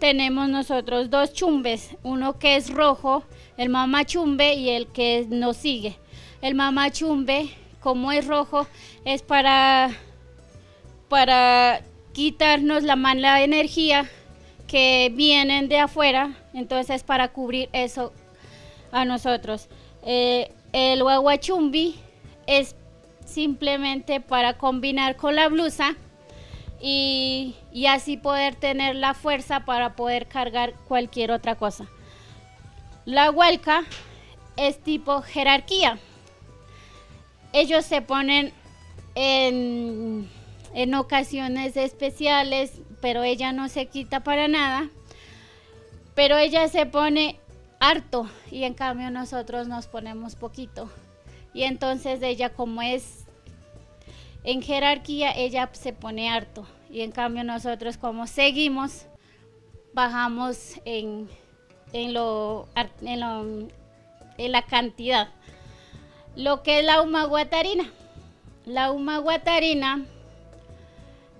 tenemos nosotros dos chumbes, uno que es rojo, el mamá chumbe y el que nos sigue. El mamá chumbe, como es rojo, es para, para quitarnos la mala energía que vienen de afuera, entonces para cubrir eso a nosotros. Eh, el guaguachumbi es simplemente para combinar con la blusa y, así poder tener la fuerza para poder cargar cualquier otra cosa. La huelca es tipo jerarquía. Ellos se ponen en, en ocasiones especiales, pero ella no se quita para nada. Pero ella se pone harto y en cambio nosotros nos ponemos poquito. Y entonces ella como es en jerarquía, ella se pone harto. Y en cambio nosotros como seguimos, bajamos en, en, lo, en, la cantidad. Lo que es la humaguatarina. La humaguatarina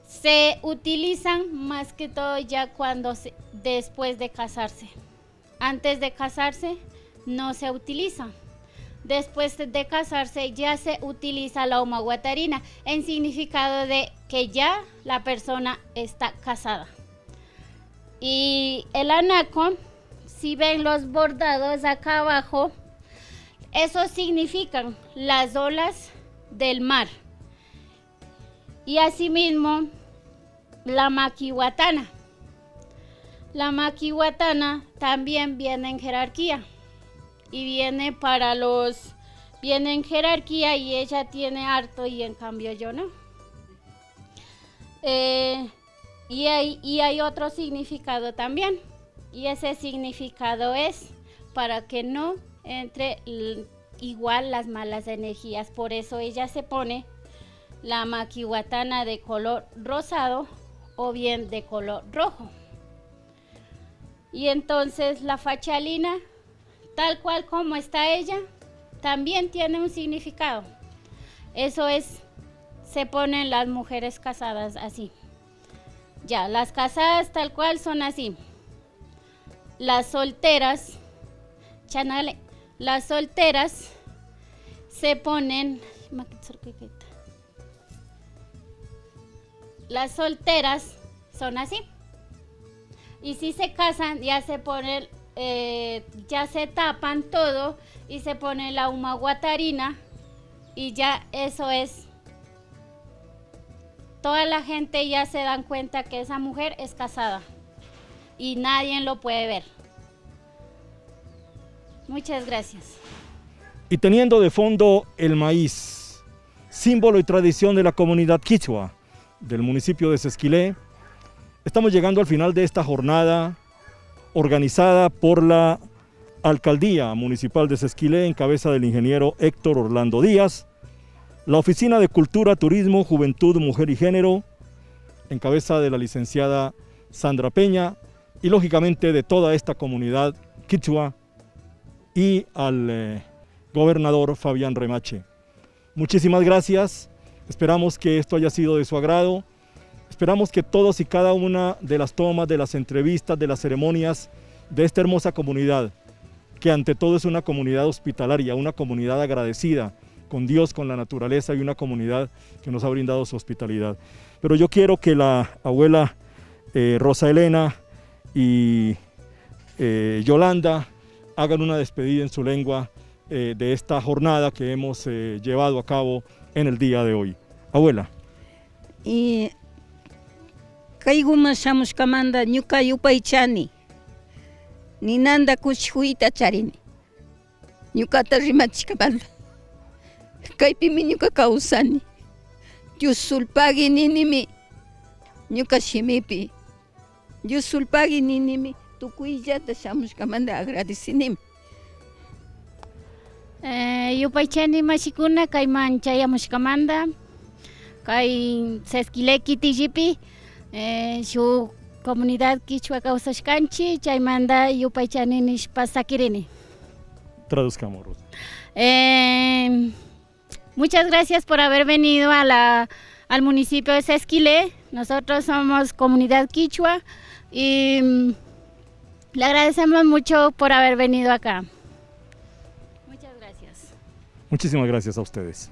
se utilizan más que todo ya cuando se, después de casarse. Antes de casarse no se utiliza. Después de casarse ya se utiliza la humaguatarina en significado de que ya la persona está casada. Y el anaco, si ven los bordados acá abajo, eso significan las olas del mar. Y asimismo, la maquihuatana. La maquihuatana también viene en jerarquía y viene para los viene en jerarquía y ella tiene harto y en cambio yo no. Eh, y, hay, y hay otro significado también y ese significado es para que no entre igual las malas energías. Por eso ella se pone la maquihuatana de color rosado o bien de color rojo. Y entonces la fachalina, tal cual como está ella, también tiene un significado. Eso es, se ponen las mujeres casadas así. Ya, las casadas tal cual son así. Las solteras, chanale, las solteras se ponen, las solteras son así. Y si se casan, ya se ponen, eh, ya se tapan todo y se pone la humaguatarina y ya eso es. Toda la gente ya se dan cuenta que esa mujer es casada y nadie lo puede ver. Muchas gracias. Y teniendo de fondo el maíz, símbolo y tradición de la comunidad quichua del municipio de Sesquilé, Estamos llegando al final de esta jornada organizada por la Alcaldía Municipal de Sesquilé en cabeza del ingeniero Héctor Orlando Díaz, la Oficina de Cultura, Turismo, Juventud, Mujer y Género en cabeza de la licenciada Sandra Peña y lógicamente de toda esta comunidad quichua y al eh, gobernador Fabián Remache. Muchísimas gracias, esperamos que esto haya sido de su agrado Esperamos que todos y cada una de las tomas, de las entrevistas, de las ceremonias de esta hermosa comunidad, que ante todo es una comunidad hospitalaria, una comunidad agradecida con Dios, con la naturaleza y una comunidad que nos ha brindado su hospitalidad. Pero yo quiero que la abuela eh, Rosa Elena y eh, Yolanda hagan una despedida en su lengua eh, de esta jornada que hemos llevado a cabo en el día de hoy. Abuela. Y Kayguma shamushkamanta ñuka yupaychani ninanda kushikuyta charini ñukata rimachishkamanta kaypimi ñuka kawsani Dios sulpagui ninimi ñuka shimipi Dios sulpagui ninimi tukuyllata shamushkamanta agradecinimi Eh, yupaychani mashikuna kayman chayamushkamanta kay sesquile kitillipi eh, su comunidad quichua causashkanchi chaymanta yupaychani nishpa sakirini. Traduzcamos. Eh, muchas gracias por haber venido a la, al municipio de Sesquilé. Nosotros somos comunidad quichua y mm, le agradecemos mucho por haber venido acá. Muchas gracias. Muchísimas gracias a ustedes.